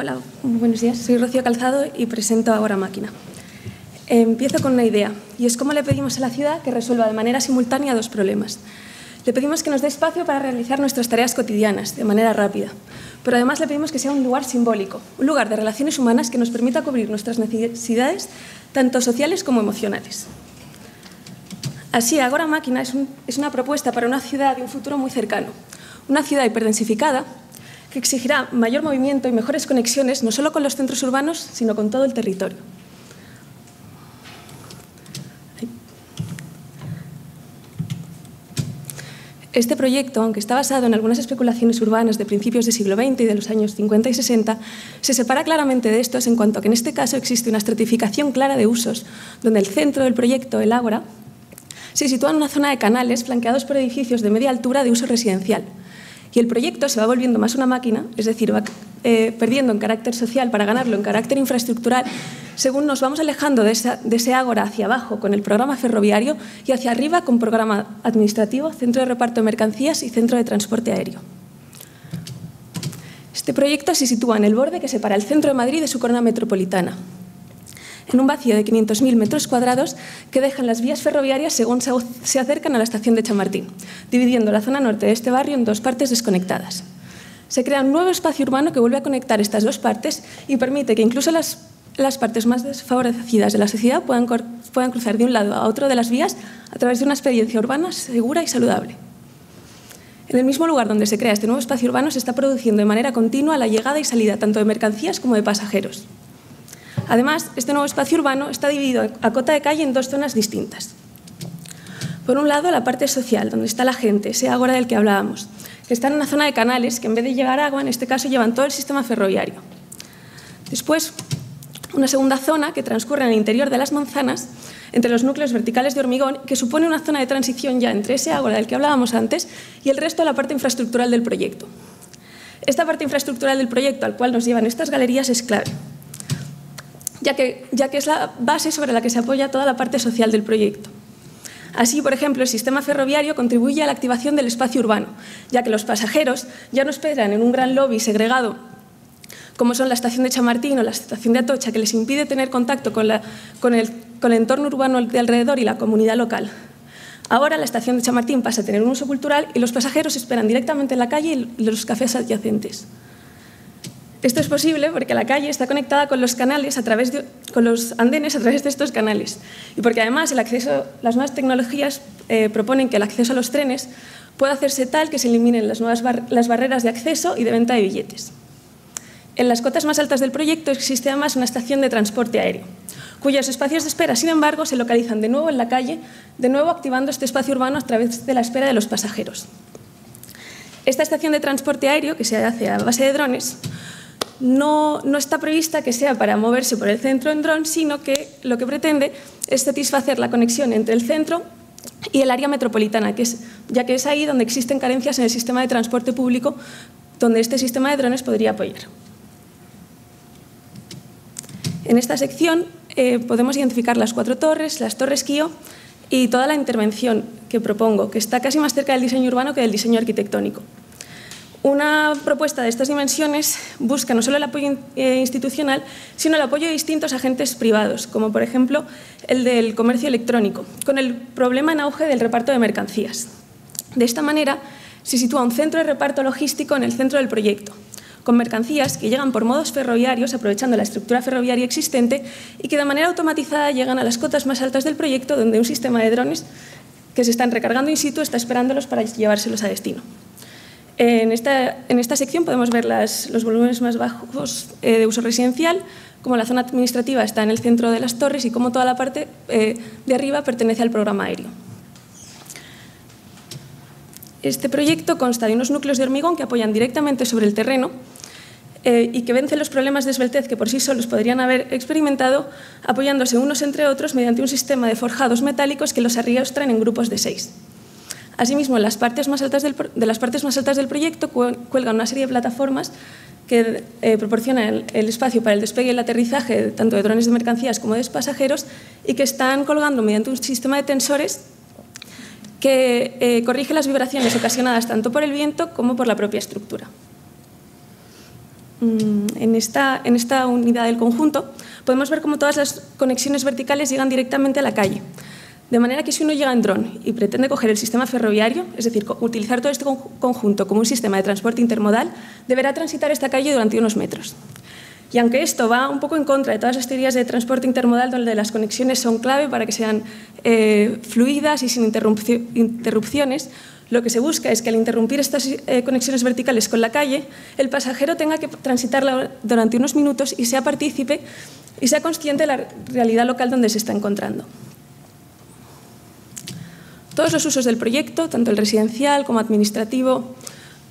Hola, buenos días. Soy Rocío Calzado y presento Ahora Máquina. Empiezo con una idea, y es cómo le pedimos a la ciudad que resuelva de manera simultánea dos problemas. Le pedimos que nos dé espacio para realizar nuestras tareas cotidianas de manera rápida, pero además le pedimos que sea un lugar simbólico, un lugar de relaciones humanas que nos permita cubrir nuestras necesidades, tanto sociales como emocionales. Así, Agora Máquina es, es una propuesta para una ciudad de un futuro muy cercano, una ciudad hiperdensificada exigirá mayor movimiento y mejores conexiones no solo con los centros urbanos, sino con todo el territorio. Este proyecto, aunque está basado en algunas especulaciones urbanas de principios del siglo XX y de los años 50 y 60, se separa claramente de estos en cuanto a que en este caso existe una estratificación clara de usos, donde el centro del proyecto, el Ágora, se sitúa en una zona de canales flanqueados por edificios de media altura de uso residencial, y el proyecto se va volviendo más una máquina, es decir, va eh, perdiendo en carácter social para ganarlo en carácter infraestructural, según nos vamos alejando de, ese ágora hacia abajo con el programa ferroviario y hacia arriba con programa administrativo, centro de reparto de mercancías y centro de transporte aéreo. Este proyecto se sitúa en el borde que separa el centro de Madrid de su corona metropolitana en un vacío de 500.000 metros cuadrados que dejan las vías ferroviarias según se acercan a la estación de Chamartín, dividiendo la zona norte de este barrio en dos partes desconectadas. Se crea un nuevo espacio urbano que vuelve a conectar estas dos partes y permite que incluso las, las partes más desfavorecidas de la sociedad puedan, puedan cruzar de un lado a otro de las vías a través de una experiencia urbana segura y saludable. En el mismo lugar donde se crea este nuevo espacio urbano se está produciendo de manera continua la llegada y salida tanto de mercancías como de pasajeros. Además, este nuevo espacio urbano está dividido a cota de calle en dos zonas distintas. Por un lado, la parte social, donde está la gente, ese ágora del que hablábamos, que está en una zona de canales que en vez de llegar agua, en este caso llevan todo el sistema ferroviario. Después, una segunda zona que transcurre en el interior de las manzanas, entre los núcleos verticales de hormigón, que supone una zona de transición ya entre ese ágora del que hablábamos antes y el resto de la parte infraestructural del proyecto. Esta parte infraestructural del proyecto al cual nos llevan estas galerías es clave ya que, ya que es la base sobre la que se apoya toda la parte social del proyecto. Así, por ejemplo, el sistema ferroviario contribuye a la activación del espacio urbano, ya que los pasajeros ya no esperan en un gran lobby segregado como son la estación de Chamartín o la estación de Atocha, que les impide tener contacto con, con, el, con el entorno urbano de alrededor y la comunidad local. Ahora la estación de Chamartín pasa a tener un uso cultural y los pasajeros esperan directamente en la calle y los cafés adyacentes. Esto es posible porque la calle está conectada con los canales a través de, con los andenes a través de estos canales y porque además el acceso, las nuevas tecnologías eh, proponen que el acceso a los trenes pueda hacerse tal que se eliminen las, nuevas las barreras de acceso y de venta de billetes. En las cotas más altas del proyecto existe además una estación de transporte aéreo, cuyos espacios de espera, sin embargo, se localizan de nuevo en la calle, de nuevo activando este espacio urbano a través de la espera de los pasajeros. Esta estación de transporte aéreo, que se hace a base de drones, no, está prevista que sea para moverse por el centro en dron, sino que lo que pretende es satisfacer la conexión entre el centro y el área metropolitana, que es, ya que es ahí donde existen carencias en el sistema de transporte público, donde este sistema de drones podría apoyar. En esta sección eh, podemos identificar las cuatro torres, las torres Kio y toda la intervención que propongo, que está casi más cerca del diseño urbano que del diseño arquitectónico. Una propuesta de estas dimensiones busca no solo el apoyo eh, institucional, sino el apoyo de distintos agentes privados, como por ejemplo el del comercio electrónico, con el problema en auge del reparto de mercancías. De esta manera, se sitúa un centro de reparto logístico en el centro del proyecto, con mercancías que llegan por modos ferroviarios, aprovechando la estructura ferroviaria existente, y que de manera automatizada llegan a las cotas más altas del proyecto, donde un sistema de drones que se están recargando in situ está esperándolos para llevárselos a destino. En esta, en esta sección podemos ver los volúmenes más bajos eh, de uso residencial, como la zona administrativa está en el centro de las torres y como toda la parte eh, de arriba pertenece al programa aéreo. Este proyecto consta de unos núcleos de hormigón que apoyan directamente sobre el terreno eh, y que vencen los problemas de esbeltez que por sí solos podrían haber experimentado apoyándose unos entre otros mediante un sistema de forjados metálicos que los arrastran en grupos de seis. Asimismo, las partes más altas del, de las partes más altas del proyecto cuelgan una serie de plataformas que eh, proporcionan el, espacio para el despegue y el aterrizaje tanto de drones de mercancías como de pasajeros y que están colgando mediante un sistema de tensores que eh, corrige las vibraciones ocasionadas tanto por el viento como por la propia estructura. mm, en esta unidad del conjunto podemos ver cómo todas las conexiones verticales llegan directamente a la calle. De manera que si uno llega en dron y pretende coger el sistema ferroviario, es decir, utilizar todo este conjunto como un sistema de transporte intermodal, deberá transitar esta calle durante unos metros. Y aunque esto va un poco en contra de todas las teorías de transporte intermodal, donde las conexiones son clave para que sean eh, fluidas y sin interrupciones, lo que se busca es que al interrumpir estas eh, conexiones verticales con la calle, el pasajero tenga que transitarla durante unos minutos y sea partícipe y sea consciente de la realidad local donde se está encontrando. Todos los usos del proyecto, tanto el residencial como administrativo,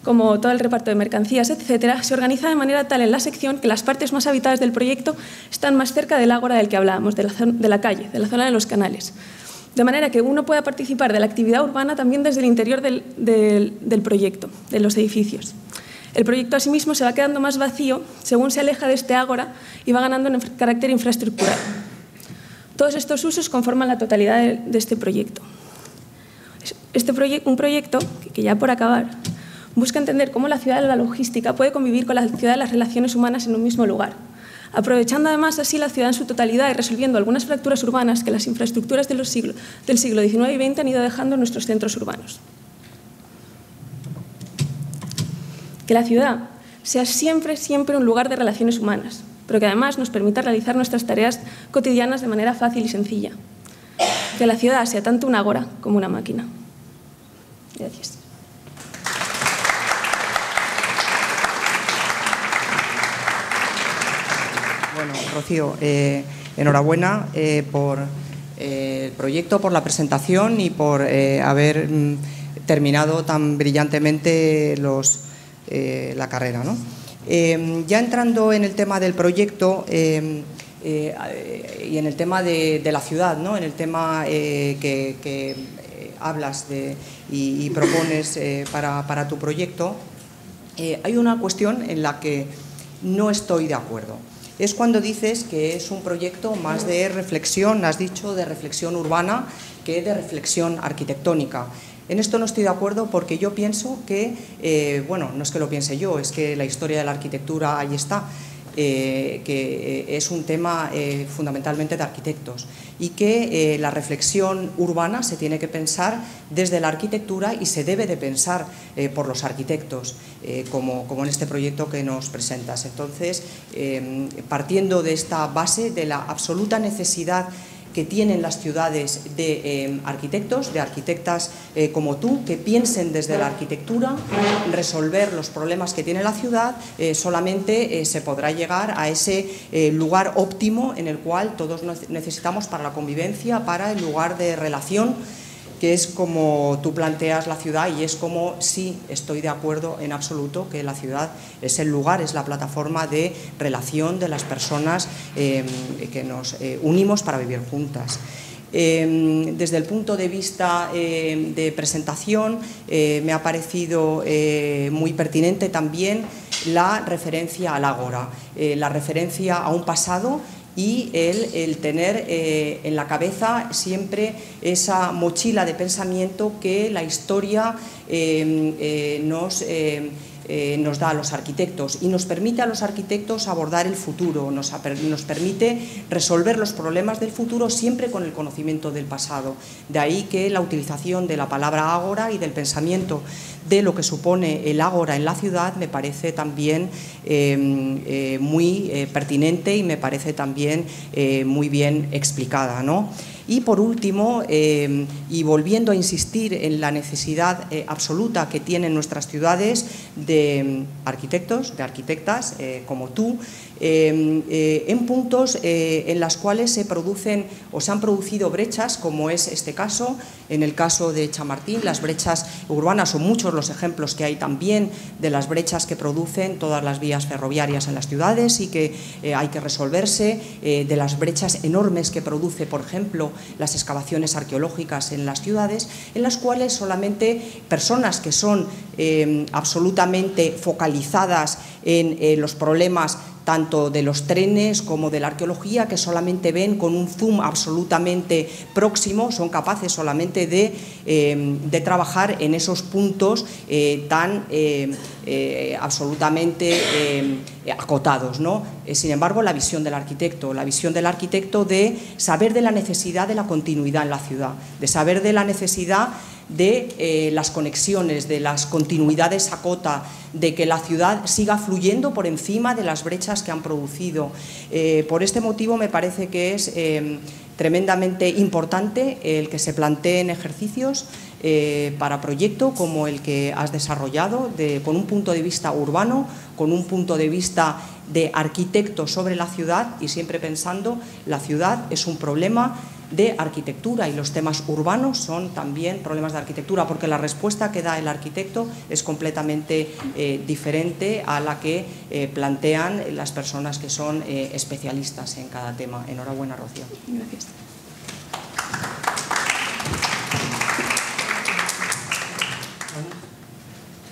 como todo el reparto de mercancías, etcétera, se organiza de manera tal en la sección que las partes más habitadas del proyecto están más cerca del ágora del que hablábamos, de la, calle, de la zona de los canales. De manera que uno pueda participar de la actividad urbana también desde el interior del, proyecto, de los edificios. El proyecto asimismo se va quedando más vacío según se aleja de este ágora y va ganando en carácter infraestructural. Todos estos usos conforman la totalidad de este proyecto. Este proyecto, un proyecto que ya por acabar busca entender cómo la ciudad de la logística puede convivir con la ciudad de las relaciones humanas en un mismo lugar, aprovechando además así la ciudad en su totalidad y resolviendo algunas fracturas urbanas que las infraestructuras del siglo XIX y XX han ido dejando en nuestros centros urbanos. Que la ciudad sea siempre, siempre un lugar de relaciones humanas, pero que además nos permita realizar nuestras tareas cotidianas de manera fácil y sencilla. Que la ciudad sea tanto un ágora como una máquina. Gracias. Bueno, Rocío, eh, enhorabuena eh, por eh, el proyecto, por la presentación y por haber mm, terminado tan brillantemente la carrera. ya entrando en el tema del proyecto y en el tema de, la ciudad, ¿no? en el tema que, hablas de, y, propones para, para, tu proyecto, hay una cuestión en la que no estoy de acuerdo es cuando dices que es un proyecto más de reflexión, has dicho, de reflexión urbana que de reflexión arquitectónica. En esto no estoy de acuerdo porque yo pienso que, eh, bueno, no es que lo piense yo, es que la historia de la arquitectura ahí está. Eh, que eh, es un tema eh, fundamentalmente de arquitectos y que la reflexión urbana se tiene que pensar desde la arquitectura y se debe de pensar por los arquitectos, como, como, en este proyecto que nos presentas. Entonces, partiendo de esta base de la absoluta necesidad que tienen las ciudades de em, arquitectos, de arquitectas eh, como tú, que piensen desde la arquitectura resolver los problemas que tiene la ciudad, eh, solamente eh, se podrá llegar a ese lugar óptimo en el cual todos necesitamos para la convivencia, para el lugar de relación que es como tú planteas la ciudad y es como sí estoy de acuerdo en absoluto que la ciudad es el lugar, es la plataforma de relación de las personas em, que nos eh, unimos para vivir juntas. Em, desde el punto de vista em, de presentación, eh, me ha parecido eh, muy pertinente también la referencia al ágora, la referencia a un pasado y el, tener eh, en la cabeza siempre esa mochila de pensamiento que la historia eh, eh, nos eh, nos da a los arquitectos y nos permite a los arquitectos abordar el futuro, nos, nos, permite resolver los problemas del futuro siempre con el conocimiento del pasado. De ahí que la utilización de la palabra ágora y del pensamiento de lo que supone el ágora en la ciudad me parece también em, eh, muy eh, pertinente y me parece también muy bien explicada. ¿no? Y por último, eh, y volviendo a insistir en la necesidad eh, absoluta que tienen nuestras ciudades de mm, arquitectos, de arquitectas eh, como tú, en puntos en las cuales se producen o se han producido brechas, como es este caso, en el caso de Chamartín, las brechas urbanas, son muchos los ejemplos que hay también de las brechas que producen todas las vías ferroviarias en las ciudades y que hay que resolverse, de las brechas enormes que produce, por ejemplo, las excavaciones arqueológicas en las ciudades, en las cuales solamente personas que son eh, absolutamente focalizadas en eh, los problemas tanto de los trenes como de la arqueología, que solamente ven con un zoom absolutamente próximo, son capaces solamente de, de trabajar en esos puntos tan absolutamente acotados. ¿no? sin embargo, la visión del arquitecto, la visión del arquitecto de saber de la necesidad de la continuidad en la ciudad, de saber de la necesidad de eh, las conexiones, de las continuidades a cota, de que la ciudad siga fluyendo por encima de las brechas que han producido. Eh, por este motivo me parece que es eh, tremendamente importante el que se planteen ejercicios para proyecto como el que has desarrollado, con un punto de vista urbano, con un punto de vista de arquitecto sobre la ciudad y siempre pensando la ciudad es un problema de arquitectura y los temas urbanos son también problemas de arquitectura porque la respuesta que da el arquitecto es completamente eh, diferente a la que eh, plantean las personas que son eh, especialistas en cada tema. Enhorabuena, Rocío. Gracias.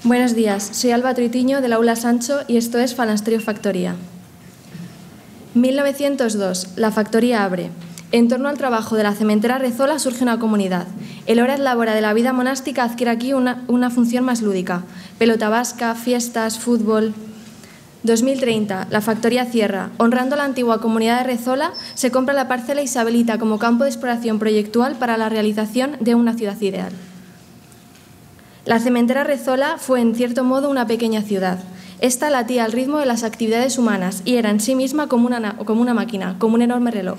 Buenos días, soy Alba Tritiño del Aula Sancho y esto es Falastrio Factoría. 1902, la factoría abre. En torno al trabajo de la cementera Rezola surge una comunidad. El hora labora de la vida monástica adquiere aquí una, una función más lúdica. Pelota vasca, fiestas, fútbol. 2030, la factoría cierra. Honrando a la antigua comunidad de Rezola, se compra la parcela Isabelita como campo de exploración proyectual para la realización de una ciudad ideal. La cementera Rezola fue, en cierto modo, una pequeña ciudad. Esta latía al ritmo de las actividades humanas y era en sí misma como una, como una máquina, como un enorme reloj.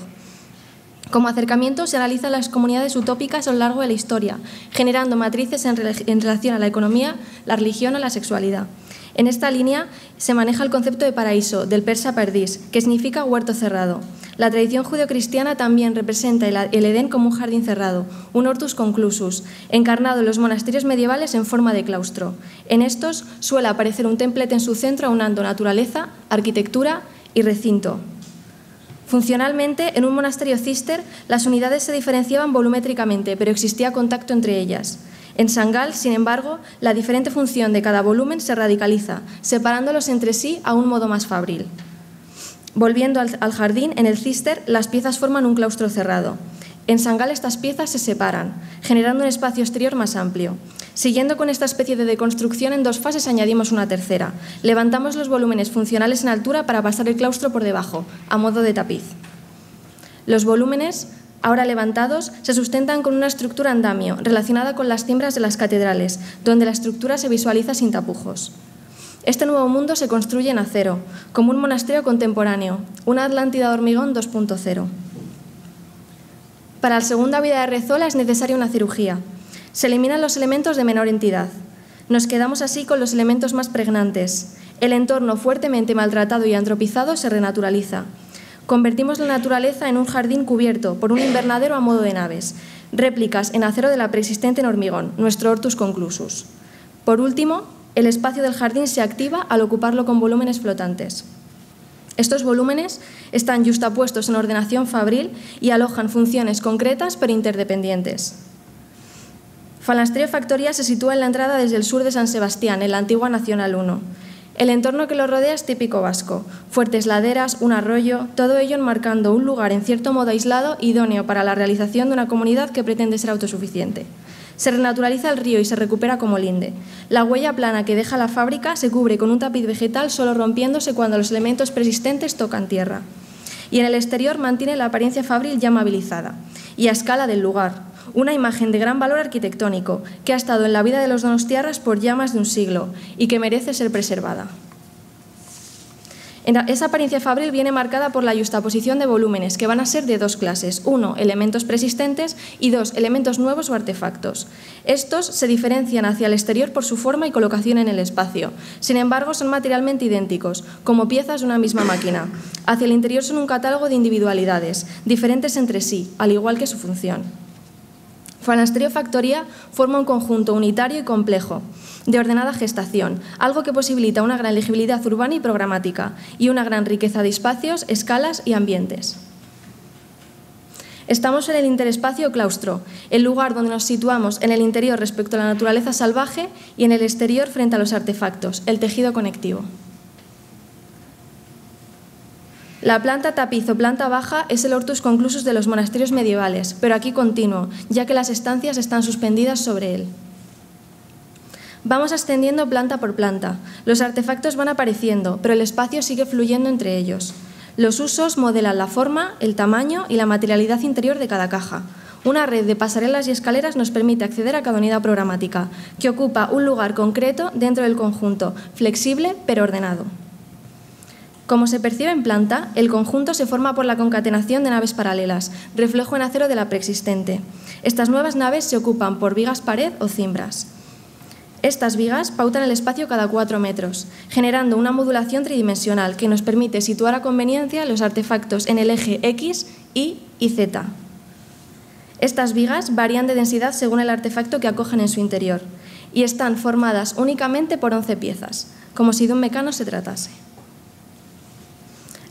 Como acercamiento se analizan las comunidades utópicas a lo largo de la historia, generando matrices en, relación a la economía, la religión o la sexualidad. En esta línea se maneja el concepto de paraíso, del persa perdís, que significa huerto cerrado. La tradición judeocristiana también representa el Edén como un jardín cerrado, un hortus conclusus, encarnado en los monasterios medievales en forma de claustro. En estos suele aparecer un templete en su centro aunando naturaleza, arquitectura y recinto. Funcionalmente, en un monasterio cister, las unidades se diferenciaban volumétricamente, pero existía contacto entre ellas. En Sangal, sin embargo, la diferente función de cada volumen se radicaliza, separándolos entre sí a un modo más fabril. Volviendo al, jardín, en el cister las piezas forman un claustro cerrado. En Sangal estas piezas se separan, generando un espacio exterior más amplio. Siguiendo con esta especie de deconstrucción, en dos fases añadimos una tercera. Levantamos los volúmenes funcionales en altura para pasar el claustro por debajo, a modo de tapiz. Los volúmenes, ahora levantados, se sustentan con una estructura andamio, relacionada con las cimbras de las catedrales, donde la estructura se visualiza sin tapujos. Este nuevo mundo se construye en acero, como un monasterio contemporáneo, una Atlántida de hormigón 2.0. Para la segunda vida de Rezola es necesaria una cirugía, se eliminan los elementos de menor entidad. Nos quedamos así con los elementos más pregnantes. El entorno fuertemente maltratado y antropizado se renaturaliza. Convertimos la naturaleza en un jardín cubierto por un invernadero a modo de naves, réplicas en acero de la preexistente en hormigón, nuestro Hortus conclusus. Por último, el espacio del jardín se activa al ocuparlo con volúmenes flotantes. Estos volúmenes están justapuestos en ordenación fabril y alojan funciones concretas pero interdependientes. Falastrio Factoría se sitúa en la entrada desde el sur de San Sebastián, en la antigua Nacional 1. El entorno que lo rodea es típico vasco. Fuertes laderas, un arroyo, todo ello enmarcando un lugar en cierto modo aislado, idóneo para la realización de una comunidad que pretende ser autosuficiente. Se renaturaliza el río y se recupera como linde. La huella plana que deja la fábrica se cubre con un tapiz vegetal solo rompiéndose cuando los elementos persistentes tocan tierra. Y en el exterior mantiene la apariencia fabril ya movilizada y a escala del lugar, una imagen de gran valor arquitectónico que ha estado en la vida de los donostiarras por ya más de un siglo y que merece ser preservada. Esa apariencia fabril viene marcada por la justaposición de volúmenes, que van a ser de dos clases. Uno, elementos persistentes y dos, elementos nuevos o artefactos. Estos se diferencian hacia el exterior por su forma y colocación en el espacio. Sin embargo, son materialmente idénticos, como piezas de una misma máquina. Hacia el interior son un catálogo de individualidades, diferentes entre sí, al igual que su función. Falasterio Factoría forma un conjunto unitario y complejo, de ordenada gestación, algo que posibilita una gran legibilidad urbana y programática, y una gran riqueza de espacios, escalas y ambientes. Estamos en el interespacio claustro, el lugar donde nos situamos en el interior respecto a la naturaleza salvaje y en el exterior frente a los artefactos, el tejido conectivo. La planta tapiz o planta baja es el hortus conclusus de los monasterios medievales, pero aquí continuo, ya que las estancias están suspendidas sobre él. Vamos ascendiendo planta por planta. Los artefactos van apareciendo, pero el espacio sigue fluyendo entre ellos. Los usos modelan la forma, el tamaño y la materialidad interior de cada caja. Una red de pasarelas y escaleras nos permite acceder a cada unidad programática, que ocupa un lugar concreto dentro del conjunto, flexible pero ordenado. Como se percibe en planta, el conjunto se forma por la concatenación de naves paralelas, reflejo en acero de la preexistente. Estas nuevas naves se ocupan por vigas pared o cimbras. Estas vigas pautan el espacio cada cuatro metros, generando una modulación tridimensional que nos permite situar a conveniencia los artefactos en el eje X, Y y Z. Estas vigas varían de densidad según el artefacto que acogen en su interior y están formadas únicamente por 11 piezas, como si de un mecano se tratase.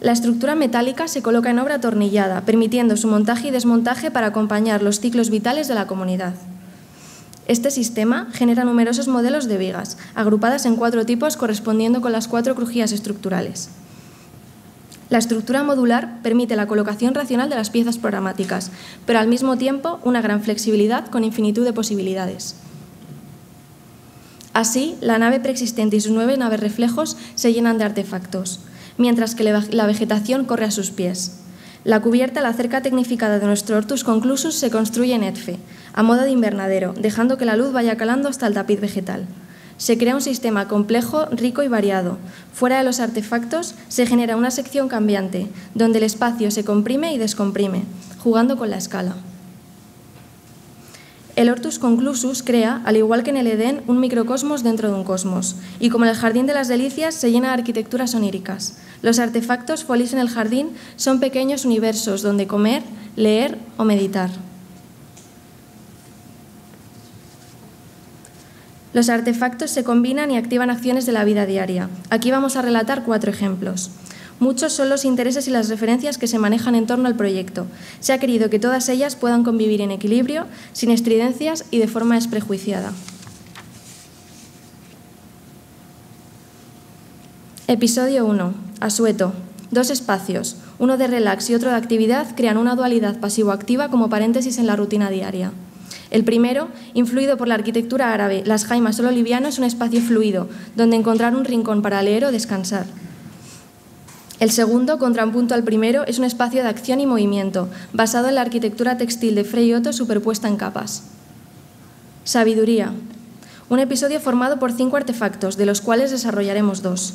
La estructura metálica se coloca en obra atornillada, permitiendo su montaje y desmontaje para acompañar los ciclos vitales de la comunidad. Este sistema genera numerosos modelos de vigas, agrupadas en cuatro tipos correspondiendo con las cuatro crujías estructurales. La estructura modular permite la colocación racional de las piezas programáticas, pero al mismo tiempo una gran flexibilidad con infinitud de posibilidades. Así, la nave preexistente y sus nueve naves reflejos se llenan de artefactos, mientras que la vegetación corre a sus pies. La cubierta, la cerca tecnificada de nuestro Hortus Conclusus, se construye en Edfe, a modo de invernadero, dejando que la luz vaya calando hasta el tapiz vegetal. Se crea un sistema complejo, rico y variado. Fuera de los artefactos se genera una sección cambiante, donde el espacio se comprime y descomprime, jugando con la escala. El Hortus Conclusus crea, al igual que en el Edén, un microcosmos dentro de un cosmos, y como en el Jardín de las Delicias se llena de arquitecturas oníricas. Los artefactos folies en el jardín son pequeños universos donde comer, leer o meditar. Los artefactos se combinan y activan acciones de la vida diaria. Aquí vamos a relatar cuatro ejemplos. Muchos son los intereses y las referencias que se manejan en torno al proyecto. Se ha querido que todas ellas puedan convivir en equilibrio, sin estridencias y de forma desprejuiciada. Episodio 1. Asueto. Dos espacios, uno de relax y otro de actividad, crean una dualidad pasivo-activa como paréntesis en la rutina diaria. El primero, influido por la arquitectura árabe, las jaimas solo liviano es un espacio fluido, donde encontrar un rincón para leer o descansar. El segundo, contrapunto al primero, es un espacio de acción y movimiento, basado en la arquitectura textil de Frey Otto superpuesta en capas. Sabiduría. Un episodio formado por cinco artefactos, de los cuales desarrollaremos dos.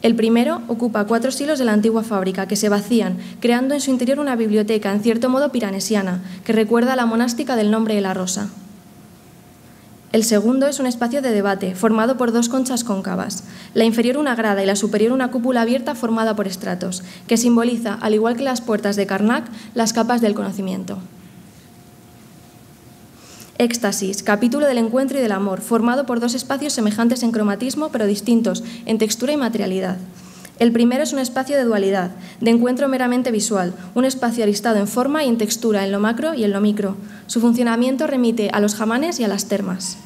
El primero ocupa cuatro silos de la antigua fábrica que se vacían, creando en su interior una biblioteca, en cierto modo piranesiana, que recuerda a la monástica del nombre de la rosa. El segundo es un espacio de debate, formado por dos conchas cóncavas, la inferior una grada y la superior una cúpula abierta formada por estratos, que simboliza, al igual que las puertas de Karnak, las capas del conocimiento. Éxtasis, capítulo del encuentro y del amor, formado por dos espacios semejantes en cromatismo pero distintos en textura y materialidad. El primero es un espacio de dualidad, de encuentro meramente visual, un espacio aristado en forma y en textura en lo macro y en lo micro. Su funcionamiento remite a los jamanes y a las termas.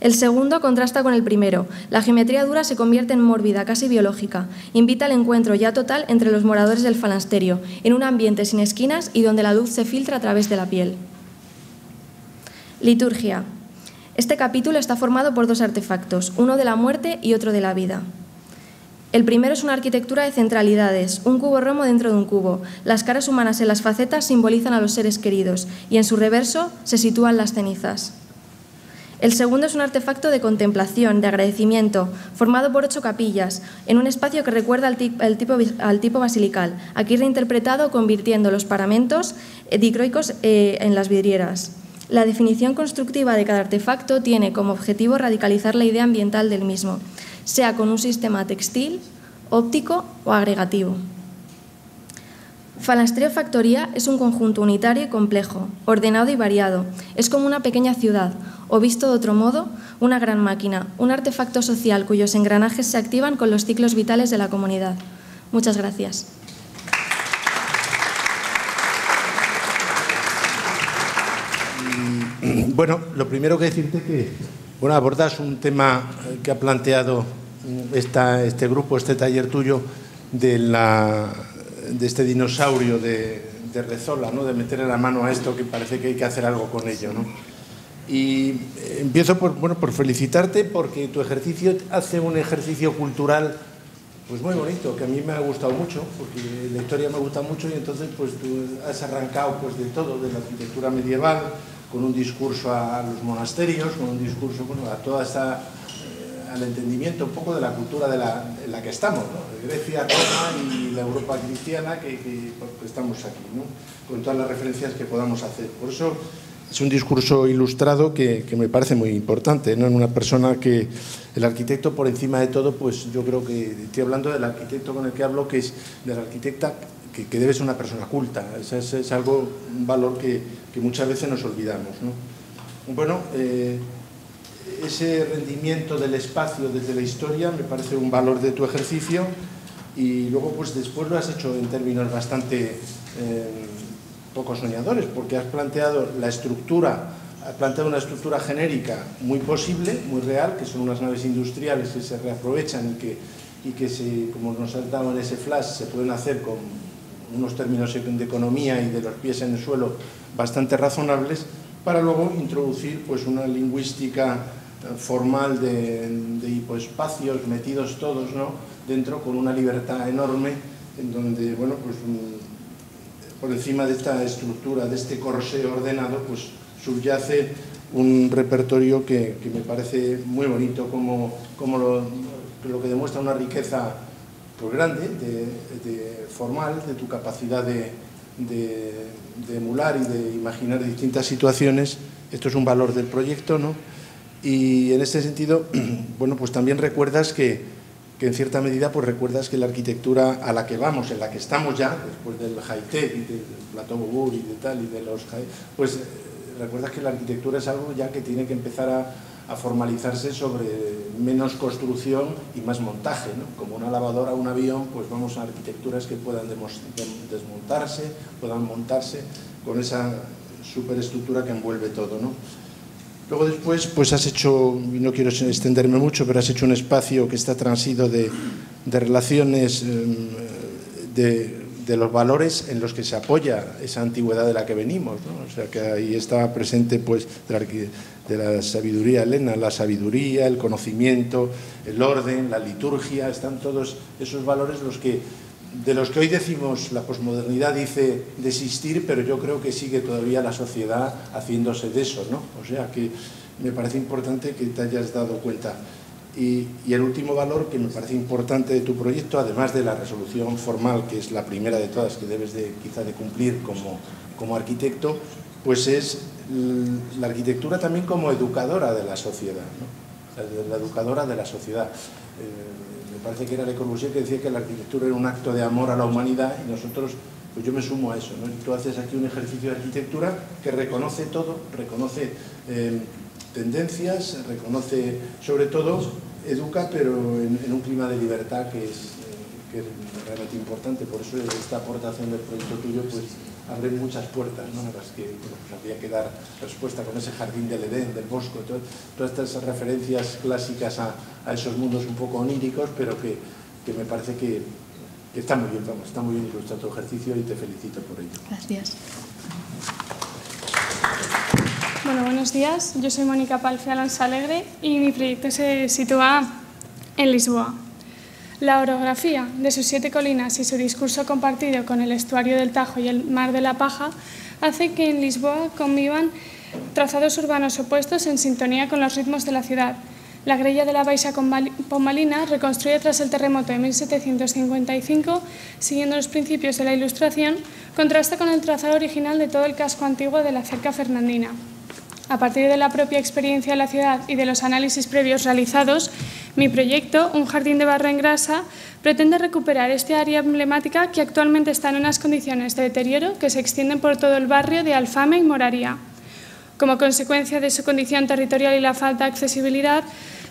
El segundo contrasta con el primero. La geometría dura se convierte en mórbida, casi biológica. Invita al encuentro ya total entre los moradores del falasterio, en un ambiente sin esquinas y donde la luz se filtra a través de la piel. Liturgia. Este capítulo está formado por dos artefactos, uno de la muerte y otro de la vida. El primero es una arquitectura de centralidades, un cubo romo dentro de un cubo. Las caras humanas en las facetas simbolizan a los seres queridos y en su reverso se sitúan las cenizas. El segundo es un artefacto de contemplación, de agradecimiento, formado por ocho capillas, en un espacio que recuerda al tipo, al tipo basilical, aquí reinterpretado convirtiendo los paramentos dicroicos eh, en las vidrieras. La definición constructiva de cada artefacto tiene como objetivo radicalizar la idea ambiental del mismo, sea con un sistema textil, óptico o agregativo. Falastreo Factoría es un conjunto unitario y complejo, ordenado y variado. Es como una pequeña ciudad, o visto de otro modo, una gran máquina, un artefacto social cuyos engranajes se activan con los ciclos vitales de la comunidad. Muchas gracias. Bueno, lo primero que decirte que bueno, abordas un tema que ha planteado esta, este grupo, este taller tuyo, de, la, de este dinosaurio de, Rezola, ¿no? de meterle la mano a esto que parece que hay que hacer algo con ello. ¿no? Y empiezo por, bueno, por felicitarte porque tu ejercicio hace un ejercicio cultural pues muy bonito, que a mí me ha gustado mucho, porque la historia me gusta mucho y entonces pues tú has arrancado pues de todo, de la arquitectura medieval, con un discurso a los monasterios, con un discurso a toda esta eh, al entendimiento un poco de la cultura de la, en la que estamos, ¿no? Grecia, Roma y la Europa cristiana que, estamos aquí, ¿no? con todas las referencias que podamos hacer. Por eso es un discurso ilustrado que, que, me parece muy importante, ¿no? en una persona que el arquitecto por encima de todo, pues yo creo que estoy hablando del arquitecto con el que hablo, que es de la arquitecta que, que debe ser una persona culta, es, es, es algo, un valor que, que, muchas veces nos olvidamos. ¿no? Bueno, eh, ese rendimiento del espacio desde la historia me parece un valor de tu ejercicio y luego pues después lo has hecho en términos bastante... Eh, poco soñadores, porque has planteado la estructura, has planteado una estructura genérica muy posible, muy real, que son unas naves industriales que se reaprovechan y que, y que se, como nos has dado en ese flash, se pueden hacer con unos términos de economía y de los pies en el suelo bastante razonables, para luego introducir pues, una lingüística formal de, de hipoespacios metidos todos ¿no? dentro con una libertad enorme en donde bueno, pues, por encima de esta estructura, de este corsé ordenado, pues subyace un repertorio que, que me parece muy bonito, como, como lo, que demuestra una riqueza pues, grande, de, formal, de tu capacidad de, de, emular y de imaginar distintas situaciones. Esto es un valor del proyecto, ¿no? Y en este sentido, bueno, pues también recuerdas que, que en cierta medida pues recuerdas que la arquitectura a la que vamos, en la que estamos ya, después del high-tech y del Plateau Beaubourg y de tal, y de los pues eh, recuerdas que la arquitectura es algo ya que tiene que empezar a, a formalizarse sobre menos construcción y más montaje, ¿no? Como una lavadora, un avión, pues vamos a arquitecturas que puedan desmontarse, puedan montarse con esa superestructura que envuelve todo, ¿no? Luego después, pues has hecho, y no quiero extenderme mucho, pero has hecho un espacio que está transido de, de relaciones, de, de, los valores en los que se apoya esa antigüedad de la que venimos. ¿no? O sea, que ahí estaba presente pues, de la, de la sabiduría helena, la sabiduría, el conocimiento, el orden, la liturgia, están todos esos valores los que de los que hoy decimos la posmodernidad dice desistir, pero yo creo que sigue todavía la sociedad haciéndose de eso, ¿no? O sea que me parece importante que te hayas dado cuenta. Y, el último valor que me parece importante de tu proyecto, además de la resolución formal, que es la primera de todas que debes de, quizá de cumplir como, como arquitecto, pues es la arquitectura también como educadora de la sociedad, ¿no? la educadora de la sociedad. Eh, me parece que era Le Corbusier que decía que la arquitectura era un acto de amor a la humanidad y nosotros, pues yo me sumo a eso. ¿no? Tú haces aquí un ejercicio de arquitectura que reconoce todo, reconoce eh, tendencias, reconoce, sobre todo, educa, pero en, un clima de libertad que es, eh, que es realmente importante. Por eso esta aportación del proyecto tuyo, pues abren muchas puertas, ¿no? a las que bueno, pues habría que dar respuesta con ese jardín del Edén, del Bosco, todo, todas estas referencias clásicas a, esos mundos un poco oníricos, pero que, que me parece que, que, está muy bien, vamos, está muy bien ilustrado tu ejercicio y te felicito por ello. Gracias. Bueno, buenos días. Yo soy Mónica Palfe Alonso Alegre y mi proyecto se sitúa en Lisboa. La orografía de sus siete colinas y su discurso compartido con el estuario del Tajo y el mar de la Paja hace que en Lisboa convivan trazados urbanos opuestos en sintonía con los ritmos de la ciudad. La grella de la Baixa Pomalina, reconstruida tras el terremoto de 1755, siguiendo los principios de la Ilustración, contrasta con el trazado original de todo el casco antiguo de la cerca fernandina. A partir de la propia experiencia de la ciudad y de los análisis previos realizados, mi proyecto, Un jardín de barro en grasa, pretende recuperar este área emblemática que actualmente está en unas condiciones de deterioro que se extienden por todo el barrio de Alfame y Moraría. Como consecuencia de su condición territorial y la falta de accesibilidad,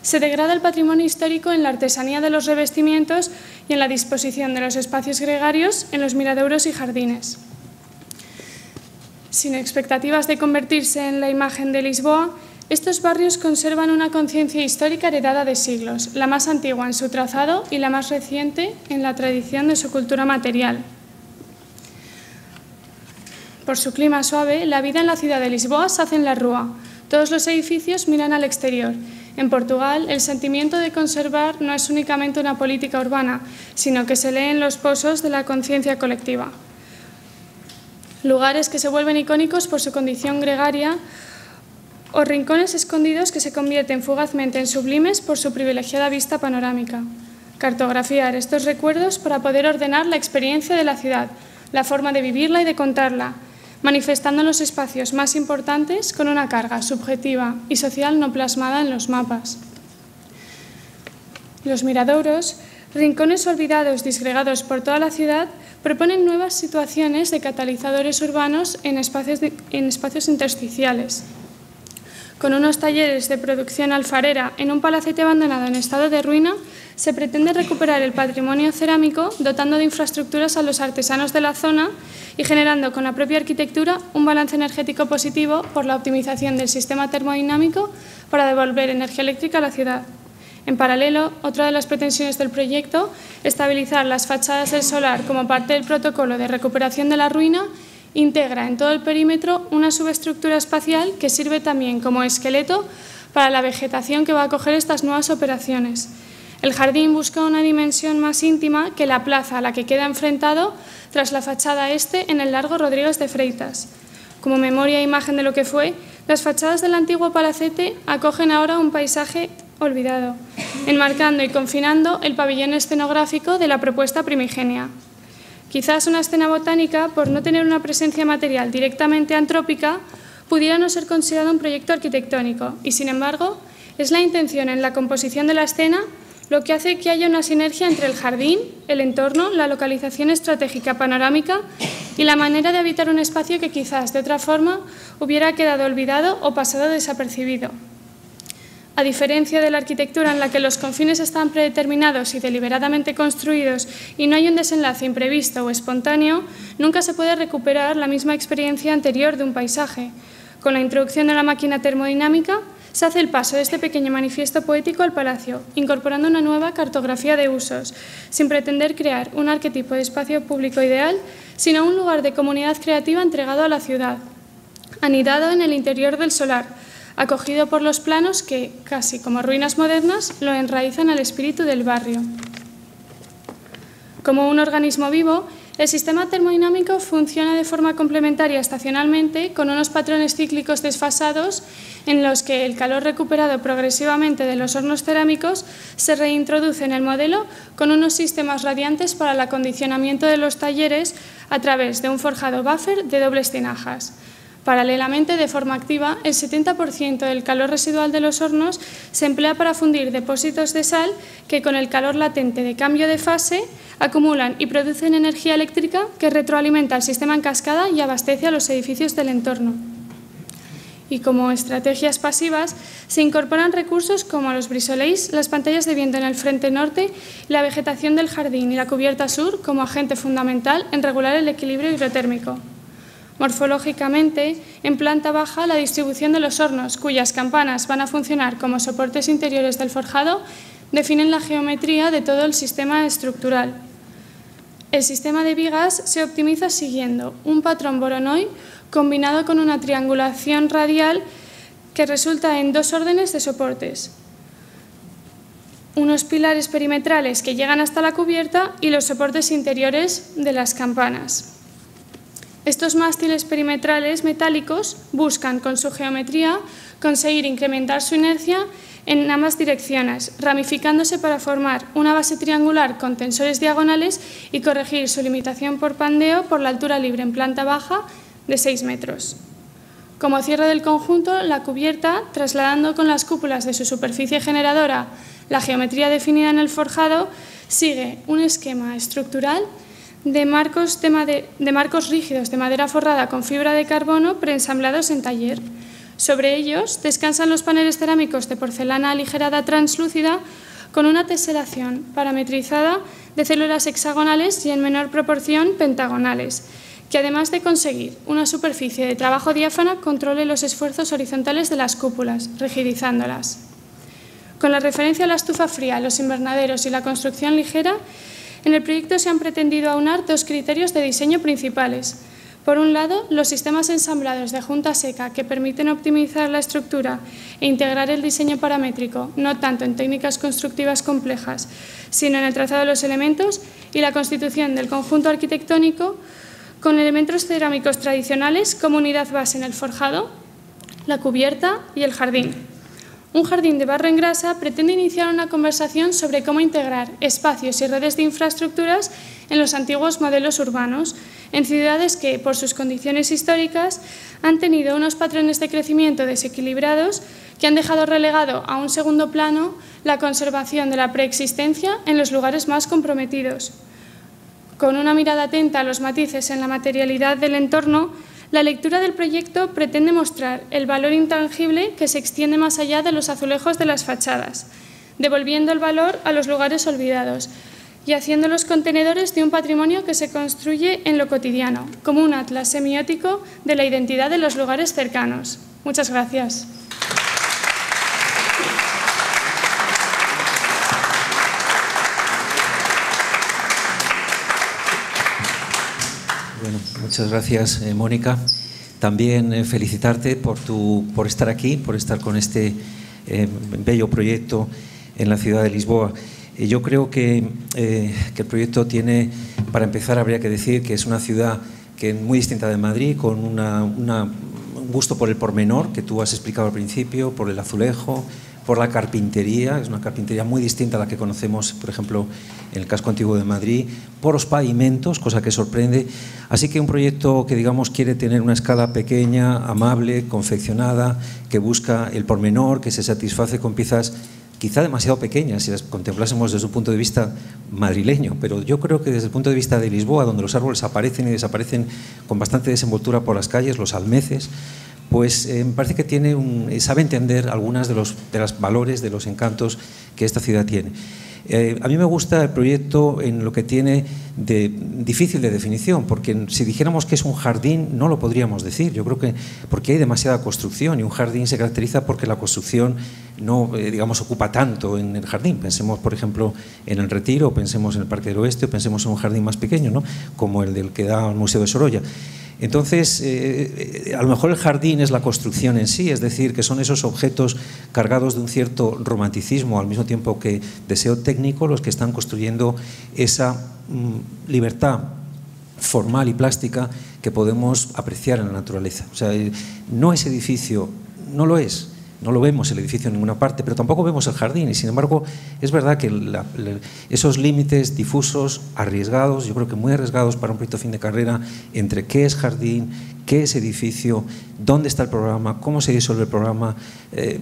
se degrada el patrimonio histórico en la artesanía de los revestimientos y en la disposición de los espacios gregarios en los miradeuros y jardines. Sin expectativas de convertirse en la imagen de Lisboa, Estos barrios conservan una conciencia histórica heredada de siglos, la más antigua en su trazado y la más reciente en la tradición de su cultura material. Por su clima suave, la vida en la ciudad de Lisboa se hace en la rúa. Todos los edificios miran al exterior. En Portugal, el sentimiento de conservar no es únicamente una política urbana, sino que se lee en los pozos de la conciencia colectiva. Lugares que se vuelven icónicos por su condición gregaria o rincones escondidos que se convierten fugazmente en sublimes por su privilegiada vista panorámica. Cartografiar estos recuerdos para poder ordenar la experiencia de la ciudad, la forma de vivirla y de contarla, manifestando los espacios más importantes con una carga subjetiva y social no plasmada en los mapas. Los miradouros, rincones olvidados disgregados por toda la ciudad, proponen nuevas situaciones de catalizadores urbanos en espacios intersticiales con unos talleres de producción alfarera en un palacete abandonado en estado de ruina, se pretende recuperar el patrimonio cerámico dotando de infraestructuras a los artesanos de la zona y generando con la propia arquitectura un balance energético positivo por la optimización del sistema termodinámico para devolver energía eléctrica a la ciudad. En paralelo, otra de las pretensiones del proyecto, estabilizar las fachadas del solar como parte del protocolo de recuperación de la ruina integra en todo el perímetro una subestructura espacial que sirve también como esqueleto para la vegetación que va a acoger estas nuevas operaciones. El jardín busca una dimensión más íntima que la plaza a la que queda enfrentado tras la fachada este en el largo Rodríguez de Freitas. Como memoria e imagen de lo que fue, las fachadas del antiguo palacete acogen ahora un paisaje olvidado, enmarcando y confinando el pabellón escenográfico de la propuesta primigenia. Quizás una escena botánica, por no tener una presencia material directamente antrópica, pudiera no ser considerado un proyecto arquitectónico y, sin embargo, es la intención en la composición de la escena lo que hace que haya una sinergia entre el jardín, el entorno, la localización estratégica panorámica y la manera de habitar un espacio que quizás de otra forma hubiera quedado olvidado o pasado desapercibido. A diferencia de la arquitectura en la que los confines están predeterminados y deliberadamente construidos y no hay un desenlace imprevisto o espontáneo, nunca se puede recuperar la misma experiencia anterior de un paisaje. Con la introducción de la máquina termodinámica, se hace el paso de este pequeño manifiesto poético al palacio, incorporando una nueva cartografía de usos, sin pretender crear un arquetipo de espacio público ideal, sino un lugar de comunidad creativa entregado a la ciudad, anidado en el interior del solar, acogido por los planos que, casi como ruinas modernas, lo enraizan al espíritu del barrio. Como un organismo vivo, el sistema termodinámico funciona de forma complementaria estacionalmente con unos patrones cíclicos desfasados en los que el calor recuperado progresivamente de los hornos cerámicos se reintroduce en el modelo con unos sistemas radiantes para el acondicionamiento de los talleres a través de un forjado buffer de dobles tinajas. Paralelamente, de forma activa, el 70% del calor residual de los hornos se emplea para fundir depósitos de sal que con el calor latente de cambio de fase acumulan y producen energía eléctrica que retroalimenta el sistema en cascada y abastece a los edificios del entorno. Y como estrategias pasivas se incorporan recursos como los brisoleis, las pantallas de viento en el frente norte, la vegetación del jardín y la cubierta sur como agente fundamental en regular el equilibrio hidrotérmico. Morfológicamente, en planta baja, la distribución de los hornos, cuyas campanas van a funcionar como soportes interiores del forjado, definen la geometría de todo el sistema estructural. El sistema de vigas se optimiza siguiendo un patrón Voronoi combinado con una triangulación radial que resulta en dos órdenes de soportes. Unos pilares perimetrales que llegan hasta la cubierta y los soportes interiores de las campanas. Estos mástiles perimetrales metálicos buscan con su geometría conseguir incrementar su inercia en ambas direcciones, ramificándose para formar una base triangular con tensores diagonales y corregir su limitación por pandeo por la altura libre en planta baja de 6 metros. Como cierre del conjunto, la cubierta, trasladando con las cúpulas de su superficie generadora la geometría definida en el forjado, sigue un esquema estructural de marcos, de, marcos rígidos de madera forrada con fibra de carbono preensamblados en taller. Sobre ellos descansan los paneles cerámicos de porcelana aligerada translúcida con una teselación parametrizada de células hexagonales y en menor proporción pentagonales, que además de conseguir una superficie de trabajo diáfana, controle los esfuerzos horizontales de las cúpulas, rigidizándolas. Con la referencia a la estufa fría, los invernaderos y la construcción ligera, en el proyecto se han pretendido aunar dos criterios de diseño principales. Por un lado, los sistemas ensamblados de junta seca que permiten optimizar la estructura e integrar el diseño paramétrico, no tanto en técnicas constructivas complejas, sino en el trazado de los elementos y la constitución del conjunto arquitectónico con elementos cerámicos tradicionales como unidad base en el forjado, la cubierta y el jardín. Un jardín de barro en grasa pretende iniciar una conversación sobre cómo integrar espacios y redes de infraestructuras en los antiguos modelos urbanos, en ciudades que, por sus condiciones históricas, han tenido unos patrones de crecimiento desequilibrados que han dejado relegado a un segundo plano la conservación de la preexistencia en los lugares más comprometidos. Con una mirada atenta a los matices en la materialidad del entorno, la lectura del proyecto pretende mostrar el valor intangible que se extiende más allá de los azulejos de las fachadas, devolviendo el valor a los lugares olvidados y haciendo los contenedores de un patrimonio que se construye en lo cotidiano, como un atlas semiótico de la identidad de los lugares cercanos. Muchas gracias. Muchas gracias, eh, Mónica. También eh, felicitarte por, tu, por estar aquí, por estar con este eh, bello proyecto en la ciudad de Lisboa. yo creo que, que, el proyecto tiene, para empezar, habría que decir que es una ciudad que es muy distinta de Madrid, con una, un gusto por el pormenor que tú has explicado al principio, por el azulejo, por la carpintería, es una carpintería muy distinta a la que conocemos, por ejemplo, en el casco antiguo de Madrid, por los pavimentos, cosa que sorprende. Así que un proyecto que, digamos, quiere tener una escala pequeña, amable, confeccionada, que busca el pormenor, que se satisface con piezas quizá demasiado pequeñas si las contemplásemos desde un punto de vista madrileño, pero yo creo que desde el punto de vista de Lisboa, donde los árboles aparecen y desaparecen con bastante desenvoltura por las calles, los almeces, pues eh, me parece que tiene un, eh, sabe entender algunas de los de los valores, de los encantos que esta ciudad tiene. Eh, a mí me gusta el proyecto en lo que tiene de difícil de definición, porque si dijéramos que es un jardín no lo podríamos decir. Yo creo que porque hay demasiada construcción y un jardín se caracteriza porque la construcción no, digamos, ocupa tanto en el jardín. Pensemos, por ejemplo, en el Retiro, pensemos en el Parque del Oeste, o pensemos en un jardín más pequeño, ¿no? como el del que da el Museo de Sorolla. Entonces, eh, eh, a lo mejor el jardín es la construcción en sí, es decir, que son esos objetos cargados de un cierto romanticismo, al mismo tiempo que deseo técnico, los que están construyendo esa mm, libertad formal y plástica que podemos apreciar en la naturaleza. O sea, eh, no es edificio, no lo es, no lo vemos el edificio en ninguna parte, pero tampoco vemos el jardín. Y sin embargo, es verdad que esos límites difusos, arriesgados, yo creo que muy arriesgados para un proyecto fin de carrera, entre qué es jardín, qué es edificio, dónde está el programa, cómo se disuelve el programa, eh,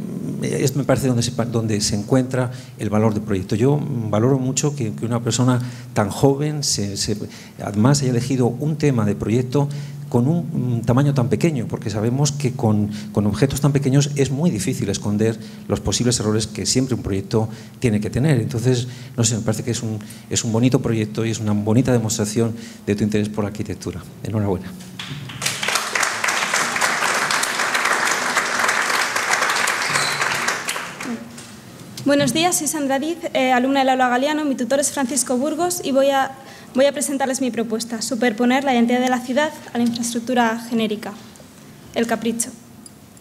me parece donde se, encuentra el valor del proyecto. Yo valoro mucho que, una persona tan joven, además haya elegido un tema de proyecto con un tamaño tan pequeño, porque sabemos que con, objetos tan pequeños es muy difícil esconder los posibles errores que siempre un proyecto tiene que tener. Entonces, no sé, me parece que es un, es un bonito proyecto y es una bonita demostración de tu interés por la arquitectura. Enhorabuena. Buenos días, soy Sandra Diz, eh, alumna del aula Galeano. Mi tutor es Francisco Burgos y voy a Voy a presentarles mi propuesta, superponer la identidad de la ciudad a la infraestructura genérica. El capricho.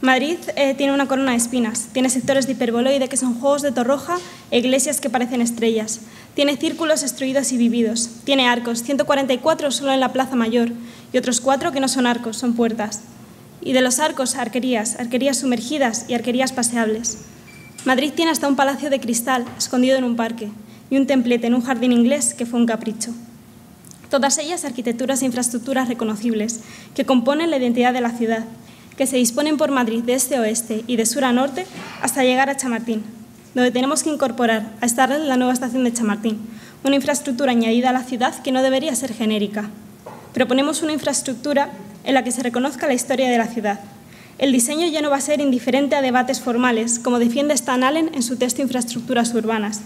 Madrid eh, tiene una corona de espinas, tiene sectores de hiperboloide que son juegos de torroja e iglesias que parecen estrellas, tiene círculos destruidos y vividos, tiene arcos, 144 solo en la Plaza Mayor y otros cuatro que no son arcos, son puertas. Y de los arcos, arquerías, arquerías sumergidas y arquerías paseables. Madrid tiene hasta un palacio de cristal escondido en un parque y un templete en un jardín inglés que fue un capricho todas ellas arquitecturas e infraestructuras reconocibles, que componen la identidad de la ciudad, que se disponen por Madrid de este a oeste y de sur a norte hasta llegar a Chamartín, donde tenemos que incorporar a esta red la nueva estación de Chamartín, una infraestructura añadida a la ciudad que no debería ser genérica. Proponemos una infraestructura en la que se reconozca la historia de la ciudad. El diseño ya no va a ser indiferente a debates formales, como defiende Stan Allen en su texto Infraestructuras Urbanas.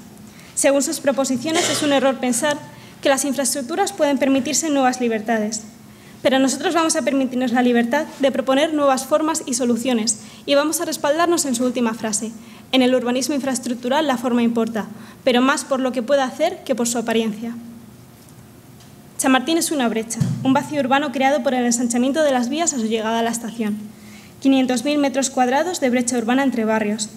Según sus proposiciones, es un error pensar que las infraestructuras pueden permitirse nuevas libertades. Pero nosotros vamos a permitirnos la libertad de proponer nuevas formas y soluciones y vamos a respaldarnos en su última frase. En el urbanismo infraestructural la forma importa, pero más por lo que pueda hacer que por su apariencia. Chamartín es una brecha, un vacío urbano creado por el ensanchamiento de las vías a su llegada a la estación. 500.000 metros cuadrados de brecha urbana entre barrios.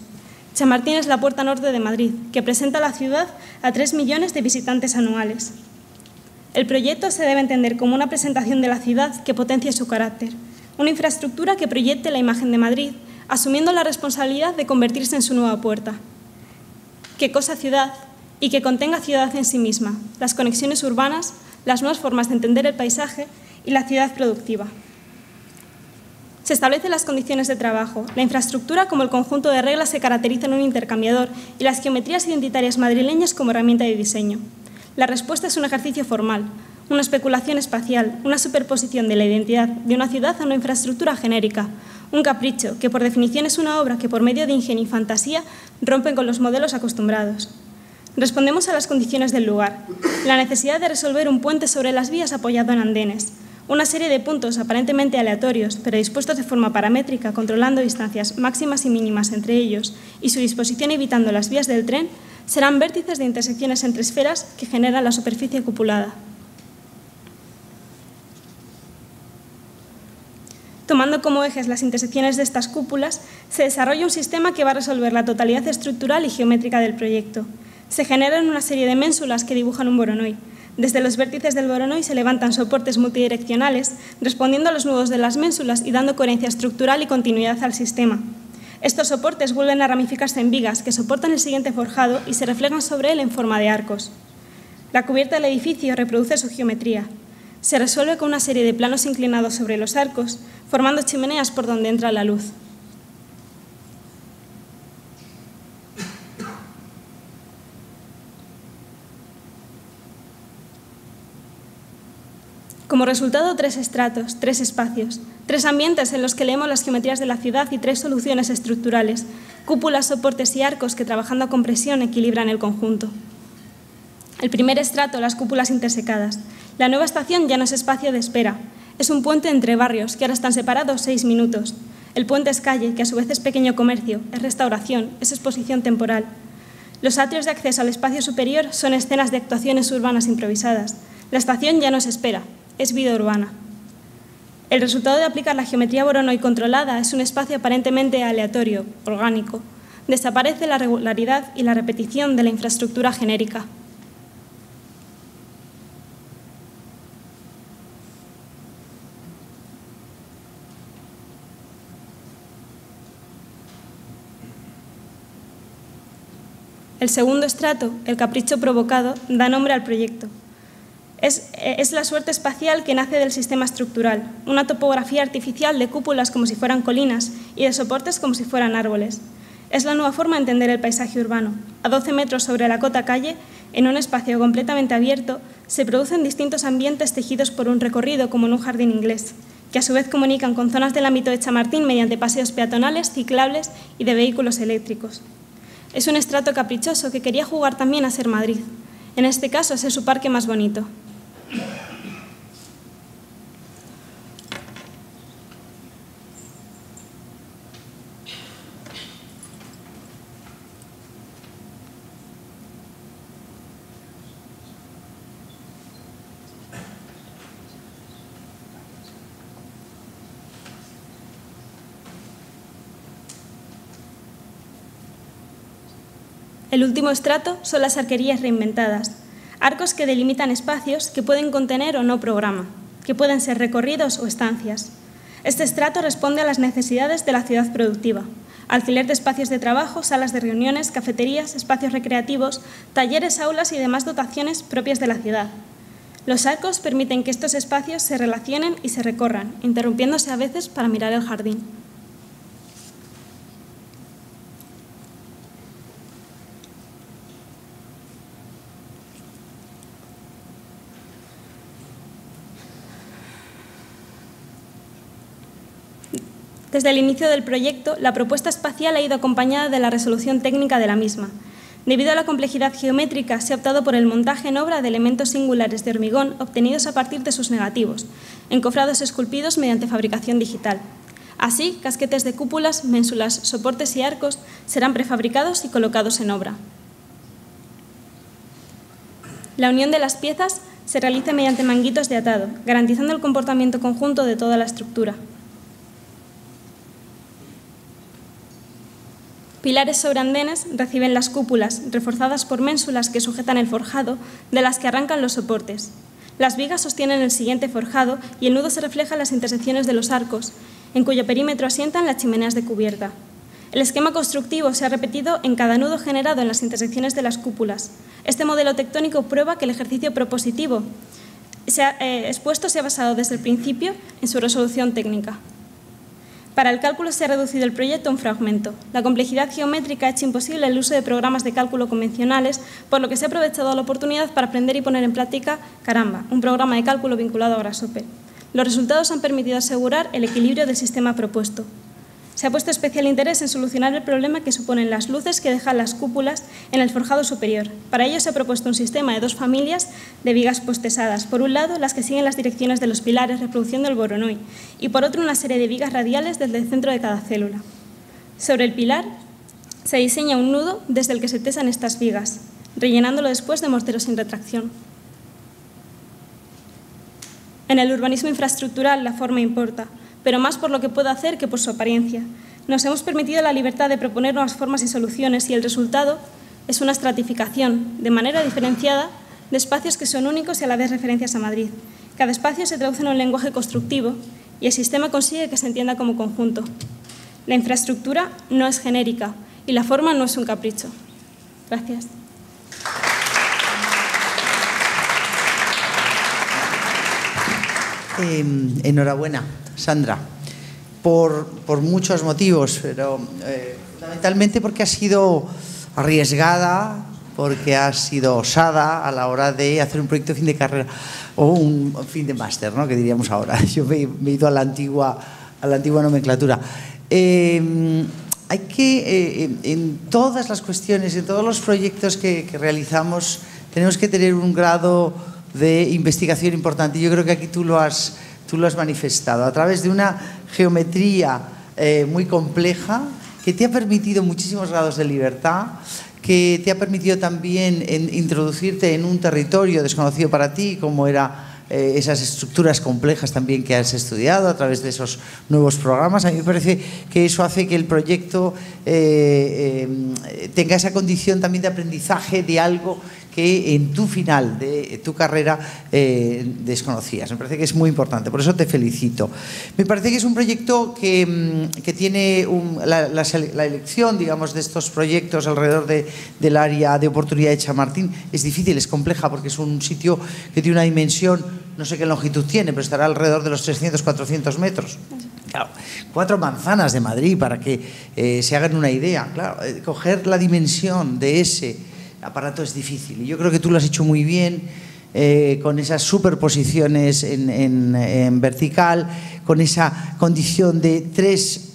Chamartín es la puerta norte de Madrid, que presenta a la ciudad a 3 millones de visitantes anuales. El proyecto se debe entender como una presentación de la ciudad que potencie su carácter, una infraestructura que proyecte la imagen de Madrid, asumiendo la responsabilidad de convertirse en su nueva puerta. Que cosa ciudad y que contenga ciudad en sí misma, las conexiones urbanas, las nuevas formas de entender el paisaje y la ciudad productiva. Se establecen las condiciones de trabajo. La infraestructura como el conjunto de reglas se caracteriza en un intercambiador y las geometrías identitarias madrileñas como herramienta de diseño. La respuesta es un ejercicio formal, una especulación espacial, una superposición de la identidad de una ciudad a una infraestructura genérica, un capricho que por definición es una obra que por medio de ingenio y fantasía rompen con los modelos acostumbrados. Respondemos a las condiciones del lugar, la necesidad de resolver un puente sobre las vías apoyado en andenes, una serie de puntos aparentemente aleatorios, pero dispuestos de forma paramétrica, controlando distancias máximas y mínimas entre ellos y su disposición evitando las vías del tren, serán vértices de intersecciones entre esferas que generan la superficie cupulada. Tomando como ejes las intersecciones de estas cúpulas, se desarrolla un sistema que va a resolver la totalidad estructural y geométrica del proyecto, se generan una serie de ménsulas que dibujan un Voronoi. Desde los vértices del Voronoi se levantan soportes multidireccionales, respondiendo a los nudos de las ménsulas y dando coherencia estructural y continuidad al sistema. Estos soportes vuelven a ramificarse en vigas que soportan el siguiente forjado y se reflejan sobre él en forma de arcos. La cubierta del edificio reproduce su geometría. Se resuelve con una serie de planos inclinados sobre los arcos, formando chimeneas por donde entra la luz. Como resultado, tres estratos, tres espacios, tres ambientes en los que leemos las geometrías de la ciudad y tres soluciones estructurales, cúpulas, soportes y arcos que trabajando a compresión equilibran el conjunto. El primer estrato, las cúpulas intersecadas. La nueva estación ya no es espacio de espera, es un puente entre barrios que ahora están separados seis minutos. El puente es calle, que a su vez es pequeño comercio, es restauración, es exposición temporal. Los atrios de acceso al espacio superior son escenas de actuaciones urbanas improvisadas. La estación ya no se espera, es vida urbana. El resultado de aplicar la geometría Voronoi controlada es un espacio aparentemente aleatorio, orgánico. Desaparece la regularidad y la repetición de la infraestructura genérica. El segundo estrato, el capricho provocado, da nombre al proyecto. Es, la suerte espacial que nace del sistema estructural, una topografía artificial de cúpulas como si fueran colinas y de soportes como si fueran árboles. Es la nueva forma de entender el paisaje urbano. A 12 metros sobre la cota calle, en un espacio completamente abierto, se producen distintos ambientes tejidos por un recorrido como en un jardín inglés, que a su vez comunican con zonas del ámbito de Chamartín mediante paseos peatonales, ciclables y de vehículos eléctricos. Es un estrato caprichoso que quería jugar también a ser Madrid. En este caso, es su parque más bonito. El último estrato son las arquerías reinventadas, arcos que delimitan espacios que pueden contener o no programa, que pueden ser recorridos o estancias. Este estrato responde a las necesidades de la ciudad productiva, alquiler de espacios de trabajo, salas de reuniones, cafeterías, espacios recreativos, talleres, aulas y demás dotaciones propias de la ciudad. Los arcos permiten que estos espacios se relacionen y se recorran, interrumpiéndose a veces para mirar el jardín. Desde el inicio del proyecto, la propuesta espacial ha ido acompañada de la resolución técnica de la misma. Debido a la complejidad geométrica, se ha optado por el montaje en obra de elementos singulares de hormigón obtenidos a partir de sus negativos, encofrados esculpidos mediante fabricación digital. Así, casquetes de cúpulas, ménsulas, soportes y arcos serán prefabricados y colocados en obra. La unión de las piezas se realiza mediante manguitos de atado, garantizando el comportamiento conjunto de toda la estructura. Pilares sobre andenes reciben las cúpulas, reforzadas por ménsulas que sujetan el forjado, de las que arrancan los soportes. Las vigas sostienen el siguiente forjado y el nudo se refleja en las intersecciones de los arcos, en cuyo perímetro asientan las chimeneas de cubierta. El esquema constructivo se ha repetido en cada nudo generado en las intersecciones de las cúpulas. Este modelo tectónico prueba que el ejercicio propositivo se ha, eh, expuesto se ha basado desde el principio en su resolución técnica. Para el cálculo se ha reducido el proyecto a un fragmento. La complejidad geométrica ha hecho imposible el uso de programas de cálculo convencionales, por lo que se ha aprovechado la oportunidad para aprender y poner en práctica Caramba, un programa de cálculo vinculado a Grasshopper. Los resultados han permitido asegurar el equilibrio del sistema propuesto. Se ha puesto especial interés en solucionar el problema que suponen las luces que dejan las cúpulas en el forjado superior. Para ello se ha propuesto un sistema de dos familias de vigas postesadas. Por un lado, las que siguen las direcciones de los pilares, reproduciendo el Voronoi, y por otro, una serie de vigas radiales desde el centro de cada célula. Sobre el pilar se diseña un nudo desde el que se tesan estas vigas, rellenándolo después de mortero sin retracción. En el urbanismo infraestructural la forma importa pero más por lo que puedo hacer que por su apariencia. Nos hemos permitido la libertad de proponer nuevas formas y soluciones y el resultado es una estratificación, de manera diferenciada, de espacios que son únicos y a la vez referencias a Madrid. Cada espacio se traduce en un lenguaje constructivo y el sistema consigue que se entienda como conjunto. La infraestructura no es genérica y la forma no es un capricho. Gracias. Eh, enhorabuena. Sandra, por, muchos motivos, pero eh, fundamentalmente porque ha sido arriesgada, porque ha sido osada a la hora de hacer un proyecto de fin de carrera o un fin de máster, ¿no? que diríamos ahora. Yo me, he ido a la antigua, a la antigua nomenclatura. Em, hay que, eh, en todas las cuestiones, en todos los proyectos que, que realizamos, tenemos que tener un grado de investigación importante. Yo creo que aquí tú lo has tú lo has manifestado, a través de una geometría eh, muy compleja que te ha permitido muchísimos grados de libertad, que te ha permitido también introducirte en un territorio desconocido para ti, como era eh, esas estructuras complejas también que has estudiado a través de esos nuevos programas. A mí me parece que eso hace que el proyecto eh, tenga esa condición también de aprendizaje de algo que en tu final de tu carrera eh, desconocías. Me parece que es muy importante, por eso te felicito. Me parece que es un proyecto que, mm, que tiene la, elección, digamos, de estos proyectos alrededor de, del área de oportunidad de Chamartín es difícil, es compleja, porque es un sitio que tiene una dimensión, no sé qué longitud tiene, pero estará alrededor de los 300, 400 metros. Claro, cuatro manzanas de Madrid para que eh, se hagan una idea. Claro, eh, coger la dimensión de ese aparato es difícil. Y yo creo que tú lo has hecho muy bien, eh, con esas superposiciones en, vertical, con esa condición de tres,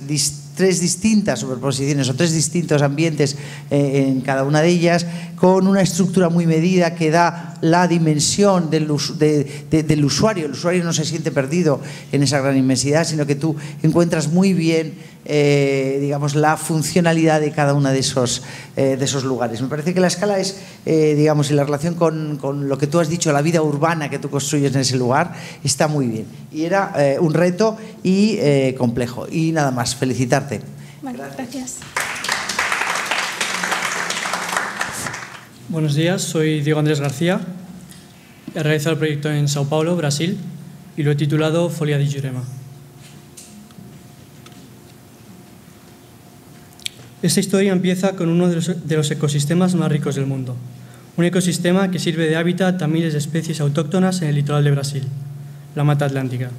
tres distintas superposiciones o tres distintos ambientes eh, en cada una de ellas, con una estructura muy medida que da la dimensión del, del usuario. El usuario no se siente perdido en esa gran inmensidad, sino que tú encuentras muy bien eh, digamos, la funcionalidad de cada uno de esos, eh, de esos lugares. Me parece que la escala es, eh, digamos, y la relación con, con, lo que tú has dicho, la vida urbana que tú construyes en ese lugar, está muy bien. Y era un reto y complejo. Y nada más, felicitarte. gracias. Buenos días, soy Diego Andrés García. He realizado el proyecto en Sao Paulo, Brasil, y lo he titulado Folia di Jurema. Esta historia empieza con uno de los, ecosistemas más ricos del mundo, un ecosistema que sirve de hábitat a miles de especies autóctonas en el litoral de Brasil, la Mata Atlántica.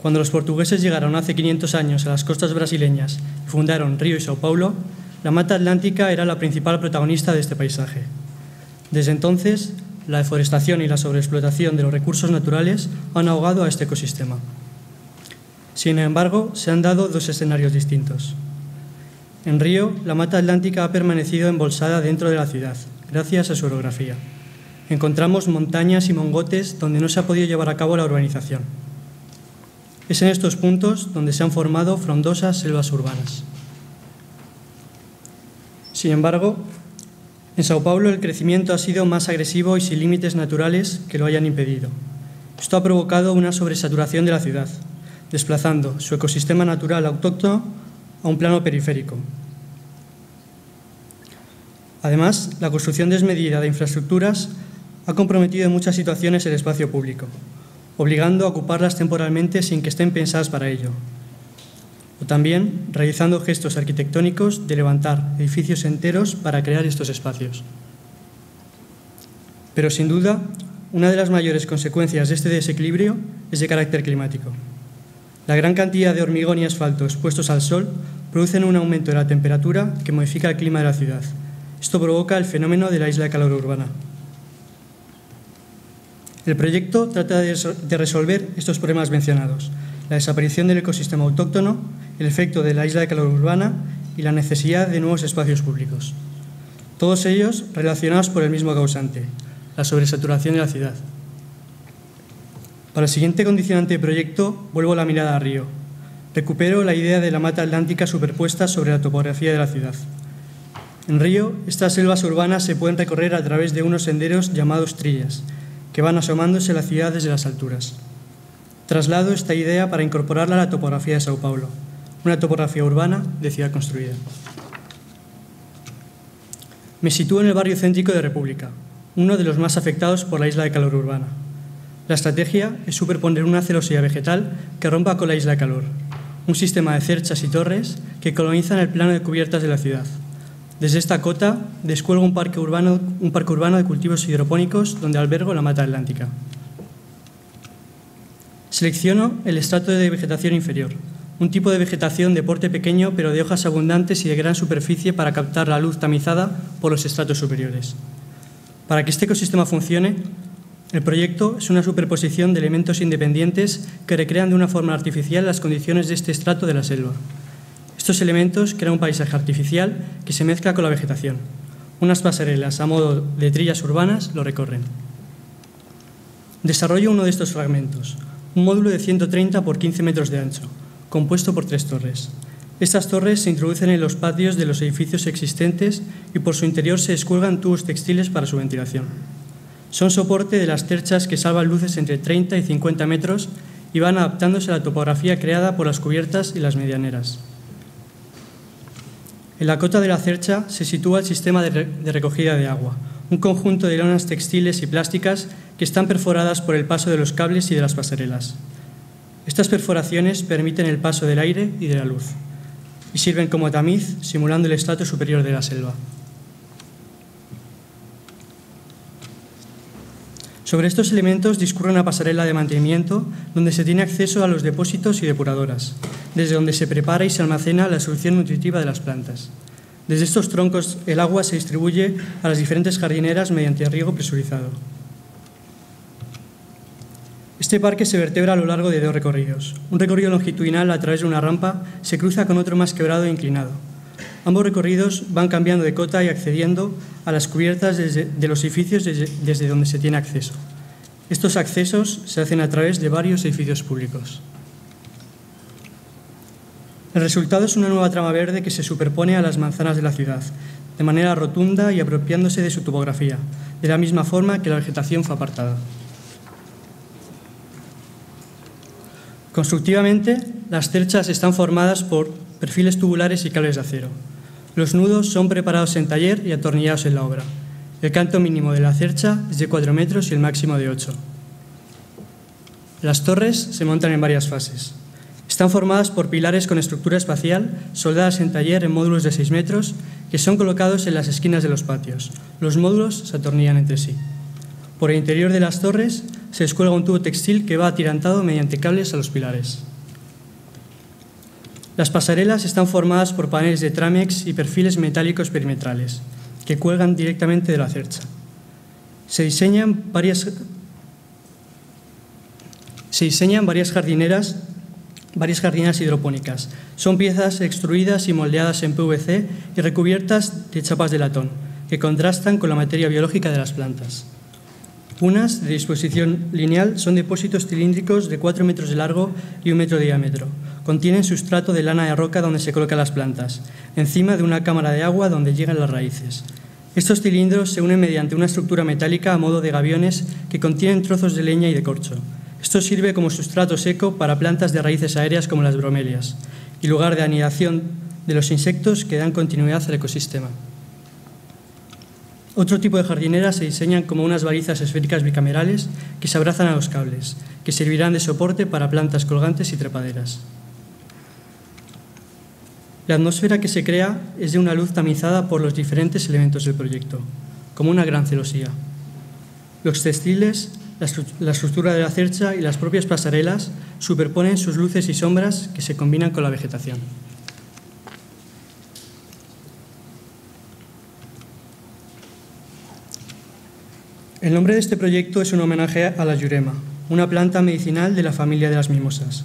Cuando los portugueses llegaron hace 500 años a las costas brasileñas y fundaron Río y Sao Paulo, la Mata Atlántica era la principal protagonista de este paisaje. Desde entonces, la deforestación y la sobreexplotación de los recursos naturales han ahogado a este ecosistema. Sin embargo, se han dado dos escenarios distintos. En Río, la mata atlántica ha permanecido embolsada dentro de la ciudad, gracias a su orografía. Encontramos montañas y mongotes donde no se ha podido llevar a cabo la urbanización. Es en estos puntos donde se han formado frondosas selvas urbanas. Sin embargo, en Sao Paulo el crecimiento ha sido más agresivo y sin límites naturales que lo hayan impedido. Esto ha provocado una sobresaturación de la ciudad, desplazando su ecosistema natural autóctono a un plano periférico. Además, la construcción desmedida de infraestructuras ha comprometido en muchas situaciones el espacio público, obligando a ocuparlas temporalmente sin que estén pensadas para ello. También realizando gestos arquitectónicos de levantar edificios enteros para crear estos espacios. Pero sin duda, una de las mayores consecuencias de este desequilibrio es de carácter climático. La gran cantidad de hormigón y asfalto expuestos al sol producen un aumento de la temperatura que modifica el clima de la ciudad. Esto provoca el fenómeno de la isla de calor urbana. El proyecto trata de resolver estos problemas mencionados, la desaparición del ecosistema autóctono, el efecto de la isla de calor urbana y la necesidad de nuevos espacios públicos. Todos ellos relacionados por el mismo causante, la sobresaturación de la ciudad. Para el siguiente condicionante de proyecto, vuelvo la mirada a Río. Recupero la idea de la mata atlántica superpuesta sobre la topografía de la ciudad. En Río, estas selvas urbanas se pueden recorrer a través de unos senderos llamados trillas, que van asomándose a la ciudad desde las alturas. Traslado esta idea para incorporarla a la topografía de Sao Paulo, una topografía urbana de ciudad construida. Me sitúo en el barrio céntrico de República, uno de los más afectados por la isla de calor urbana. La estrategia es superponer una celosía vegetal que rompa con la isla de calor, un sistema de cerchas y torres que colonizan el plano de cubiertas de la ciudad. Desde esta cota descuelgo un parque urbano, un parque urbano de cultivos hidropónicos donde albergo la mata atlántica. Selecciono el estrato de vegetación inferior, un tipo de vegetación de porte pequeño pero de hojas abundantes y de gran superficie para captar la luz tamizada por los estratos superiores. Para que este ecosistema funcione, el proyecto es una superposición de elementos independientes que recrean de una forma artificial las condiciones de este estrato de la selva. Estos elementos crean un paisaje artificial que se mezcla con la vegetación. Unas pasarelas a modo de trillas urbanas lo recorren. Desarrollo uno de estos fragmentos, un módulo de 130 por 15 metros de ancho, compuesto por tres torres. Estas torres se introducen en los patios de los edificios existentes y por su interior se descuelgan tubos textiles para su ventilación. Son soporte de las terchas que salvan luces entre 30 y 50 metros y van adaptándose a la topografía creada por las cubiertas y las medianeras. En la cota de la cercha se sitúa el sistema de, recogida de agua, un conjunto de lonas textiles y plásticas que están perforadas por el paso de los cables y de las pasarelas. Estas perforaciones permiten el paso del aire y de la luz y sirven como tamiz, simulando el estrato superior de la selva. Sobre estos elementos discurre una pasarela de mantenimiento donde se tiene acceso a los depósitos y depuradoras, desde donde se prepara y se almacena la solución nutritiva de las plantas. Desde estos troncos el agua se distribuye a las diferentes jardineras mediante riego presurizado. Este parque se vertebra a lo largo de dos recorridos. Un recorrido longitudinal a través de una rampa se cruza con otro más quebrado e inclinado. Ambos recorridos van cambiando de cota y accediendo a las cubiertas de los edificios desde, donde se tiene acceso. Estos accesos se hacen a través de varios edificios públicos. El resultado es una nueva trama verde que se superpone a las manzanas de la ciudad, de manera rotunda y apropiándose de su topografía, de la misma forma que la vegetación fue apartada. Constructivamente, las cerchas están formadas por perfiles tubulares y cables de acero. Los nudos son preparados en taller y atornillados en la obra. El canto mínimo de la cercha es de 4 metros y el máximo de 8. Las torres se montan en varias fases. Están formadas por pilares con estructura espacial soldadas en taller en módulos de 6 metros que son colocados en las esquinas de los patios. Los módulos se atornillan entre sí. Por el interior de las torres se descuelga un tubo textil que va atirantado mediante cables a los pilares. Las pasarelas están formadas por paneles de Tramex y perfiles metálicos perimetrales que cuelgan directamente de la cercha. Se diseñan varias, se diseñan varias jardineras varias jardineras hidropónicas. Son piezas extruidas y moldeadas en PVC y recubiertas de chapas de latón, que contrastan con la materia biológica de las plantas. Unas, de disposición lineal, son depósitos cilíndricos de 4 metros de largo y un metro de diámetro. Contienen sustrato de lana de roca donde se colocan las plantas, encima de una cámara de agua donde llegan las raíces. Estos cilindros se unen mediante una estructura metálica a modo de gaviones que contienen trozos de leña y de corcho. Esto sirve como sustrato seco para plantas de raíces aéreas como las bromelias y lugar de anidación de los insectos que dan continuidad al ecosistema. Otro tipo de jardineras se diseñan como unas balizas esféricas bicamerales que se abrazan a los cables, que servirán de soporte para plantas colgantes y trepaderas. La atmósfera que se crea es de una luz tamizada por los diferentes elementos del proyecto, como una gran celosía. Los textiles, la estructura de la cercha y las propias pasarelas superponen sus luces y sombras que se combinan con la vegetación. El nombre de este proyecto es un homenaje a la yurema, una planta medicinal de la familia de las mimosas.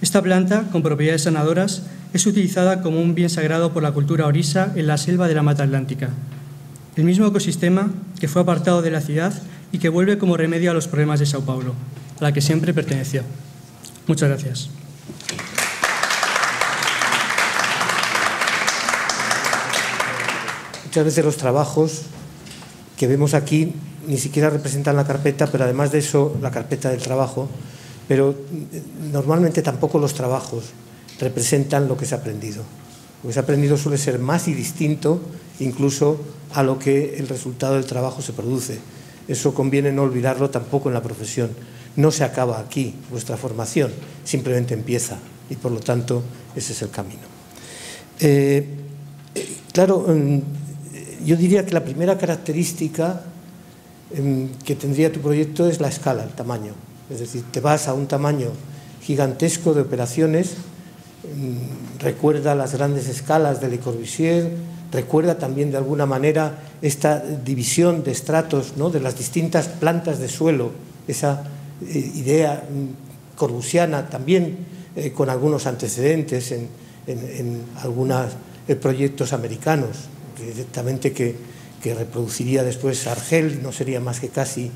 Esta planta, con propiedades sanadoras, es utilizada como un bien sagrado por la cultura orisa en la selva de la Mata Atlántica, el mismo ecosistema que fue apartado de la ciudad y que vuelve como remedio a los problemas de Sao Paulo, a la que siempre perteneció. Muchas gracias. Muchas veces los trabajos que vemos aquí ni siquiera representan la carpeta, pero además de eso, la carpeta del trabajo, pero eh, normalmente tampoco los trabajos representan lo que se ha aprendido. Lo que se ha aprendido suele ser más y distinto incluso a lo que el resultado del trabajo se produce. Eso conviene no olvidarlo tampoco en la profesión. No se acaba aquí vuestra formación, simplemente empieza y por lo tanto ese es el camino. Eh, eh, claro, mm, yo diría que la primera característica que tendría tu proyecto es la escala, el tamaño. Es decir, te vas a un tamaño gigantesco de operaciones, recuerda las grandes escalas de Le Corbusier, recuerda también de alguna manera esta división de estratos ¿no? de las distintas plantas de suelo, esa eh, idea mm, corbusiana también eh, con algunos antecedentes en, algunos eh, proyectos americanos, directamente que que reproduciría después Argel, no sería más que casi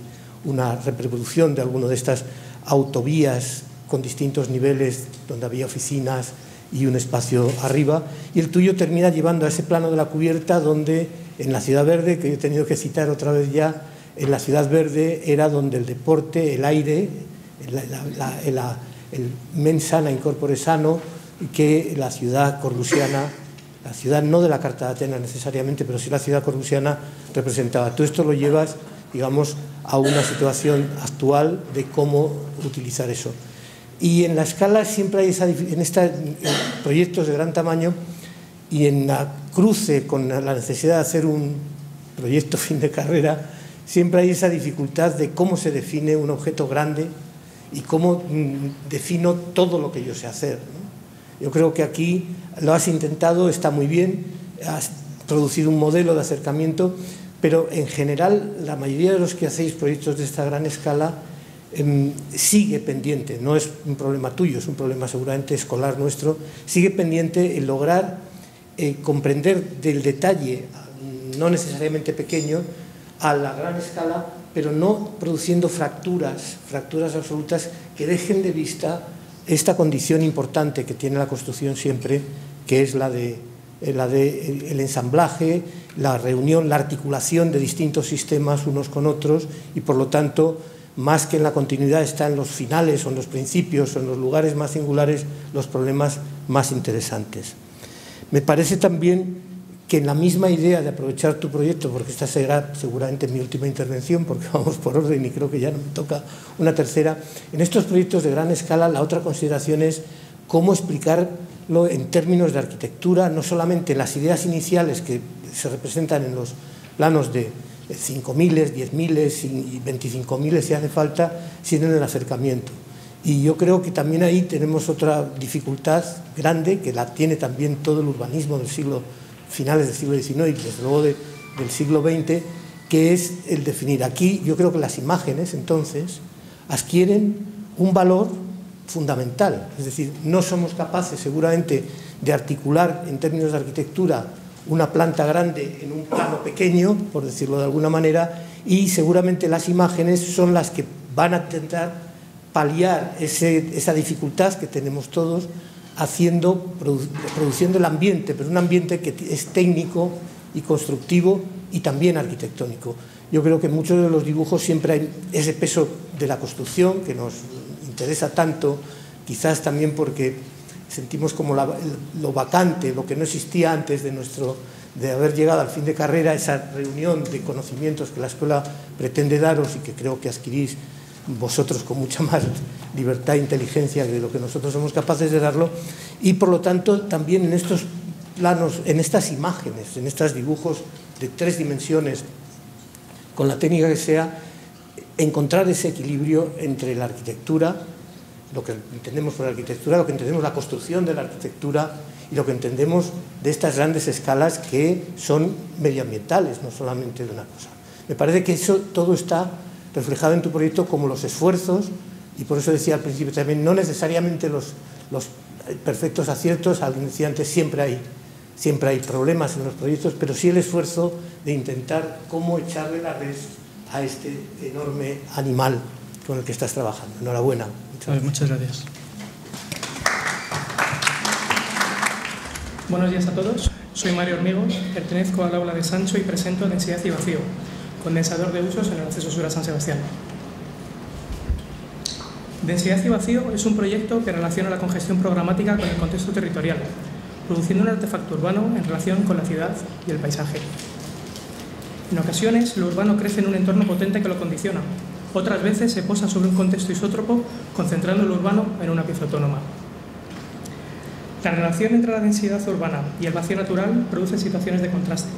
una reproducción de alguna de estas autovías con distintos niveles donde había oficinas y un espacio arriba, y el tuyo termina llevando a ese plano de la cubierta donde en la Ciudad Verde, que he tenido que citar otra vez ya, en la Ciudad Verde era donde el deporte, el aire, el mensana incorpore sano, que la ciudad corlusiana la ciudad no de la Carta de Atenas necesariamente, pero sí la ciudad corbusiana representaba. Tú esto lo llevas, digamos, a una situación actual de cómo utilizar eso. Y en la escala siempre hay esa, en estos proyectos de gran tamaño y en la cruce con la necesidad de hacer un proyecto fin de carrera, siempre hay esa dificultad de cómo se define un objeto grande y cómo mm, defino todo lo que yo sé hacer. Yo creo que aquí lo has intentado, está muy bien, has producido un modelo de acercamiento, pero en general la mayoría de los que hacéis proyectos de esta gran escala em, sigue pendiente, no es un problema tuyo, es un problema seguramente escolar nuestro, sigue pendiente el lograr eh, comprender del detalle, no necesariamente pequeño, a la gran escala, pero no produciendo fracturas, fracturas absolutas que dejen de vista esta condición importante que tiene la construcción siempre, que es la de, eh, la de el ensamblaje, la reunión, la articulación de distintos sistemas unos con otros y por lo tanto más que en la continuidad está en los finales o en los principios o en los lugares más singulares los problemas más interesantes. Me parece también que en la misma idea de aprovechar tu proyecto, porque esta será seguramente mi última intervención, porque vamos por orden y creo que ya no me toca una tercera, en estos proyectos de gran escala la otra consideración es cómo explicarlo en términos de arquitectura, no solamente en las ideas iniciales que se representan en los planos de 5.000, 10.000 y 25.000 si hace falta, sino en el acercamiento. Y yo creo que también ahí tenemos otra dificultad grande, que la tiene también todo el urbanismo del siglo finales del siglo XIX y desde luego del siglo XX, que es el definir. Aquí yo creo que las imágenes entonces adquieren un valor fundamental. Es decir, no somos capaces seguramente de articular en términos de arquitectura una planta grande en un plano pequeño, por decirlo de alguna manera, y seguramente las imágenes son las que van a intentar paliar esa dificultad que tenemos todos haciendo, produciendo el ambiente, pero un ambiente que es técnico y constructivo y también arquitectónico. Yo creo que en muchos de los dibujos siempre hay ese peso de la construcción que nos interesa tanto, quizás también porque sentimos como lo vacante, lo que no existía antes de, nuestro, de haber llegado al fin de carrera, esa reunión de conocimientos que la escuela pretende daros y que creo que adquirís vosotros con mucha más libertad inteligencia de lo que nosotros somos capaces de darlo, y por lo tanto también en estos planos, en estas imágenes, en estos dibujos de tres dimensiones, con la técnica que sea, encontrar ese equilibrio entre la arquitectura, lo que entendemos por arquitectura, lo que entendemos la construcción de la arquitectura y lo que entendemos de estas grandes escalas que son medioambientales, no solamente de una cosa. Me parece que eso todo está reflejado en tu proyecto como los esfuerzos, y por eso decía al principio también, no necesariamente los, los perfectos aciertos, al decía antes, siempre hay, siempre hay problemas en los proyectos, pero sí el esfuerzo de intentar cómo echarle la red a este enorme animal con el que estás trabajando. Enhorabuena. Muchas gracias. Buenos días a todos. Soy Mario Hormigo, pertenezco al aula de Sancho y presento Densidad y Vacío, condensador de usos en el acceso sur a San Sebastián. Densidad y Vacío es un proyecto que relaciona la congestión programática con el contexto territorial, produciendo un artefacto urbano en relación con la ciudad y el paisaje. En ocasiones, lo urbano crece en un entorno potente que lo condiciona. Otras veces se posa sobre un contexto isótropo, concentrando lo urbano en una pieza autónoma. La relación entre la densidad urbana y el vacío natural produce situaciones de contraste,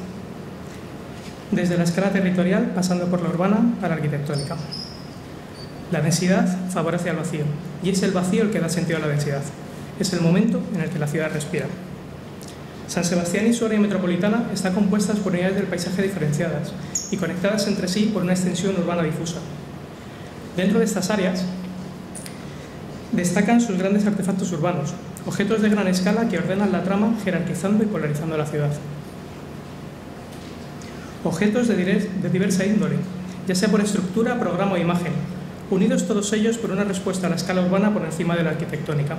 desde la escala territorial pasando por la urbana a la arquitectónica. La densidad favorece al vacío y es el vacío el que da sentido a la densidad. Es el momento en el que la ciudad respira. San Sebastián y su área metropolitana están compuestas por unidades del paisaje diferenciadas y conectadas entre sí por una extensión urbana difusa. Dentro de estas áreas destacan sus grandes artefactos urbanos, objetos de gran escala que ordenan la trama jerarquizando y polarizando la ciudad objetos de, diversa índole, ya sea por estructura, programa o imagen, unidos todos ellos por una respuesta a la escala urbana por encima de la arquitectónica.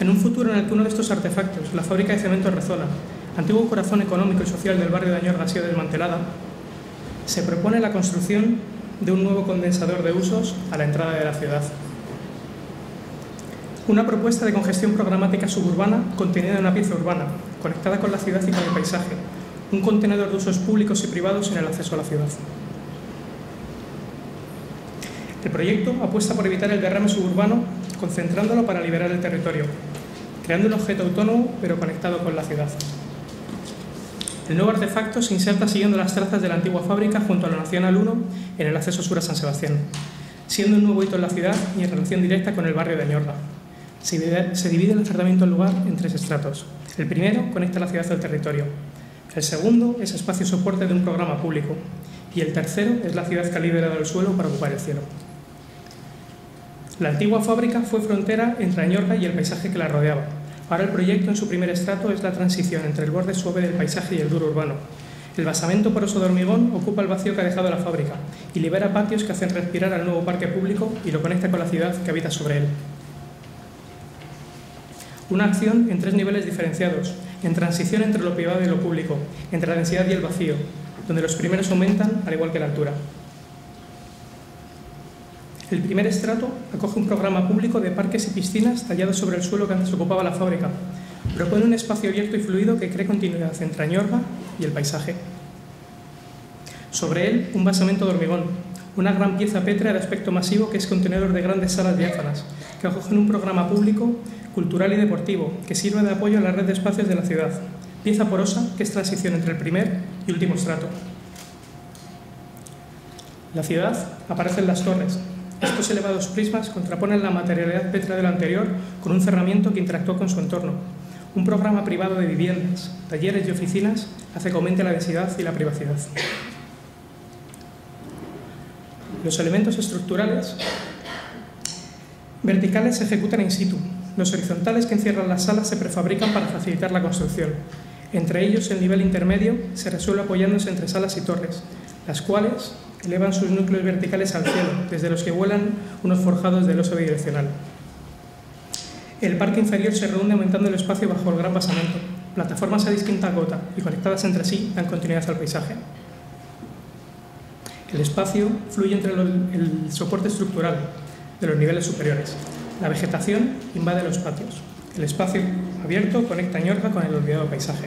En un futuro en el que uno de estos artefactos, la fábrica de cemento Rezola, antiguo corazón económico y social del barrio de Añorga, ha sido desmantelada, se propone la construcción de un nuevo condensador de usos a la entrada de la ciudad. Una propuesta de congestión programática suburbana contenida en una pieza urbana, conectada con la ciudad y con el paisaje, un contenedor de usos públicos y privados en el acceso a la ciudad. El proyecto apuesta por evitar el derrame suburbano, concentrándolo para liberar el territorio, creando un objeto autónomo pero conectado con la ciudad. El nuevo artefacto se inserta siguiendo las trazas de la antigua fábrica junto a la Nacional 1 en el acceso sur a San Sebastián, siendo un nuevo hito en la ciudad y en relación directa con el barrio de Añorga. Se divide el tratamiento del lugar en tres estratos. El primero conecta la ciudad al territorio, el segundo es espacio soporte de un programa público. Y el tercero es la ciudad que ha liberado el suelo para ocupar el cielo. La antigua fábrica fue frontera entre Añorga y el paisaje que la rodeaba. Ahora el proyecto en su primer estrato es la transición entre el borde suave del paisaje y el duro urbano. El basamento poroso de hormigón ocupa el vacío que ha dejado la fábrica y libera patios que hacen respirar al nuevo parque público y lo conecta con la ciudad que habita sobre él. Una acción en tres niveles diferenciados, en transición entre lo privado y lo público, entre la densidad y el vacío, donde los primeros aumentan al igual que la altura. El primer estrato acoge un programa público de parques y piscinas tallados sobre el suelo que antes ocupaba la fábrica. Propone un espacio abierto y fluido que cree continuidad entre Añorga y el paisaje. Sobre él, un basamento de hormigón, una gran pieza pétrea de aspecto masivo que es contenedor de grandes salas diáfanas, que acogen un programa público cultural y deportivo, que sirve de apoyo a la red de espacios de la ciudad. Pieza porosa, que es transición entre el primer y último estrato. La ciudad aparece en las torres. Estos elevados prismas contraponen la materialidad petra del anterior con un cerramiento que interactúa con su entorno. Un programa privado de viviendas, talleres y oficinas hace que aumente la densidad y la privacidad. Los elementos estructurales Verticales se ejecutan in situ. Los horizontales que encierran las salas se prefabrican para facilitar la construcción. Entre ellos, el nivel intermedio se resuelve apoyándose entre salas y torres, las cuales elevan sus núcleos verticales al cielo, desde los que vuelan unos forjados de loso bidireccional. El parque inferior se reúne aumentando el espacio bajo el gran basamento. Plataformas a distinta gota y conectadas entre sí dan continuidad al paisaje. El espacio fluye entre el soporte estructural de los niveles superiores. La vegetación invade los patios. El espacio abierto conecta Ñorca con el olvidado paisaje.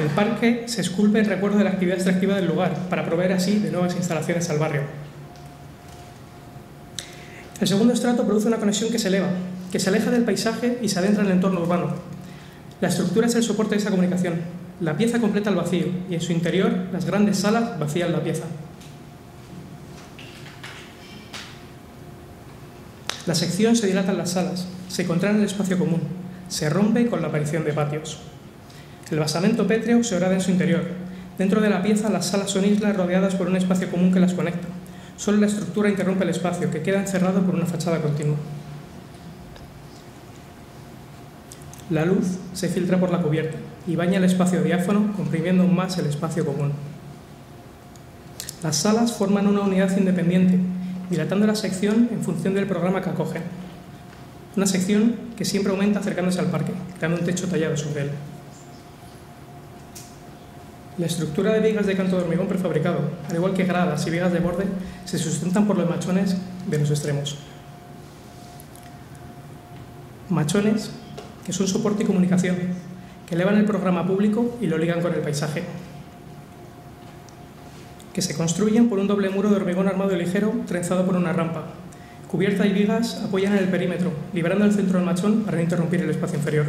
El parque se esculpe en recuerdo de la actividad extractiva del lugar, para proveer así de nuevas instalaciones al barrio. El segundo estrato produce una conexión que se eleva, que se aleja del paisaje y se adentra en el entorno urbano. La estructura es el soporte de esa comunicación. La pieza completa el vacío y en su interior las grandes salas vacían la pieza. La sección se dilata en las salas, se contrae en el espacio común, se rompe con la aparición de patios. El basamento pétreo se orada en su interior. Dentro de la pieza las salas son islas rodeadas por un espacio común que las conecta. Solo la estructura interrumpe el espacio, que queda encerrado por una fachada continua. La luz se filtra por la cubierta y baña el espacio diáfano, comprimiendo aún más el espacio común. Las salas forman una unidad independiente, dilatando la sección en función del programa que acogen. Una sección que siempre aumenta acercándose al parque, creando un techo tallado sobre él. La estructura de vigas de canto de hormigón prefabricado, al igual que gradas y vigas de borde, se sustentan por los machones de los extremos. Machones que son soporte y comunicación, que elevan el programa público y lo ligan con el paisaje. Que se construyen por un doble muro de hormigón armado y ligero trenzado por una rampa. Cubierta y vigas apoyan en el perímetro, liberando el centro del machón para no interrumpir el espacio inferior.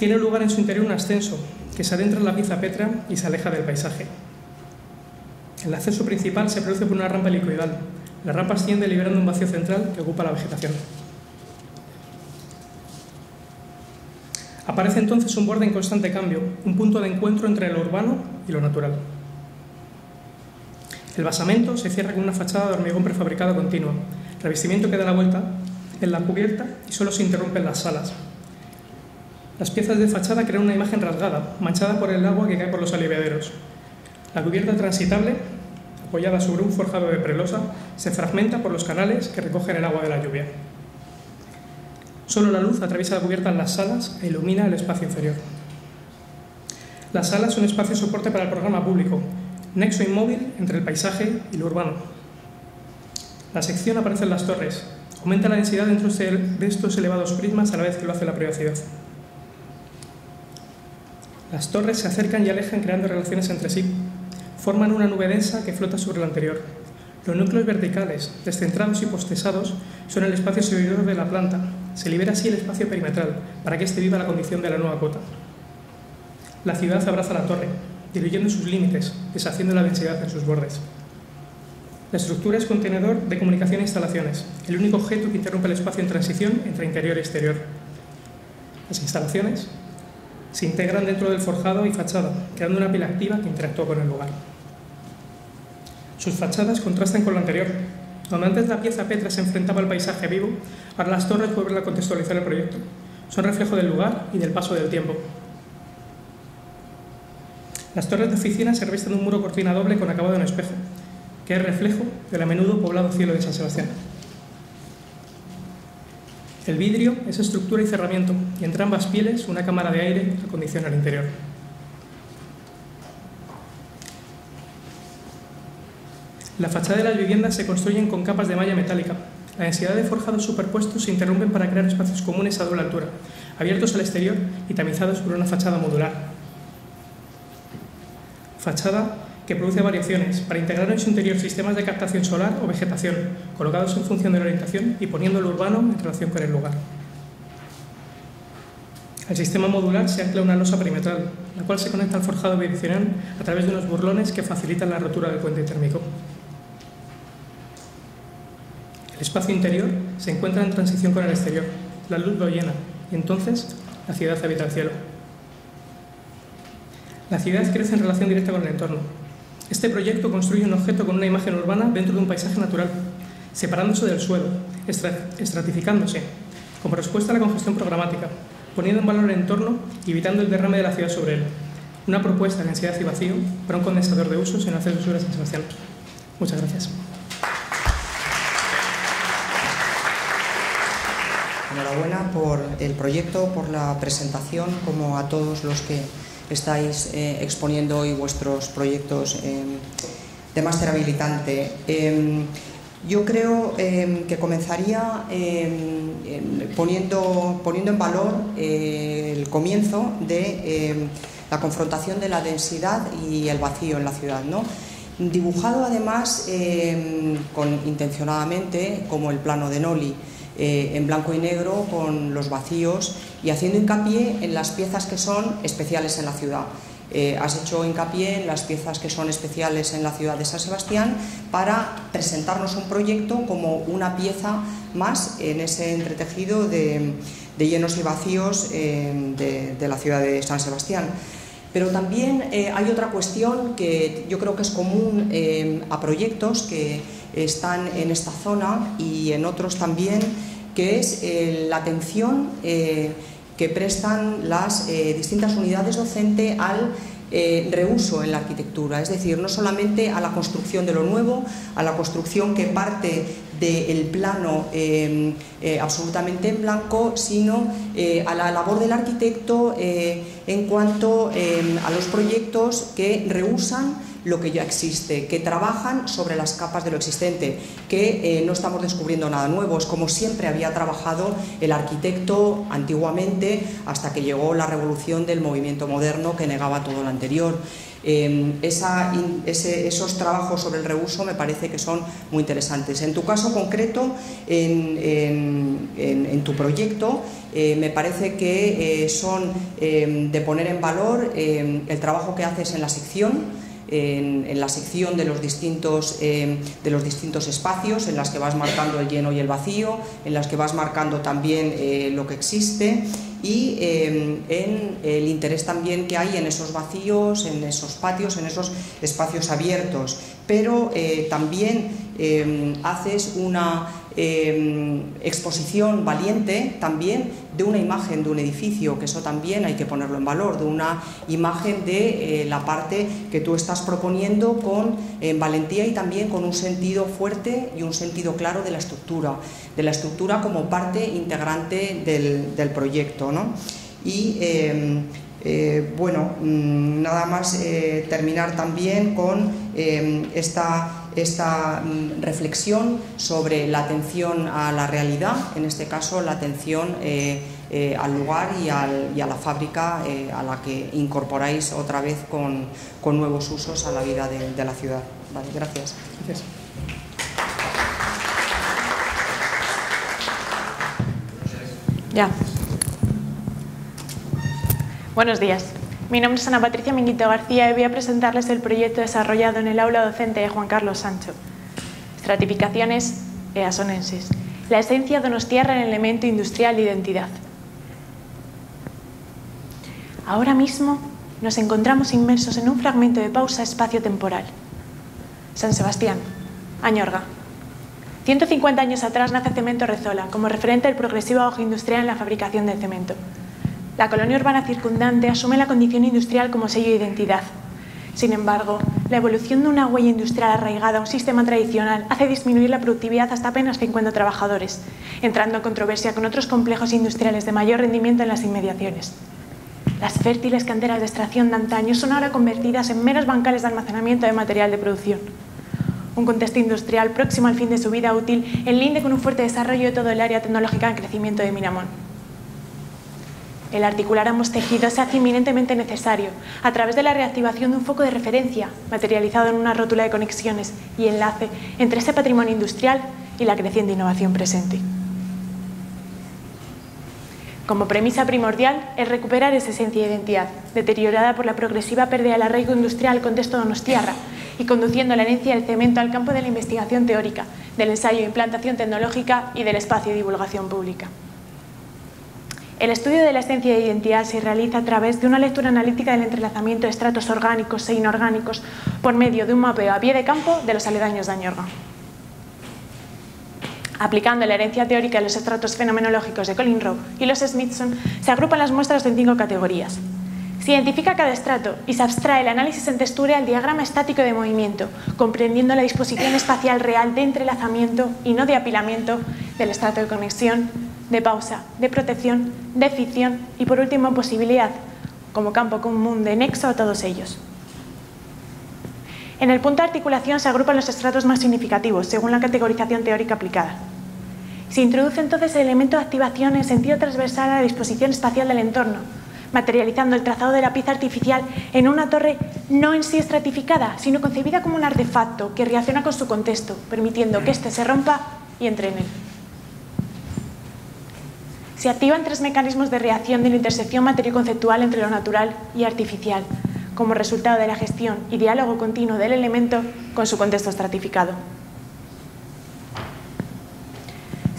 Tiene lugar en su interior un ascenso que se adentra en la pieza petra y se aleja del paisaje. El acceso principal se produce por una rampa helicoidal. La rampa asciende liberando un vacío central que ocupa la vegetación. Aparece entonces un borde en constante cambio, un punto de encuentro entre lo urbano y lo natural. El basamento se cierra con una fachada de hormigón prefabricado continua, revestimiento que da la vuelta en la cubierta y solo se interrumpen las salas. Las piezas de fachada crean una imagen rasgada, manchada por el agua que cae por los aliviaderos. La cubierta transitable, apoyada sobre un forjado de prelosa, se fragmenta por los canales que recogen el agua de la lluvia. Solo la luz atraviesa la cubierta en las salas e ilumina el espacio inferior. Las salas son espacio soporte para el programa público, nexo inmóvil entre el paisaje y lo urbano. La sección aparece en las torres, aumenta la densidad dentro de estos elevados prismas a la vez que lo hace la privacidad. Las torres se acercan y alejan creando relaciones entre sí. Forman una nube densa que flota sobre la anterior. Los núcleos verticales, descentrados y postesados, son el espacio superior de la planta, se libera así el espacio perimetral para que éste viva la condición de la nueva cota. La ciudad abraza la torre, diluyendo sus límites, deshaciendo la densidad en sus bordes. La estructura es contenedor de comunicación e instalaciones, el único objeto que interrumpe el espacio en transición entre interior y exterior. Las instalaciones se integran dentro del forjado y fachada, creando una pila activa que interactúa con el lugar. Sus fachadas contrastan con lo anterior, donde antes la pieza Petra se enfrentaba al paisaje vivo, ahora las torres vuelven a contextualizar el proyecto. Son reflejo del lugar y del paso del tiempo. Las torres de oficina se revisten de un muro cortina doble con acabado en espejo, que es reflejo del a menudo poblado cielo de San Sebastián. El vidrio es estructura y cerramiento, y entre ambas pieles una cámara de aire acondiciona el interior. La fachada de las viviendas se construyen con capas de malla metálica. La densidad de forjados superpuestos se interrumpen para crear espacios comunes a doble altura, abiertos al exterior y tamizados por una fachada modular. Fachada que produce variaciones para integrar en su interior sistemas de captación solar o vegetación, colocados en función de la orientación y poniendo lo urbano en relación con el lugar. Al sistema modular se ancla una losa perimetral, la cual se conecta al forjado bidireccional a través de unos burlones que facilitan la rotura del puente térmico. El espacio interior se encuentra en transición con el exterior. La luz lo llena y entonces la ciudad habita el cielo. La ciudad crece en relación directa con el entorno. Este proyecto construye un objeto con una imagen urbana dentro de un paisaje natural. separándose del suelo, estratificándose, como respuesta a la congestión programática, poniendo en valor el entorno y evitando el derrame de la ciudad sobre él. Una propuesta de densidad y vacío para un condensador de usos en acceso sur de San Sebastián. Muchas gracias. Enhorabuena por el proyecto, por la presentación, como a todos los que estáis eh, exponiendo hoy vuestros proyectos eh, de máster habilitante. Em, yo creo em, que comenzaría em, poniendo, poniendo en valor eh, el comienzo de la confrontación de la densidad y el vacío en la ciudad. ¿no? Dibujado además con, intencionadamente como el plano de Noli. Eh, en blanco y negro con los vacíos y haciendo hincapié en las piezas que son especiales en la ciudad. Eh, has hecho hincapié en las piezas que son especiales en la ciudad de San Sebastián para presentarnos un proyecto como una pieza más en ese entretejido de, llenos y vacíos eh, de, la ciudad de San Sebastián. Pero también hay otra cuestión que yo creo que es común a proyectos que están en esta zona y en otros también, que es eh, la atención eh, que prestan las eh, distintas unidades docentes al reuso en la arquitectura, es decir, no solamente a la construcción de lo nuevo, a la construcción que parte del plano absolutamente en blanco, sino a la labor del arquitecto en cuanto a los proyectos que rehusan lo que ya existe, que trabajan sobre las capas de lo existente, que eh, no estamos descubriendo nada nuevo, es como siempre había trabajado el arquitecto antiguamente hasta que llegó la revolución del movimiento moderno que negaba todo lo anterior. Em, esos trabajos sobre el reuso me parece que son muy interesantes. En tu caso concreto, en, tu proyecto, eh, me parece que eh, son em, de poner en valor em, el trabajo que haces en la sección, en, la sección de los, distintos, eh, de los distintos espacios en las que vas marcando el lleno y el vacío, en las que vas marcando también eh, lo que existe y eh, en el interés también que hay en esos vacíos, en esos patios, en esos espacios abiertos. Pero también haces una Em, exposición valiente también de una imagen de un edificio, que eso también hay que ponerlo en valor, de una imagen de eh, la parte que tú estás proponiendo con valentía y también con un sentido fuerte y un sentido claro de la estructura, de la estructura como parte integrante del, proyecto. Y em, eh, bueno, mm, nada más eh, terminar también con em, esta esta mm, reflexión sobre la atención a la realidad, en este caso la atención eh, eh, al lugar y, a la fábrica eh, a la que incorporáis otra vez con, nuevos usos a la vida de, la ciudad. gracias. gracias. Ya. Buenos días. Mi nombre es Ana Patricia Minguito García y voy a presentarles el proyecto desarrollado en el aula docente de Juan Carlos Sancho. Estratificaciones easonenses. La esencia tierra en el elemento industrial de identidad. Ahora mismo nos encontramos inmersos en un fragmento de pausa espacio-temporal. San Sebastián, Añorga. 150 años atrás nace Cemento Rezola como referente del progresivo auge industrial en la fabricación de cemento. La colonia urbana circundante asume la condición industrial como sello de identidad. Sin embargo, la evolución de una huella industrial arraigada a un sistema tradicional hace disminuir la productividad hasta apenas 50 trabajadores, entrando en controversia con otros complejos industriales de mayor rendimiento en las inmediaciones. Las fértiles canteras de extracción de antaño son ahora convertidas en meros bancales de almacenamiento de material de producción. Un contexto industrial próximo al fin de su vida útil en línea con un fuerte desarrollo de todo el área tecnológica en crecimiento de Miramón el articular ambos tejidos se hace inminentemente necesario a través de la reactivación de un foco de referencia materializado en una rótula de conexiones y enlace entre ese patrimonio industrial y la creciente innovación presente. Como premisa primordial es recuperar esa esencia de identidad, deteriorada por la progresiva pérdida del arraigo industrial al contexto donostiarra y conduciendo la herencia del cemento al campo de la investigación teórica, del ensayo e implantación tecnológica y del espacio de divulgación pública. El estudio de la esencia de identidad se realiza a través de una lectura analítica del entrelazamiento de estratos orgánicos e inorgánicos por medio de un mapeo a pie de campo de los aledaños de Añorga. Aplicando la herencia teórica de los estratos fenomenológicos de Colin Rowe y los Smithson, se agrupan las muestras en cinco categorías. Se identifica cada estrato y se abstrae el análisis en textura al diagrama estático de movimiento, comprendiendo la disposición espacial real de entrelazamiento y no de apilamiento del estrato de conexión, de pausa, de protección, de ficción y, por último, posibilidad, como campo común de nexo a todos ellos. En el punto de articulación se agrupan los estratos más significativos, según la categorización teórica aplicada. Se introduce entonces el elemento de activación en sentido transversal a la disposición espacial del entorno, materializando el trazado de la pieza artificial en una torre no en sí estratificada, sino concebida como un artefacto que reacciona con su contexto, permitiendo que éste se rompa y entre en él. Se activan tres mecanismos de reacción de la intersección material-conceptual entre lo natural y artificial, como resultado de la gestión y diálogo continuo del elemento con su contexto estratificado.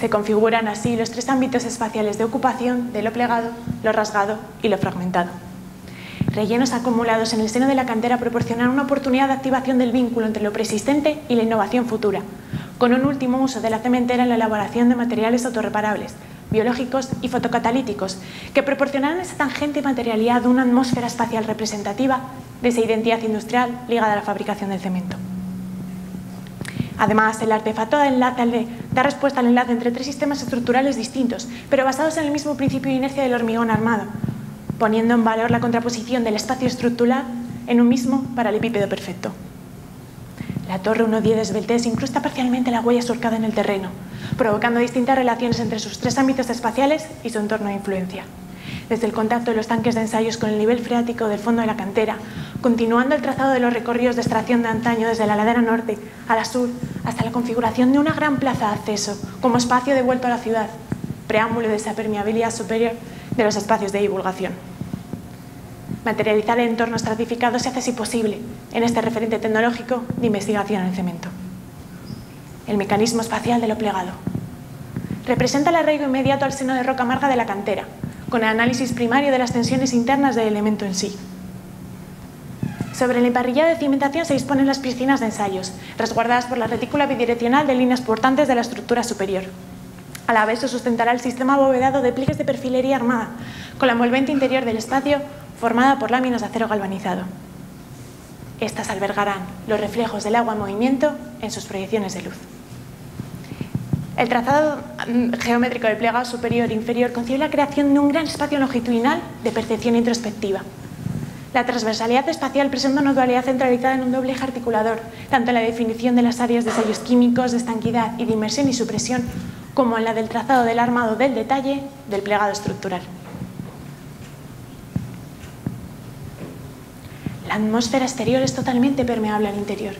Se configuran así los tres ámbitos espaciales de ocupación de lo plegado, lo rasgado y lo fragmentado. Rellenos acumulados en el seno de la cantera proporcionan una oportunidad de activación del vínculo entre lo preexistente y la innovación futura, con un último uso de la cementera en la elaboración de materiales autorreparables, biológicos y fotocatalíticos, que proporcionarán esa tangente materialidad de una atmósfera espacial representativa de esa identidad industrial ligada a la fabricación del cemento. Además, el artefacto da, respuesta al enlace entre tres sistemas estructurales distintos, pero basados en el mismo principio de inercia del hormigón armado, poniendo en valor la contraposición del espacio estructural en un mismo paralelepípedo perfecto. La torre 1-10 de Sveltes incrusta parcialmente la huella surcada en el terreno, provocando distintas relaciones entre sus tres ámbitos espaciales y su entorno de influencia desde el contacto de los tanques de ensayos con el nivel freático del fondo de la cantera, continuando el trazado de los recorridos de extracción de antaño desde la ladera norte a la sur, hasta la configuración de una gran plaza de acceso como espacio devuelto a la ciudad, preámbulo de esa permeabilidad superior de los espacios de divulgación. Materializar el entorno estratificado se hace así posible en este referente tecnológico de investigación en cemento. El mecanismo espacial de lo plegado. Representa el arraigo inmediato al seno de roca amarga de la cantera, con el análisis primario de las tensiones internas del elemento en sí. Sobre el emparrillado de cimentación se disponen las piscinas de ensayos, resguardadas por la retícula bidireccional de líneas portantes de la estructura superior. A la vez se sustentará el sistema abovedado de pliegues de perfilería armada, con la envolvente interior del espacio formada por láminas de acero galvanizado. Estas albergarán los reflejos del agua en movimiento en sus proyecciones de luz. El trazado mm, geométrico del plegado superior e inferior concibe la creación de un gran espacio longitudinal de percepción introspectiva. La transversalidad espacial presenta una dualidad centralizada en un doble eje articulador, tanto en la definición de las áreas de sellos químicos, de estanquidad y de inmersión y supresión, como en la del trazado del armado del detalle del plegado estructural. La atmósfera exterior es totalmente permeable al interior,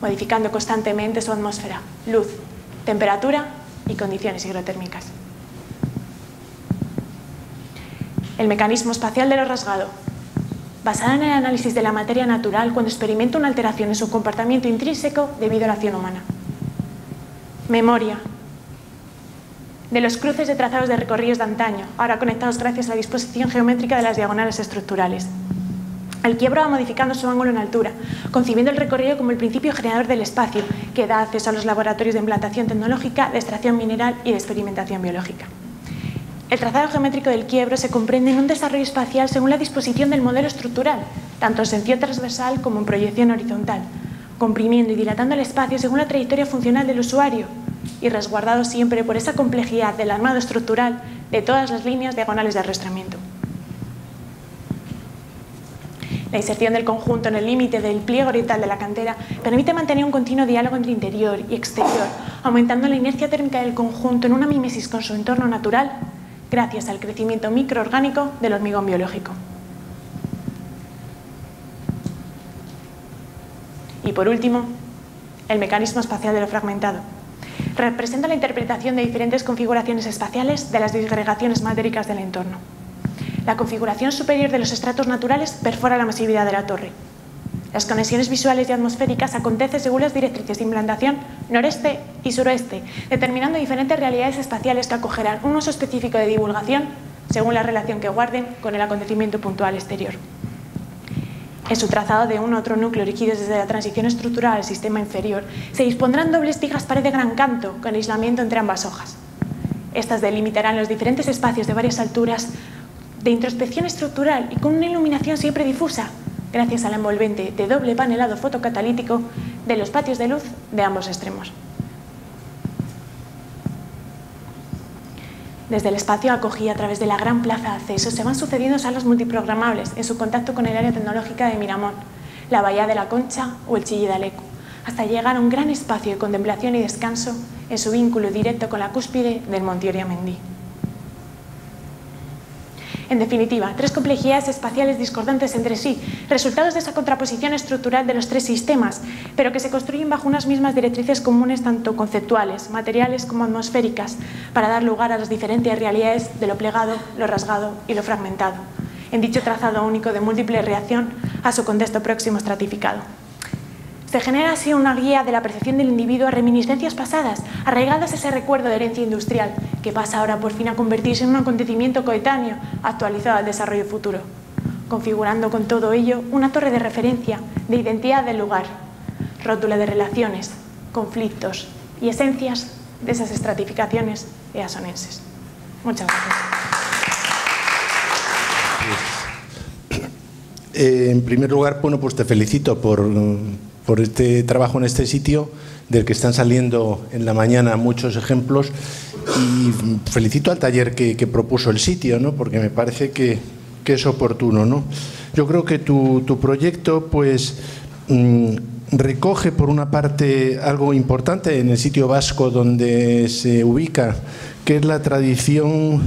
modificando constantemente su atmósfera, luz, temperatura y condiciones hidrotérmicas. El mecanismo espacial de lo rasgado. Basado en el análisis de la materia natural cuando experimenta una alteración en su comportamiento intrínseco debido a la acción humana. Memoria. De los cruces de trazados de recorridos de antaño, ahora conectados gracias a la disposición geométrica de las diagonales estructurales. El quiebro va modificando su ángulo en altura, concibiendo el recorrido como el principio generador del espacio, que da acceso a los laboratorios de implantación tecnológica, de extracción mineral y de experimentación biológica. El trazado geométrico del quiebro se comprende en un desarrollo espacial según la disposición del modelo estructural, tanto en sentido transversal como en proyección horizontal, comprimiendo y dilatando el espacio según la trayectoria funcional del usuario y resguardado siempre por esa complejidad del armado estructural de todas las líneas diagonales de arrastramiento. La inserción del conjunto en el límite del pliego oriental de la cantera permite mantener un continuo diálogo entre interior y exterior, aumentando la inercia térmica del conjunto en una mimesis con su entorno natural, gracias al crecimiento microorgánico del hormigón biológico. Y por último, el mecanismo espacial de lo fragmentado. Representa la interpretación de diferentes configuraciones espaciales de las disgregaciones matéricas del entorno. La configuración superior de los estratos naturales perfora la masividad de la torre. Las conexiones visuales y atmosféricas acontecen según las directrices de implantación noreste y suroeste, determinando diferentes realidades espaciales que acogerán un uso específico de divulgación según la relación que guarden con el acontecimiento puntual exterior. En su trazado de un otro núcleo erigido desde la transición estructural al sistema inferior, se dispondrán dobles vigas pared de gran canto con aislamiento entre ambas hojas. Estas delimitarán los diferentes espacios de varias alturas de introspección estructural y con una iluminación siempre difusa, gracias al envolvente de doble panelado fotocatalítico de los patios de luz de ambos extremos. Desde el espacio acogida a través de la gran plaza de acceso se van sucediendo salas multiprogramables en su contacto con el área tecnológica de Miramón, la Bahía de la Concha o el Chille de Alecu, hasta llegar a un gran espacio de contemplación y descanso en su vínculo directo con la cúspide del Monte Mendí. En definitiva, tres complejidades espaciales discordantes entre sí, resultados de esa contraposición estructural de los tres sistemas, pero que se construyen bajo unas mismas directrices comunes tanto conceptuales, materiales como atmosféricas, para dar lugar a las diferentes realidades de lo plegado, lo rasgado y lo fragmentado, en dicho trazado único de múltiple reacción a su contexto próximo estratificado. Se genera así una guía de la percepción del individuo a reminiscencias pasadas, arraigadas a ese recuerdo de herencia industrial, que pasa ahora por fin a convertirse en un acontecimiento coetáneo, actualizado al desarrollo futuro, configurando con todo ello una torre de referencia, de identidad del lugar, rótula de relaciones, conflictos y esencias de esas estratificaciones easonenses. Muchas gracias. Eh, en primer lugar, bueno, pues te felicito por por este trabajo en este sitio, del que están saliendo en la mañana muchos ejemplos. Y felicito al taller que, propuso el sitio, ¿no? porque me parece que, es oportuno. ¿no? Yo creo que tu, proyecto pues, mm, recoge, por una parte, algo importante en el sitio vasco donde se ubica, que es la tradición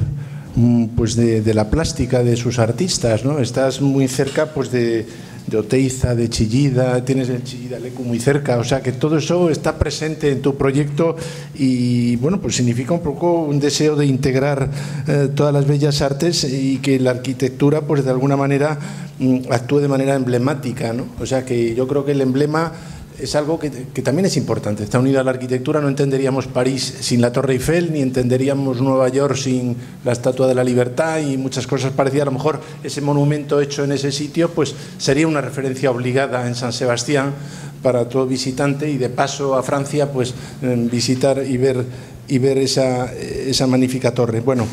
mm, pues de, de la plástica de sus artistas. ¿no? Estás muy cerca pues, de de Oteiza, de Chillida, tienes el Chillida Lecu muy cerca, o sea que todo eso está presente en tu proyecto y bueno, pues significa un poco un deseo de integrar eh, todas las bellas artes y que la arquitectura pues de alguna manera mm, actúe de manera emblemática, ¿no? O sea que yo creo que el emblema es algo que, también es importante. Está unida a la arquitectura, no entenderíamos París sin la Torre Eiffel, ni entenderíamos Nueva York sin la Estatua de la Libertad y muchas cosas parecidas. A lo mejor ese monumento hecho en ese sitio pues sería una referencia obligada en San Sebastián para todo visitante y de paso a Francia pues visitar y ver, y ver esa, esa magnífica torre. Bueno,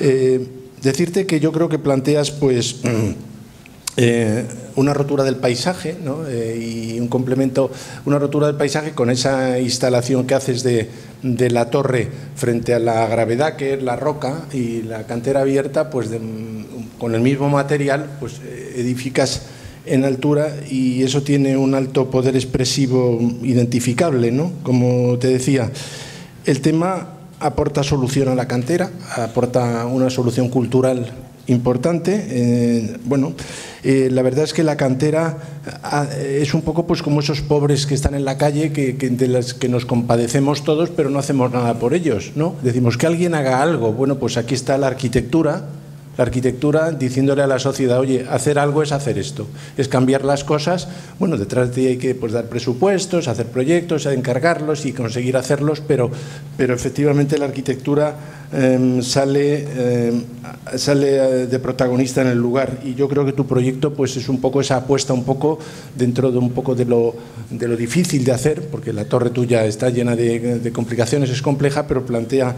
eh, decirte que yo creo que planteas pues... Eh, una rotura del paisaje eh, y un complemento, una rotura del paisaje con esa instalación que haces de, la torre frente a la gravedad que es la roca y la cantera abierta, pues con el mismo material, pues eh, edificas en altura y eso tiene un alto poder expresivo identificable, ¿no? Como te decía, el tema aporta solución a la cantera, aporta una solución cultural importante. Eh, bueno, eh, la verdad es que la cantera ah, es un poco pues como esos pobres que están en la calle, que, de las que nos compadecemos todos, pero no hacemos nada por ellos, ¿no? Decimos que alguien haga algo. Bueno, pues aquí está la arquitectura la arquitectura diciéndole a la sociedad, oye, hacer algo es hacer esto, es cambiar las cosas. Bueno, detrás de ahí hay que pues, dar presupuestos, hacer proyectos, encargarlos y conseguir hacerlos, pero, pero efectivamente la arquitectura em, sale, em, sale eh, de protagonista en el lugar. Y yo creo que tu proyecto pues, es un poco esa apuesta, un poco dentro de un poco de lo, de lo difícil de hacer, porque la torre tuya está llena de, de complicaciones, es compleja, pero plantea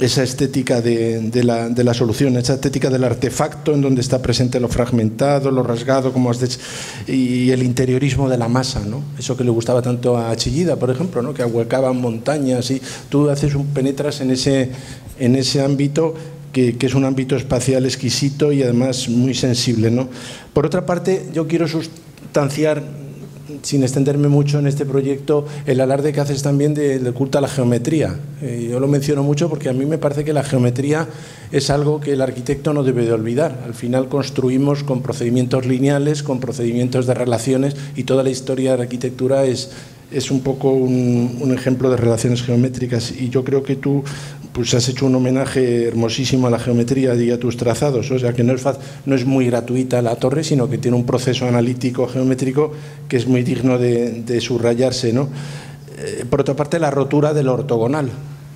esa estética de, la, solución, esa estética del artefacto en donde está presente lo fragmentado, lo rasgado, como has dicho, y el interiorismo de la masa, ¿no? Eso que le gustaba tanto a Chillida, por ejemplo, ¿no? Que ahuecaban montañas y tú haces un penetras en ese, en ese ámbito que, es un ámbito espacial exquisito y además muy sensible, ¿no? Por otra parte, yo quiero sustanciar sin extenderme mucho en este proyecto, el alarde que haces también del culto a la geometría. Eh, yo lo menciono mucho porque a mí me parece que la geometría es algo que el arquitecto no debe de olvidar. Al final construimos con procedimientos lineales, con procedimientos de relaciones y toda la historia de la arquitectura es, es un poco un, un, ejemplo de relaciones geométricas y yo creo que tú pues has hecho un homenaje hermosísimo a la geometría y a tus trazados, o sea que no es, no es muy gratuita la torre, sino que tiene un proceso analítico geométrico que es muy digno de, subrayarse. ¿no? Eh, por otra parte, la rotura del ortogonal.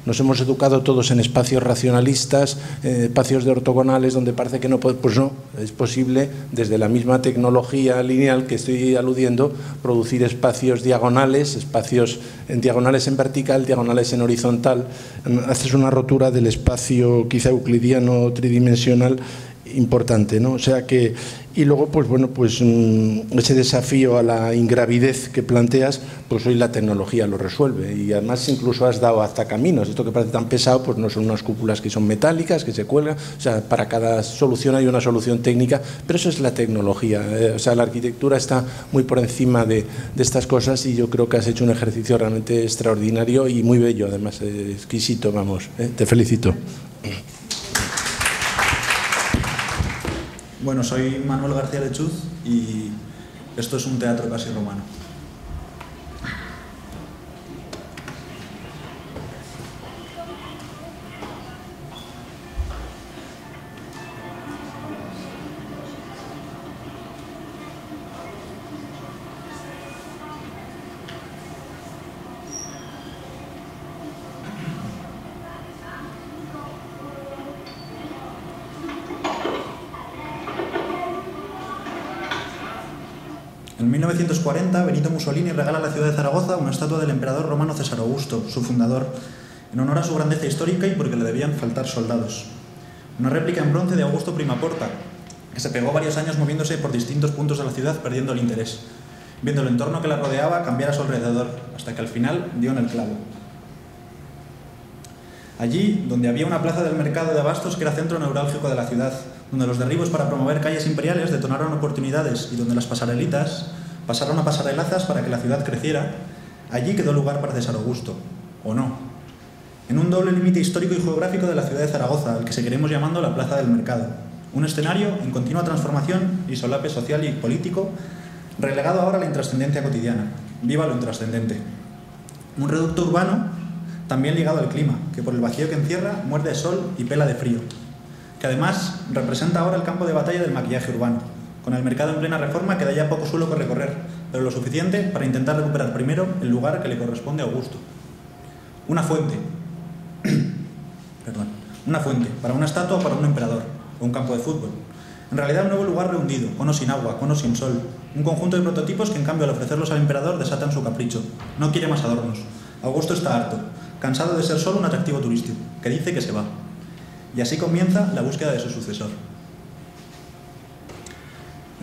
Nos hemos educado todos en espacios racionalistas, espacios de ortogonales donde parece que no puede, pues no, es posible desde la misma tecnología lineal que estoy aludiendo producir espacios diagonales, espacios en diagonales en vertical, diagonales en horizontal. Haces una rotura del espacio quizá euclidiano tridimensional importante, ¿no? O sea que y luego pues bueno, pues mm, ese desafío a la ingravidez que planteas, pues hoy la tecnología lo resuelve y además incluso has dado hasta caminos. Esto que parece tan pesado, pues no son unas cúpulas que son metálicas, que se cuelgan, o sea, para cada solución hay una solución técnica, pero eso es la tecnología, eh, o sea, la arquitectura está muy por encima de, de, estas cosas y yo creo que has hecho un ejercicio realmente extraordinario y muy bello, además, eh, exquisito, vamos, eh, te felicito. Bueno, soy Manuel García Lechuz y esto es un teatro casi romano. 1940, Benito Mussolini regala a la ciudad de Zaragoza una estatua del emperador romano César Augusto, su fundador, en honor a su grandeza histórica y porque le debían faltar soldados. Una réplica en bronce de Augusto Primaporta, que se pegó varios años moviéndose por distintos puntos de la ciudad perdiendo el interés, viendo el entorno que la rodeaba cambiar a su alrededor, hasta que al final dio en el clavo. Allí, donde había una plaza del mercado de abastos que era centro neurálgico de la ciudad, donde los derribos para promover calles imperiales detonaron oportunidades y donde las pasarelitas pasaron a pasarelazas para que la ciudad creciera, allí quedó lugar para César Augusto, o no. En un doble límite histórico y geográfico de la ciudad de Zaragoza, al que seguiremos llamando la Plaza del Mercado. Un escenario en continua transformación y solape social y político, relegado ahora a la intrascendencia cotidiana. Viva lo intrascendente. Un reducto urbano también ligado al clima, que por el vacío que encierra muerde de sol y pela de frío, que además representa ahora el campo de batalla del maquillaje urbano, con el mercado en plena reforma queda ya poco suelo que recorrer, pero lo suficiente para intentar recuperar primero el lugar que le corresponde a Augusto. Una fuente, perdón, una fuente para una estatua para un emperador, o un campo de fútbol. En realidad un nuevo lugar rehundido, cono sin agua, cono sin sol, un conjunto de prototipos que en cambio al ofrecerlos al emperador desatan su capricho. No quiere más adornos. Augusto está harto, cansado de ser solo un atractivo turístico, que dice que se va. Y así comienza la búsqueda de su sucesor.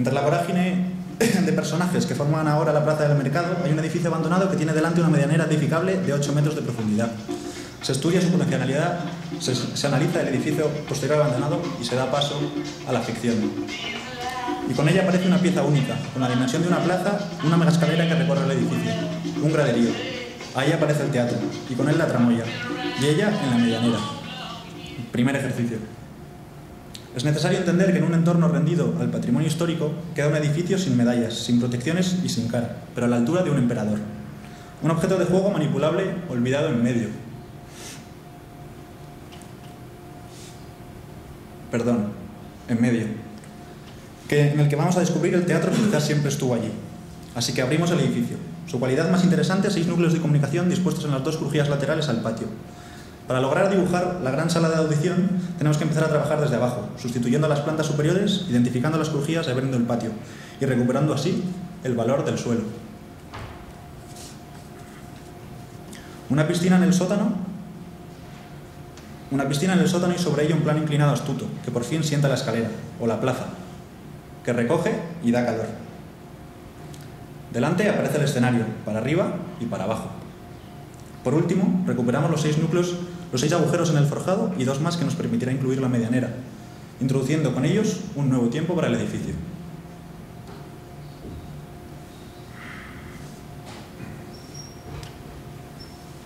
Entre la vorágine de personajes que forman ahora la plaza del mercado, hay un edificio abandonado que tiene delante una medianera edificable de 8 metros de profundidad. Se estudia su potencialidad, se, analiza el edificio posterior abandonado y se da paso a la ficción. Y con ella aparece una pieza única, con la dimensión de una plaza, una mega escalera que recorre el edificio, un graderío. Ahí aparece el teatro, y con él la tramoya, y ella en la medianera. Primer ejercicio. Es necesario entender que en un entorno rendido al patrimonio histórico queda un edificio sin medallas, sin protecciones y sin cara, pero a la altura de un emperador. Un objeto de juego manipulable olvidado en medio. Perdón, en medio. Que, en el que vamos a descubrir el teatro que quizás siempre estuvo allí. Así que abrimos el edificio. Su cualidad más interesante, seis núcleos de comunicación dispuestos en las dos crujías laterales al patio, para lograr dibujar la gran sala de audición, tenemos que empezar a trabajar desde abajo, sustituyendo las plantas superiores, identificando las crujías y abriendo el patio, y recuperando así el valor del suelo. Una piscina en el sótano, una piscina en el sótano y sobre ella un plano inclinado astuto, que por fin sienta la escalera, o la plaza, que recoge y da calor. Delante aparece el escenario, para arriba y para abajo. Por último, recuperamos los seis núcleos, los seis agujeros en el forjado y dos más que nos permitirá incluir la medianera, introduciendo con ellos un nuevo tiempo para el edificio.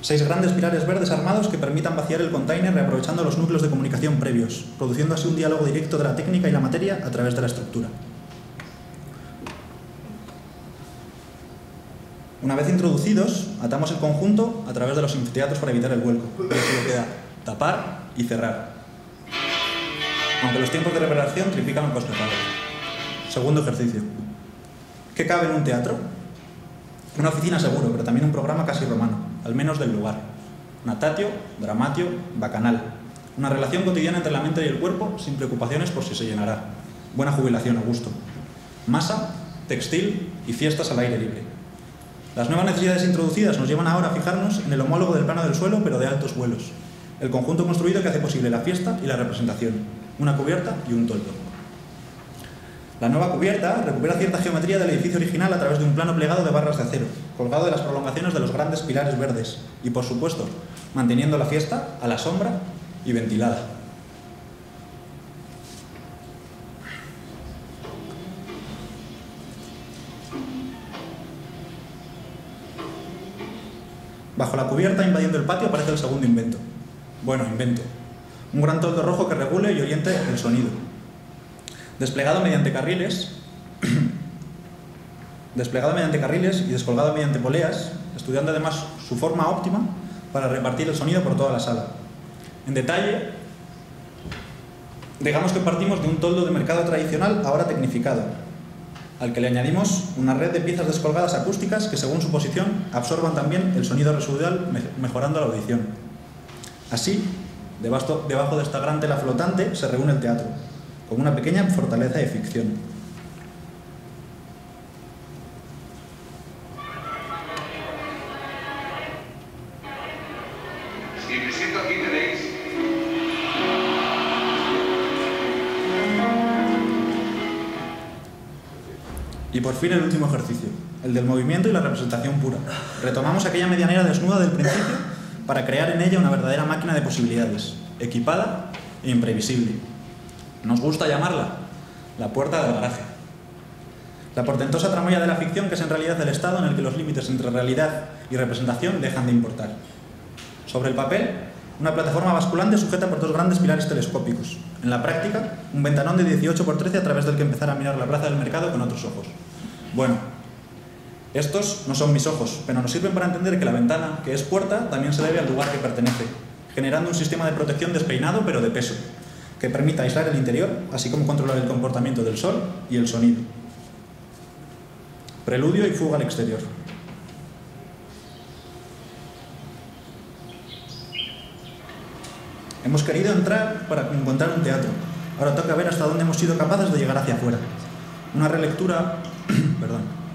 Seis grandes pilares verdes armados que permitan vaciar el container reaprovechando los núcleos de comunicación previos, produciendo así un diálogo directo de la técnica y la materia a través de la estructura. Una vez introducidos, atamos el conjunto a través de los anfiteatros para evitar el vuelco. Y solo queda tapar y cerrar. Aunque los tiempos de reparación triplican coste pago. Segundo ejercicio. ¿Qué cabe en un teatro? Una oficina seguro, pero también un programa casi romano, al menos del lugar. natatio, dramatio, bacanal. Una relación cotidiana entre la mente y el cuerpo sin preocupaciones por si se llenará. Buena jubilación a gusto. Masa, textil y fiestas al aire libre. Las nuevas necesidades introducidas nos llevan ahora a fijarnos en el homólogo del plano del suelo, pero de altos vuelos. El conjunto construido que hace posible la fiesta y la representación. Una cubierta y un toldo. La nueva cubierta recupera cierta geometría del edificio original a través de un plano plegado de barras de acero, colgado de las prolongaciones de los grandes pilares verdes y, por supuesto, manteniendo la fiesta a la sombra y ventilada. Bajo la cubierta, invadiendo el patio, aparece el segundo invento. Bueno, invento. Un gran toldo rojo que regule y oriente el sonido. Desplegado mediante carriles, desplegado mediante carriles y descolgado mediante poleas, estudiando además su forma óptima para repartir el sonido por toda la sala. En detalle, digamos que partimos de un toldo de mercado tradicional ahora tecnificado, al que le añadimos una red de piezas descolgadas acústicas que según su posición absorban también el sonido residual mejorando la audición. Así, debajo de esta gran tela flotante se reúne el teatro, con una pequeña fortaleza de ficción. Por fin el último ejercicio, el del movimiento y la representación pura. Retomamos aquella medianera desnuda del principio para crear en ella una verdadera máquina de posibilidades, equipada e imprevisible. Nos gusta llamarla la puerta del garaje. La portentosa tramoya de la ficción que es en realidad el estado en el que los límites entre realidad y representación dejan de importar. Sobre el papel, una plataforma basculante sujeta por dos grandes pilares telescópicos. En la práctica, un ventanón de 18 por 13 a través del que empezar a mirar la plaza del mercado con otros ojos. Bueno, estos no son mis ojos, pero nos sirven para entender que la ventana, que es puerta, también se debe al lugar que pertenece, generando un sistema de protección despeinado pero de peso, que permita aislar el interior, así como controlar el comportamiento del sol y el sonido. Preludio y fuga al exterior. Hemos querido entrar para encontrar un teatro. Ahora toca ver hasta dónde hemos sido capaces de llegar hacia afuera. Una relectura,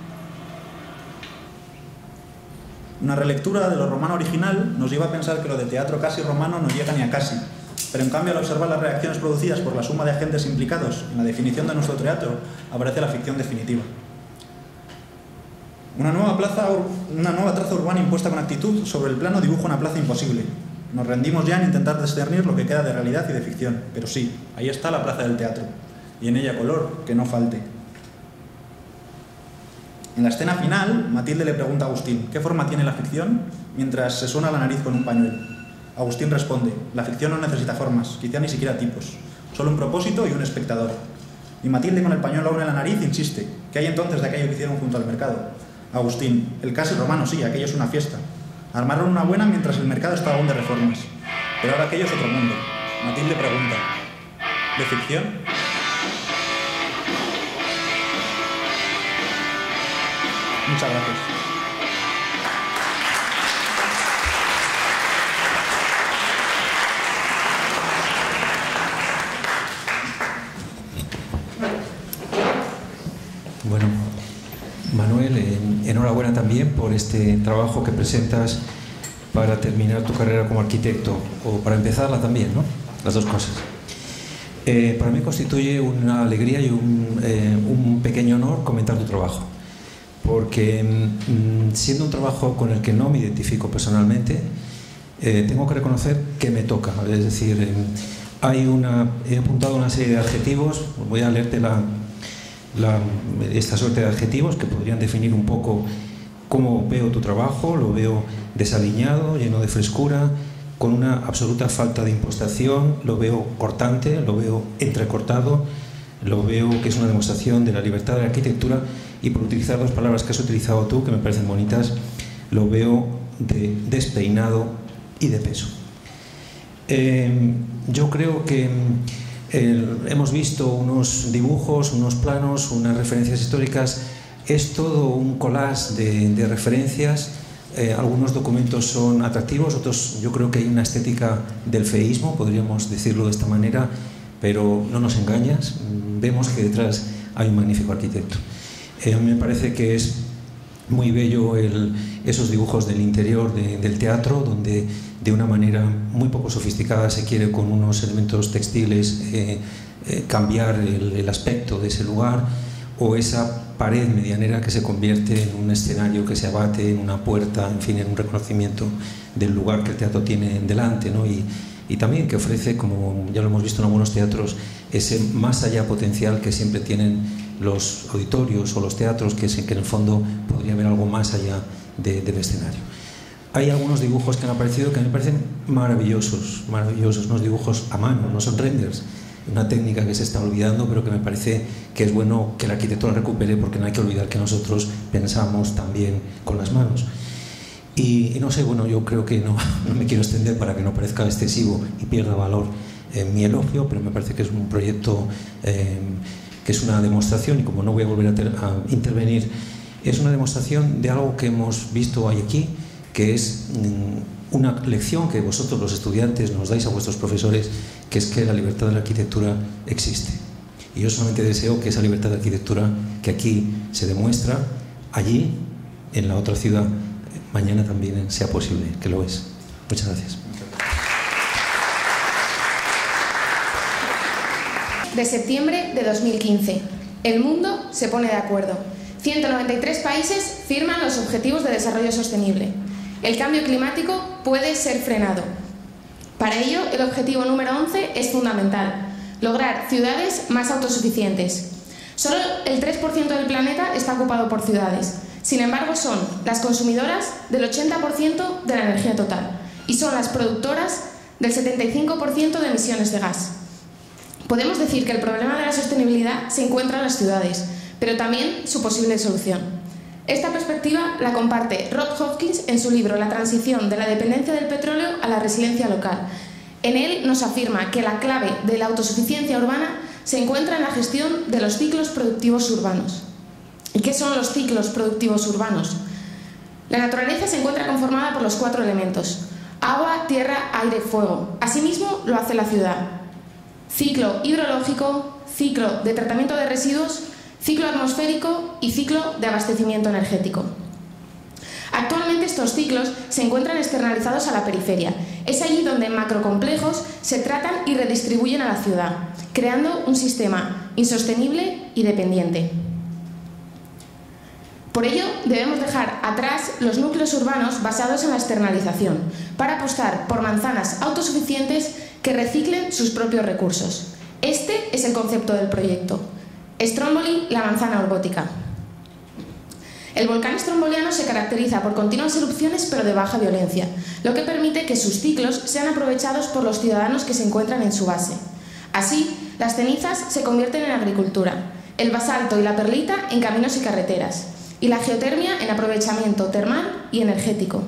una relectura de lo romano original nos lleva a pensar que lo de teatro casi romano no llega ni a casi, pero en cambio al observar las reacciones producidas por la suma de agentes implicados en la definición de nuestro teatro, aparece la ficción definitiva. Una nueva, plaza, una nueva traza urbana impuesta con actitud sobre el plano dibuja una plaza imposible, nos rendimos ya en intentar discernir lo que queda de realidad y de ficción, pero sí, ahí está la plaza del teatro, y en ella color, que no falte. En la escena final, Matilde le pregunta a Agustín, ¿qué forma tiene la ficción? mientras se suena la nariz con un pañuelo. Agustín responde, la ficción no necesita formas, quizá ni siquiera tipos, solo un propósito y un espectador. Y Matilde con el pañuelo aún en la nariz insiste, ¿qué hay entonces de aquello que hicieron junto al mercado? Agustín, el casi romano, sí, aquello es una fiesta, Armaron una buena mientras el mercado estaba aún de reformas. Pero ahora aquello es otro mundo. Matilde pregunta, ¿de ficción? Muchas gracias. Bueno, Manuel, enhorabuena también por este trabajo que presentas para terminar tu carrera como arquitecto o para empezarla también, ¿no? Las dos cosas. Eh, para mí constituye una alegría y un, eh, un, pequeño honor comentar tu trabajo, porque mm, siendo un trabajo con el que no me identifico personalmente, eh, tengo que reconocer que me toca. Es decir, hay una, he apuntado una serie de adjetivos, voy a leerte la, esta suerte de adjetivos que podrían definir un poco cómo veo tu trabajo, lo veo desaliñado, lleno de frescura, con una absoluta falta de impostación, lo veo cortante, lo veo entrecortado, lo veo que es una demostración de la libertad de la arquitectura y por utilizar dos palabras que has utilizado tú, que me parecen bonitas, lo veo de despeinado y de peso. Eh, yo creo que hemos visto unos dibujos, unos planos, unas referencias históricas. Es todo un collage de, referencias eh, algunos documentos son atractivos, otros yo creo que hay una estética del feísmo, podríamos decirlo de esta manera, pero no nos engañas, vemos que detrás hay un magnífico arquitecto. Eh, me parece que es muy bello esos dibujos del interior del teatro, donde de una manera muy poco sofisticada se quiere con unos elementos textiles eh, cambiar el aspecto de ese lugar o esa pared medianera que se convierte en un escenario que se abate, en una puerta, en fin, en un reconocimiento del lugar que el teatro tiene delante, ¿no? Y también que ofrece, como ya lo hemos visto en algunos teatros, ese más allá potencial que siempre tienen los auditorios o los teatros, que, es, que en el fondo podría haber algo más allá del escenario. Hay algunos dibujos que han aparecido que me parecen maravillosos, maravillosos, unos dibujos a mano, no son renders, una técnica que se está olvidando, pero que me parece que es bueno que el arquitecto la recupere porque no hay que olvidar que nosotros pensamos también con las manos. Y, no sé, bueno, yo creo que no, no, me quiero extender para que no parezca excesivo y pierda valor en mi elogio, pero me parece que es un proyecto eh, que es una demostración, y como no voy a volver a, intervenir, es una demostración de algo que hemos visto hoy aquí, que es mm, una lección que vosotros los estudiantes nos dais a vuestros profesores que es que la libertad de la arquitectura existe. Y yo solamente deseo que esa libertad de arquitectura que aquí se demuestra, allí, en la otra ciudad, mañana también sea posible, que lo es. Muchas gracias. De septiembre de 2015. El mundo se pone de acuerdo. 193 países firman los Objetivos de Desarrollo Sostenible. El cambio climático puede ser frenado. Para ello, el objetivo número 11 es fundamental, lograr ciudades más autosuficientes. Solo el 3% del planeta está ocupado por ciudades. Sin embargo, son las consumidoras del 80% de la energía total y son las productoras del 75% de emisiones de gas. Podemos decir que el problema de la sostenibilidad se encuentra en las ciudades, pero también su posible solución. Esta perspectiva la comparte Rod Hopkins en su libro La transición de la dependencia del petróleo a la resiliencia local. En él nos afirma que la clave de la autosuficiencia urbana se encuentra en la gestión de los ciclos productivos urbanos. ¿Y qué son los ciclos productivos urbanos? La naturaleza se encuentra conformada por los cuatro elementos, agua, tierra, aire, fuego. Asimismo lo hace la ciudad. Ciclo hidrológico, ciclo de tratamiento de residuos ciclo atmosférico y ciclo de abastecimiento energético. Actualmente estos ciclos se encuentran externalizados a la periferia. Es allí donde macrocomplejos se tratan y redistribuyen a la ciudad, creando un sistema insostenible y dependiente. Por ello, debemos dejar atrás los núcleos urbanos basados en la externalización, para apostar por manzanas autosuficientes que reciclen sus propios recursos. Este es el concepto del proyecto. Stromboli, la manzana orbótica. El volcán estromboliano se caracteriza por continuas erupciones pero de baja violencia, lo que permite que sus ciclos sean aprovechados por los ciudadanos que se encuentran en su base. Así, las cenizas se convierten en agricultura, el basalto y la perlita en caminos y carreteras, y la geotermia en aprovechamiento termal y energético.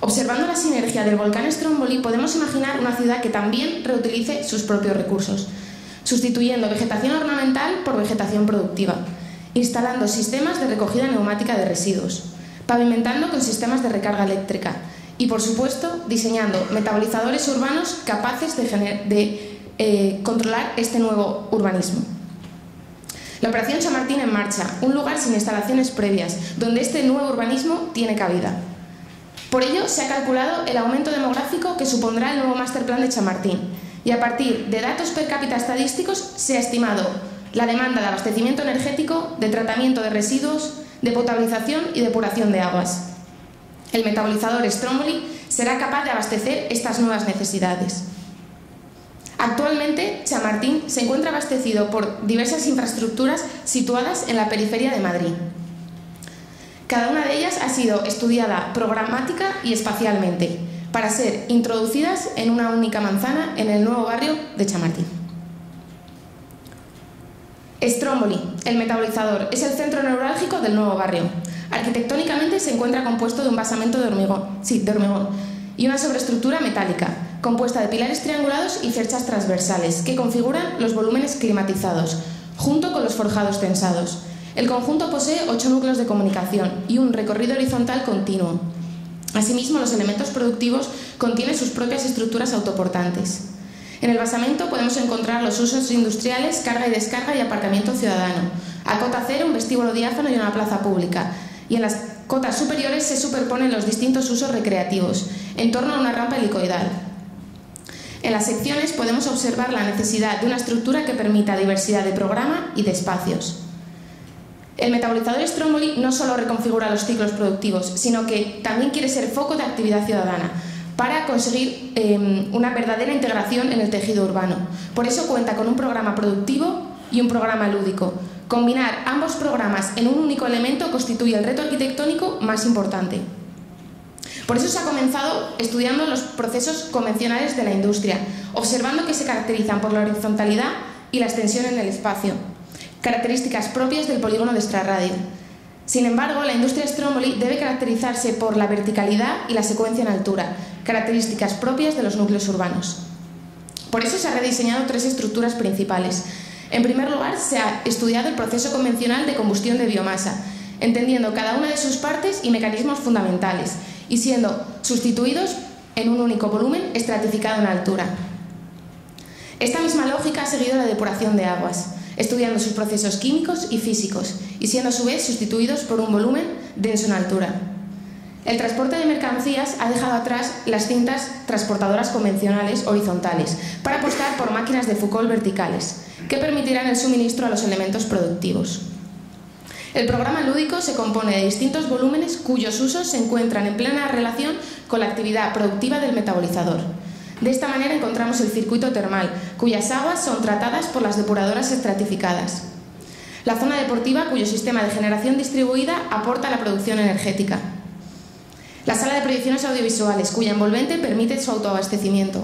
Observando la sinergia del volcán Stromboli podemos imaginar una ciudad que también reutilice sus propios recursos, sustituyendo vegetación ornamental por vegetación productiva, instalando sistemas de recogida neumática de residuos, pavimentando con sistemas de recarga eléctrica y, por supuesto, diseñando metabolizadores urbanos capaces de, eh, controlar este nuevo urbanismo. La Operación Chamartín en marcha, un lugar sin instalaciones previas, donde este nuevo urbanismo tiene cabida. Por ello, se ha calculado el aumento demográfico que supondrá el nuevo Master Plan de Chamartín, y a partir de datos per cápita estadísticos se ha estimado la demanda de abastecimiento energético, de tratamiento de residuos, de potabilización y depuración de aguas. El metabolizador Stromboli será capaz de abastecer estas nuevas necesidades. Actualmente, Chamartín se encuentra abastecido por diversas infraestructuras situadas en la periferia de Madrid. Cada una de ellas ha sido estudiada programática y espacialmente, para ser introducidas en una única manzana en el nuevo barrio de Chamartín. Stromboli, el metabolizador, es el centro neurálgico del nuevo barrio. Arquitectónicamente se encuentra compuesto de un basamento de hormigón, sí, de hormigón y una sobreestructura metálica, compuesta de pilares triangulados y cerchas transversales, que configuran los volúmenes climatizados, junto con los forjados tensados. El conjunto posee ocho núcleos de comunicación y un recorrido horizontal continuo. Asimismo, los elementos productivos contienen sus propias estructuras autoportantes. En el basamento podemos encontrar los usos industriales, carga y descarga y aparcamiento ciudadano. A cota cero, un vestíbulo diáfano y una plaza pública. Y en las cotas superiores se superponen los distintos usos recreativos, en torno a una rampa helicoidal. En las secciones podemos observar la necesidad de una estructura que permita diversidad de programa y de espacios. El metabolizador Stromboli no solo reconfigura los ciclos productivos, sino que también quiere ser foco de actividad ciudadana para conseguir eh, una verdadera integración en el tejido urbano. Por eso cuenta con un programa productivo y un programa lúdico. Combinar ambos programas en un único elemento constituye el reto arquitectónico más importante. Por eso se ha comenzado estudiando los procesos convencionales de la industria, observando que se caracterizan por la horizontalidad y la extensión en el espacio, características propias del polígono de extrarradio. Sin embargo, la industria Stromboli debe caracterizarse por la verticalidad y la secuencia en altura, características propias de los núcleos urbanos. Por eso se han rediseñado tres estructuras principales. En primer lugar, se ha estudiado el proceso convencional de combustión de biomasa, entendiendo cada una de sus partes y mecanismos fundamentales, y siendo sustituidos en un único volumen estratificado en altura. Esta misma lógica ha seguido la depuración de aguas, estudiando sus procesos químicos y físicos, y siendo a su vez sustituidos por un volumen denso en altura. El transporte de mercancías ha dejado atrás las cintas transportadoras convencionales horizontales para apostar por máquinas de Foucault verticales, que permitirán el suministro a los elementos productivos. El programa lúdico se compone de distintos volúmenes cuyos usos se encuentran en plena relación con la actividad productiva del metabolizador. De esta manera encontramos el circuito termal, cuyas aguas son tratadas por las depuradoras estratificadas. La zona deportiva, cuyo sistema de generación distribuida aporta la producción energética. La sala de proyecciones audiovisuales, cuya envolvente permite su autoabastecimiento.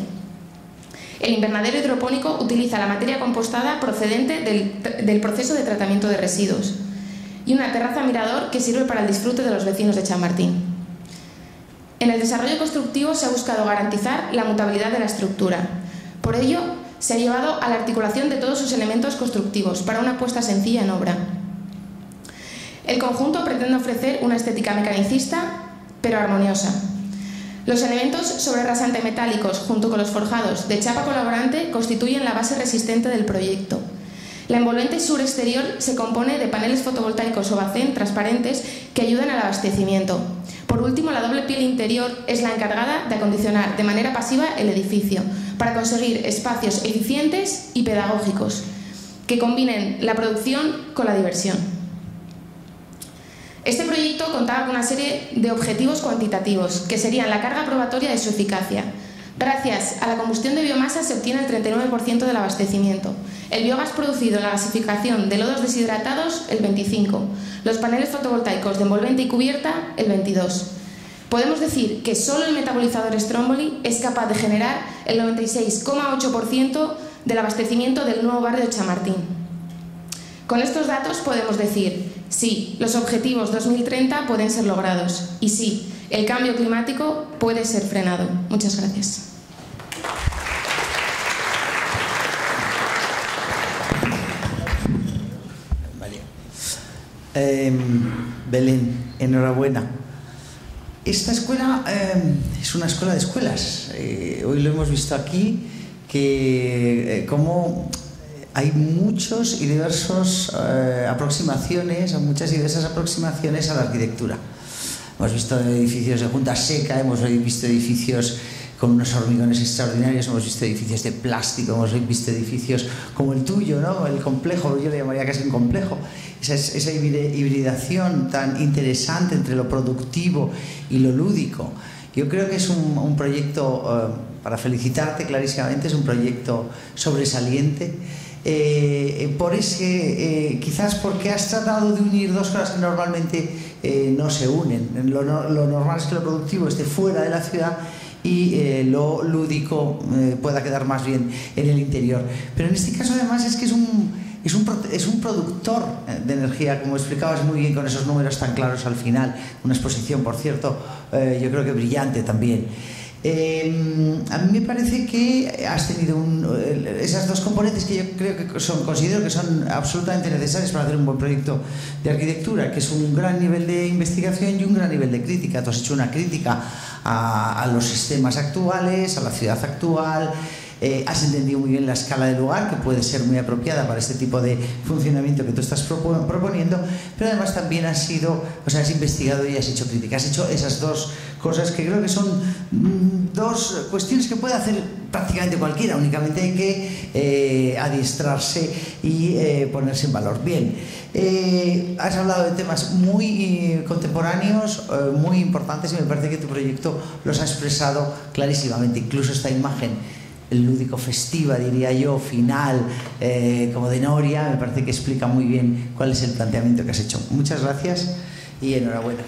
El invernadero hidropónico utiliza la materia compostada procedente del, del proceso de tratamiento de residuos y una terraza mirador que sirve para el disfrute de los vecinos de Chamartín. En el desarrollo constructivo se ha buscado garantizar la mutabilidad de la estructura. Por ello, se ha llevado a la articulación de todos sus elementos constructivos para una puesta sencilla en obra. El conjunto pretende ofrecer una estética mecanicista, pero armoniosa. Los elementos sobre rasante metálicos, junto con los forjados de chapa colaborante, constituyen la base resistente del proyecto. La envolvente sur exterior se compone de paneles fotovoltaicos o bacén transparentes que ayudan al abastecimiento. Por último, la doble piel interior es la encargada de acondicionar de manera pasiva el edificio para conseguir espacios eficientes y pedagógicos que combinen la producción con la diversión. Este proyecto contaba con una serie de objetivos cuantitativos, que serían la carga probatoria de su eficacia, Gracias a la combustión de biomasa se obtiene el 39% del abastecimiento. El biogás producido en la gasificación de lodos deshidratados, el 25%. Los paneles fotovoltaicos de envolvente y cubierta, el 22%. Podemos decir que solo el metabolizador Stromboli es capaz de generar el 96,8% del abastecimiento del nuevo barrio de Chamartín. Con estos datos podemos decir, sí, los objetivos 2030 pueden ser logrados y sí, el cambio climático puede ser frenado. Muchas gracias. Vale. Eh, Belén, enhorabuena. Esta escuela eh, es una escuela de escuelas. Eh, hoy lo hemos visto aquí, que eh, como hay muchos y diversos eh, aproximaciones, muchas y diversas aproximaciones a la arquitectura. Hemos visto edificios de junta seca, hemos visto edificios con unos hormigones extraordinarios, hemos visto edificios de plástico, hemos visto edificios como el tuyo, ¿no? el complejo, yo le llamaría casi un complejo, esa, esa hibridación tan interesante entre lo productivo y lo lúdico. Yo creo que es un, un proyecto, uh, para felicitarte clarísimamente, es un proyecto sobresaliente. Eh, por ese, eh, quizás porque has tratado de unir dos cosas que normalmente eh, no se unen. Lo, lo, normal es que lo productivo esté fuera de la ciudad y eh, lo lúdico eh, pueda quedar más bien en el interior. Pero en este caso además es que es un, es un, es un productor de energía, como explicabas muy bien con esos números tan claros al final. Una exposición, por cierto, yo creo que brillante también. Eh, a mí me parece que has tenido un, esas dos componentes que yo creo que son, considero que son absolutamente necesarias para hacer un buen proyecto de arquitectura, que es un gran nivel de investigación y un gran nivel de crítica. Tú has hecho una crítica a, a los sistemas actuales, a la ciudad actual, eh, has entendido muy bien la escala del lugar, que puede ser muy apropiada para este tipo de funcionamiento que tú estás proponiendo, pero además también has sido, o sea, has investigado y has hecho crítica. Has hecho esas dos cosas que creo que son mm, dos cuestiones que puede hacer prácticamente cualquiera, únicamente hay que eh, adiestrarse y eh, ponerse en valor. Bien, has hablado de temas muy contemporáneos, muy importantes y me parece que tu proyecto los ha expresado clarísimamente, incluso esta imagen lúdico festiva, diría yo, final, eh, como de Noria, me parece que explica muy bien cuál es el planteamiento que has hecho. Muchas gracias y enhorabuena.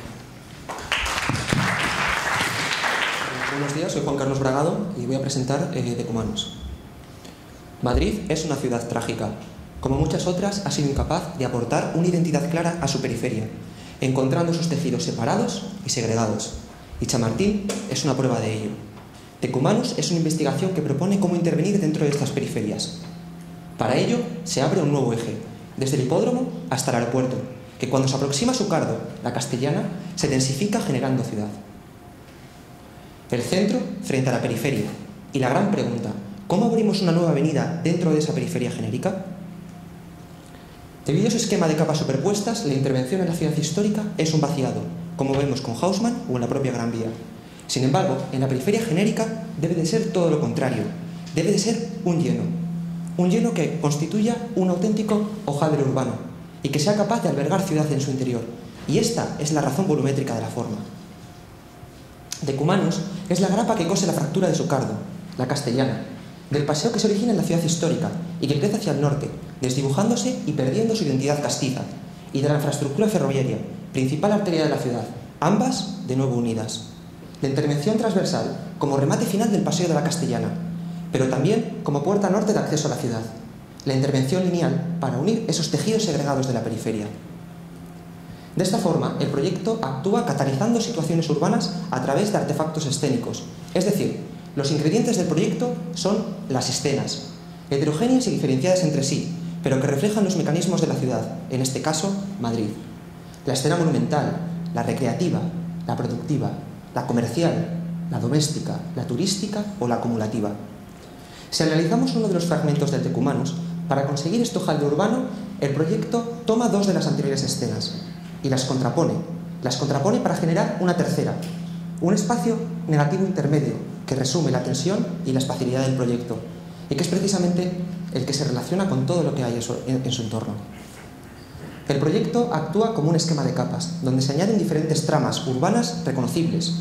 Buenos días, soy Juan Carlos Bragado y voy a presentar eh, Decumanos. Madrid es una ciudad trágica. Como muchas otras, ha sido incapaz de aportar una identidad clara a su periferia, encontrando sus tejidos separados y segregados. Y Chamartín es una prueba de ello. Tecumanus es una investigación que propone cómo intervenir dentro de estas periferias. Para ello, se abre un nuevo eje, desde el hipódromo hasta el aeropuerto, que cuando se aproxima su cardo, la castellana, se densifica generando ciudad. El centro frente a la periferia. Y la gran pregunta, ¿cómo abrimos una nueva avenida dentro de esa periferia genérica? Debido a su esquema de capas superpuestas, la intervención en la ciudad histórica es un vaciado, como vemos con Hausmann o en la propia Gran Vía. Sin embargo, en la periferia genérica debe de ser todo lo contrario, debe de ser un lleno, un lleno que constituya un auténtico hojaldre urbano y que sea capaz de albergar ciudad en su interior. Y esta es la razón volumétrica de la forma. Decumanos es la grapa que cose la fractura de su cardo, la castellana, del paseo que se origina en la ciudad histórica y que crece hacia el norte, desdibujándose y perdiendo su identidad castiza, y de la infraestructura ferroviaria, principal arteria de la ciudad, ambas de nuevo unidas la intervención transversal como remate final del Paseo de la Castellana, pero también como puerta norte de acceso a la ciudad, la intervención lineal para unir esos tejidos segregados de la periferia. De esta forma, el proyecto actúa catalizando situaciones urbanas a través de artefactos escénicos, es decir, los ingredientes del proyecto son las escenas, heterogéneas y diferenciadas entre sí, pero que reflejan los mecanismos de la ciudad, en este caso, Madrid. La escena monumental, la recreativa, la productiva, la comercial, la doméstica, la turística o la acumulativa. Si analizamos uno de los fragmentos del Tecumanos, para conseguir este jalde urbano, el proyecto toma dos de las anteriores escenas y las contrapone. Las contrapone para generar una tercera, un espacio negativo intermedio que resume la tensión y la espacialidad del proyecto y que es precisamente el que se relaciona con todo lo que hay en su entorno. El proyecto actúa como un esquema de capas, donde se añaden diferentes tramas urbanas reconocibles,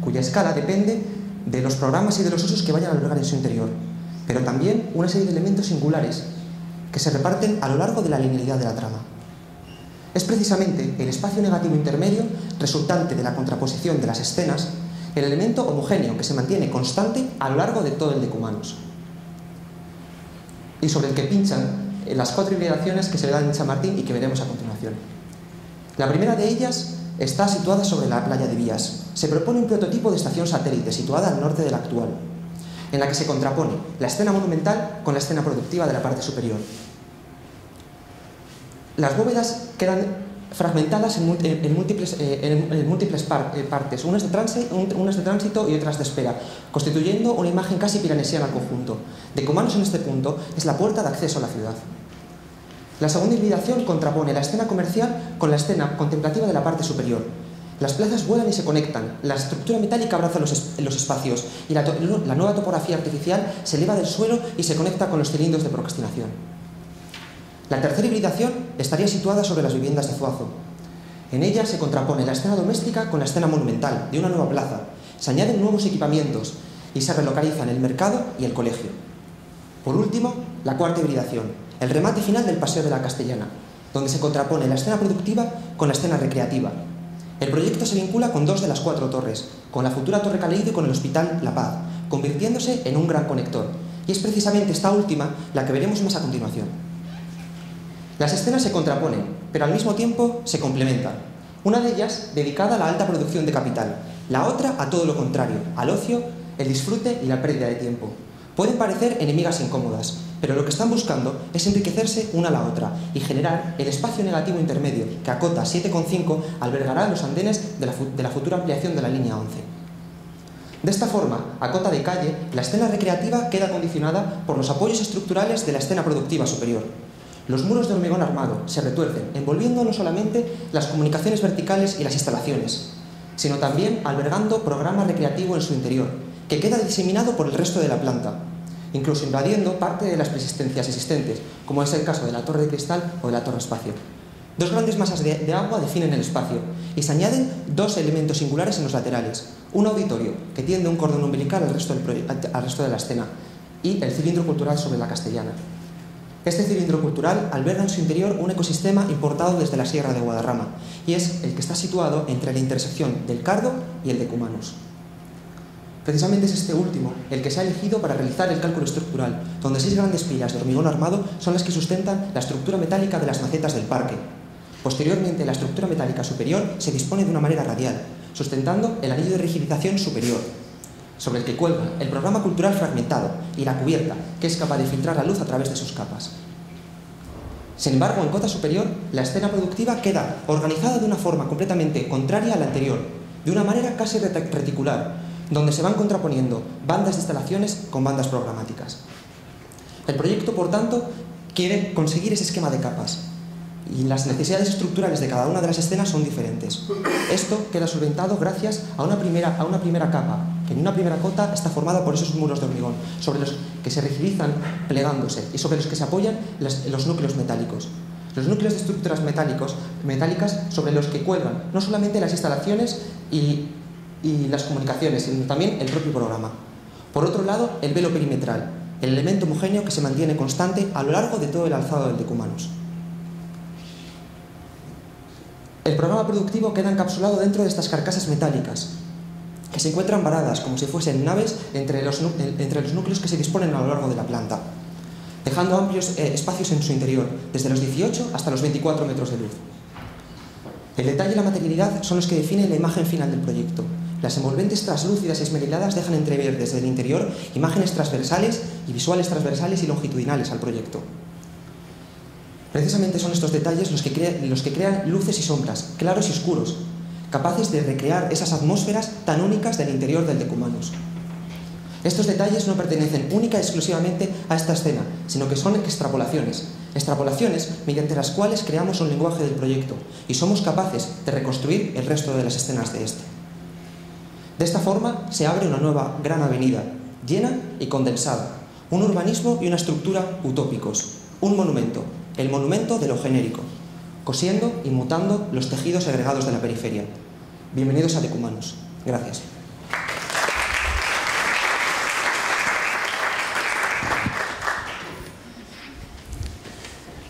cuya escala depende de los programas y de los usos que vayan a albergar en su interior, pero también una serie de elementos singulares que se reparten a lo largo de la linealidad de la trama. Es precisamente el espacio negativo intermedio, resultante de la contraposición de las escenas, el elemento homogéneo que se mantiene constante a lo largo de todo el decumanos y sobre el que pinchan las cuatro hibridaciones que se le dan en Chamartín y que veremos a continuación. La primera de ellas está situada sobre la playa de Vías. Se propone un prototipo de estación satélite situada al norte de la actual, en la que se contrapone la escena monumental con la escena productiva de la parte superior. Las bóvedas quedan fragmentadas en, múltiples, partes, unas de, tránsito y otras de espera, constituyendo una imagen casi piranesiana al conjunto. De comandos en este punto es la puerta de acceso a la ciudad. La segunda hibridación contrapone la escena comercial con la escena contemplativa de la parte superior. Las plazas vuelan y se conectan, la estructura metálica abraza los, espacios y la, la nueva topografía artificial se eleva del suelo y se conecta con los cilindros de procrastinación. La tercera hibridación estaría situada sobre las viviendas de Zuazo. En ella se contrapone la escena doméstica con la escena monumental de una nueva plaza, se añaden nuevos equipamientos y se relocalizan el mercado y el colegio. Por último, la cuarta hibridación, el remate final del Paseo de la Castellana, donde se contrapone la escena productiva con la escena recreativa. El proyecto se vincula con dos de las cuatro torres, con la futura Torre Caleide y con el Hospital La Paz, convirtiéndose en un gran conector. Y es precisamente esta última la que veremos más a continuación. Las escenas se contraponen, pero al mismo tiempo se complementan. Una de ellas dedicada a la alta producción de capital, la otra a todo lo contrario, al ocio el disfrute y la pérdida de tiempo. Pueden parecer enemigas incómodas, pero lo que están buscando es enriquecerse una a la otra y generar el espacio negativo intermedio que a cota 7,5 albergará los andenes de la, de la futura ampliación de la línea 11. De esta forma, a cota de calle, la escena recreativa queda condicionada por los apoyos estructurales de la escena productiva superior. Los muros de hormigón armado se retuercen, envolviendo no solamente las comunicaciones verticales y las instalaciones, sino también albergando programa recreativo en su interior, que queda diseminado por el resto de la planta, incluso invadiendo parte de las persistencias existentes, como es el caso de la torre de cristal o de la torre espacio. Dos grandes masas de, agua definen el espacio y se añaden dos elementos singulares en los laterales. Un auditorio que tiende un cordón umbilical al resto de la escena y el cilindro cultural sobre la castellana. Este cilindro cultural alberga en su interior un ecosistema importado desde la Sierra de Guadarrama y es el que está situado entre la intersección del Cardo y el de Cumanos. Precisamente es este último el que se ha elegido para realizar el cálculo estructural, donde seis grandes pilas de hormigón armado son las que sustentan la estructura metálica de las macetas del parque. Posteriormente, la estructura metálica superior se dispone de una manera radial, sustentando el anillo de rigidización superior, sobre el que cuelga el programa cultural fragmentado y la cubierta, que es capaz de filtrar la luz a través de sus capas. Sin embargo, en cota superior, la escena productiva queda organizada de una forma completamente contraria a la anterior, de una manera casi reticular, donde se van contraponiendo bandas de instalaciones con bandas programáticas. El proyecto, por tanto, quiere conseguir ese esquema de capas, y las necesidades estructurales de cada una de las escenas son diferentes. Esto queda solventado gracias a una primera, a una primera capa, que en una primera cota está formada por esos muros de hormigón, sobre los que se rigidizan plegándose y sobre los que se apoyan los, núcleos metálicos. Los núcleos de estructuras metálicas sobre los que cuelgan no solamente las instalaciones y, y las comunicaciones, sino también el propio programa. Por otro lado, el velo perimetral, el elemento homogéneo que se mantiene constante a lo largo de todo el alzado del decumanos. El programa productivo queda encapsulado dentro de estas carcasas metálicas, que se encuentran varadas como si fuesen naves entre los, entre los núcleos que se disponen a lo largo de la planta, dejando amplios eh, espacios en su interior, desde los 18 hasta los 24 metros de luz. El detalle y la materialidad son los que definen la imagen final del proyecto. Las envolventes traslúcidas y esmeriladas dejan entrever desde el interior imágenes transversales y visuales transversales y longitudinales al proyecto. Precisamente son estos detalles los que, los que crean luces y sombras, claros y oscuros, capaces de recrear esas atmósferas tan únicas del interior del Decumanos. Estos detalles no pertenecen única y exclusivamente a esta escena, sino que son extrapolaciones, extrapolaciones mediante las cuales creamos un lenguaje del proyecto y somos capaces de reconstruir el resto de las escenas de este. De esta forma se abre una nueva gran avenida, llena y condensada, un urbanismo y una estructura utópicos, un monumento, el monumento de lo genérico, cosiendo y mutando los tejidos agregados de la periferia. Bienvenidos a Decumanos. Gracias.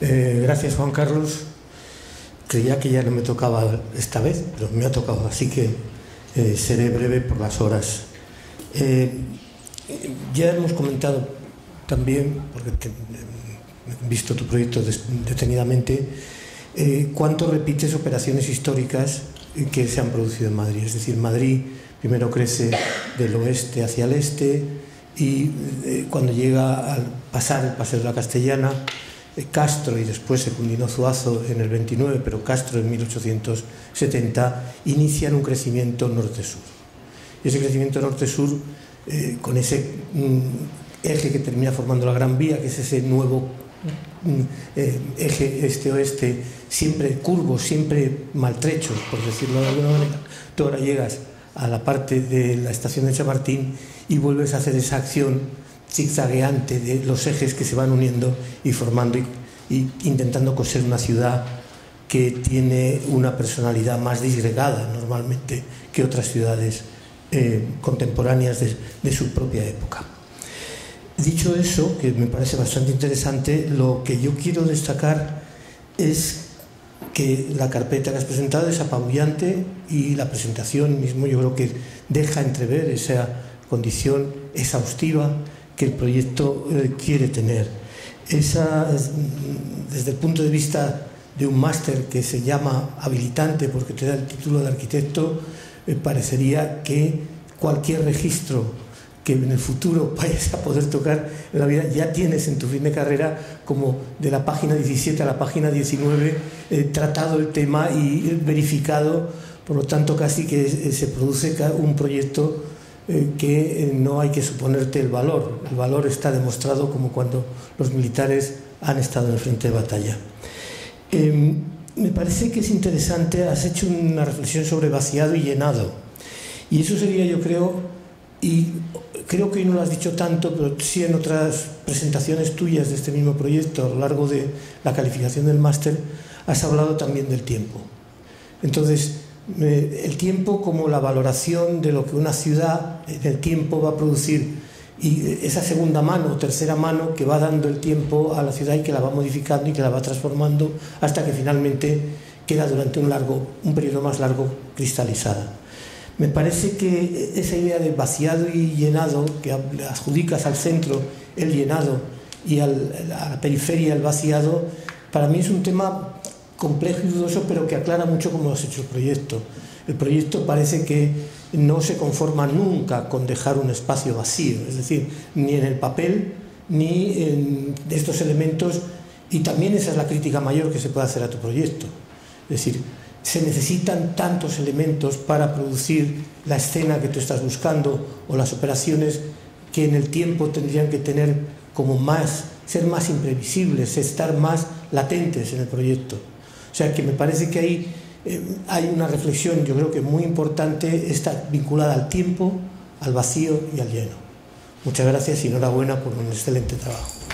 Eh, gracias, Juan Carlos. Creía que ya no me tocaba esta vez, pero me ha tocado, así que eh, seré breve por las horas. Eh, ya hemos comentado también, porque te, visto tu proyecto detenidamente, cuánto repites operaciones históricas que se han producido en Madrid. Es decir, Madrid primero crece del oeste hacia el este y eh, cuando llega al pasar el Paseo de la Castellana, eh, Castro y después Secundino Zuazo en el 29, pero Castro en 1870, inician un crecimiento norte-sur. Y ese crecimiento norte-sur, eh, con ese mm, eje que termina formando la Gran Vía, que es ese nuevo eh, eje este-oeste, siempre curvo, siempre maltrecho, por decirlo de alguna manera, tú ahora llegas a la parte de la estación de Chamartín y vuelves a hacer esa acción zigzagueante de los ejes que se van uniendo y formando y, intentando coser una ciudad que tiene una personalidad más disgregada normalmente que otras ciudades eh, contemporáneas de su propia época. Dicho eso, que me parece bastante interesante, lo que yo quiero destacar es que la carpeta que has presentado es apabullante y la presentación mismo yo creo que deja entrever esa condición exhaustiva que el proyecto eh, quiere tener. Esa, desde el punto de vista de un máster que se llama habilitante porque te da el título de arquitecto, me parecería que cualquier registro que en el futuro vayas a poder tocar en la vida, ya tienes en tu fin de carrera como de la página 17 a la página 19 eh, tratado el tema y verificado, por lo tanto casi que eh, se produce un proyecto eh, que no hay que suponerte el valor, el valor está demostrado como cuando los militares han estado en el frente de batalla. Em, me parece que es interesante, has hecho una reflexión sobre vaciado y llenado. Y eso sería, yo creo, y creo que hoy no lo has dicho tanto, pero sí en otras presentaciones tuyas de este mismo proyecto a lo largo de la calificación del máster, has hablado también del tiempo. Entonces, el tiempo como la valoración de lo que una ciudad en el tiempo va a producir y esa segunda mano o tercera mano que va dando el tiempo a la ciudad y que la va modificando y que la va transformando hasta que finalmente queda durante un, largo, un periodo más largo cristalizada. Me parece que esa idea de vaciado y llenado, que adjudicas al centro el llenado y a la periferia el vaciado, para mí es un tema complejo y dudoso, pero que aclara mucho cómo has hecho el proyecto. El proyecto parece que no se conforma nunca con dejar un espacio vacío, es decir, ni en el papel ni en estos elementos, y también esa es la crítica mayor que se puede hacer a tu proyecto. Es decir, se necesitan tantos elementos para producir la escena que tú estás buscando o las operaciones que en el tiempo tendrían que tener como más, ser más imprevisibles, estar más latentes en el proyecto. O sea que me parece que ahí eh, hay una reflexión, yo creo que muy importante, está vinculada al tiempo, al vacío y al lleno. Muchas gracias y enhorabuena por un excelente trabajo.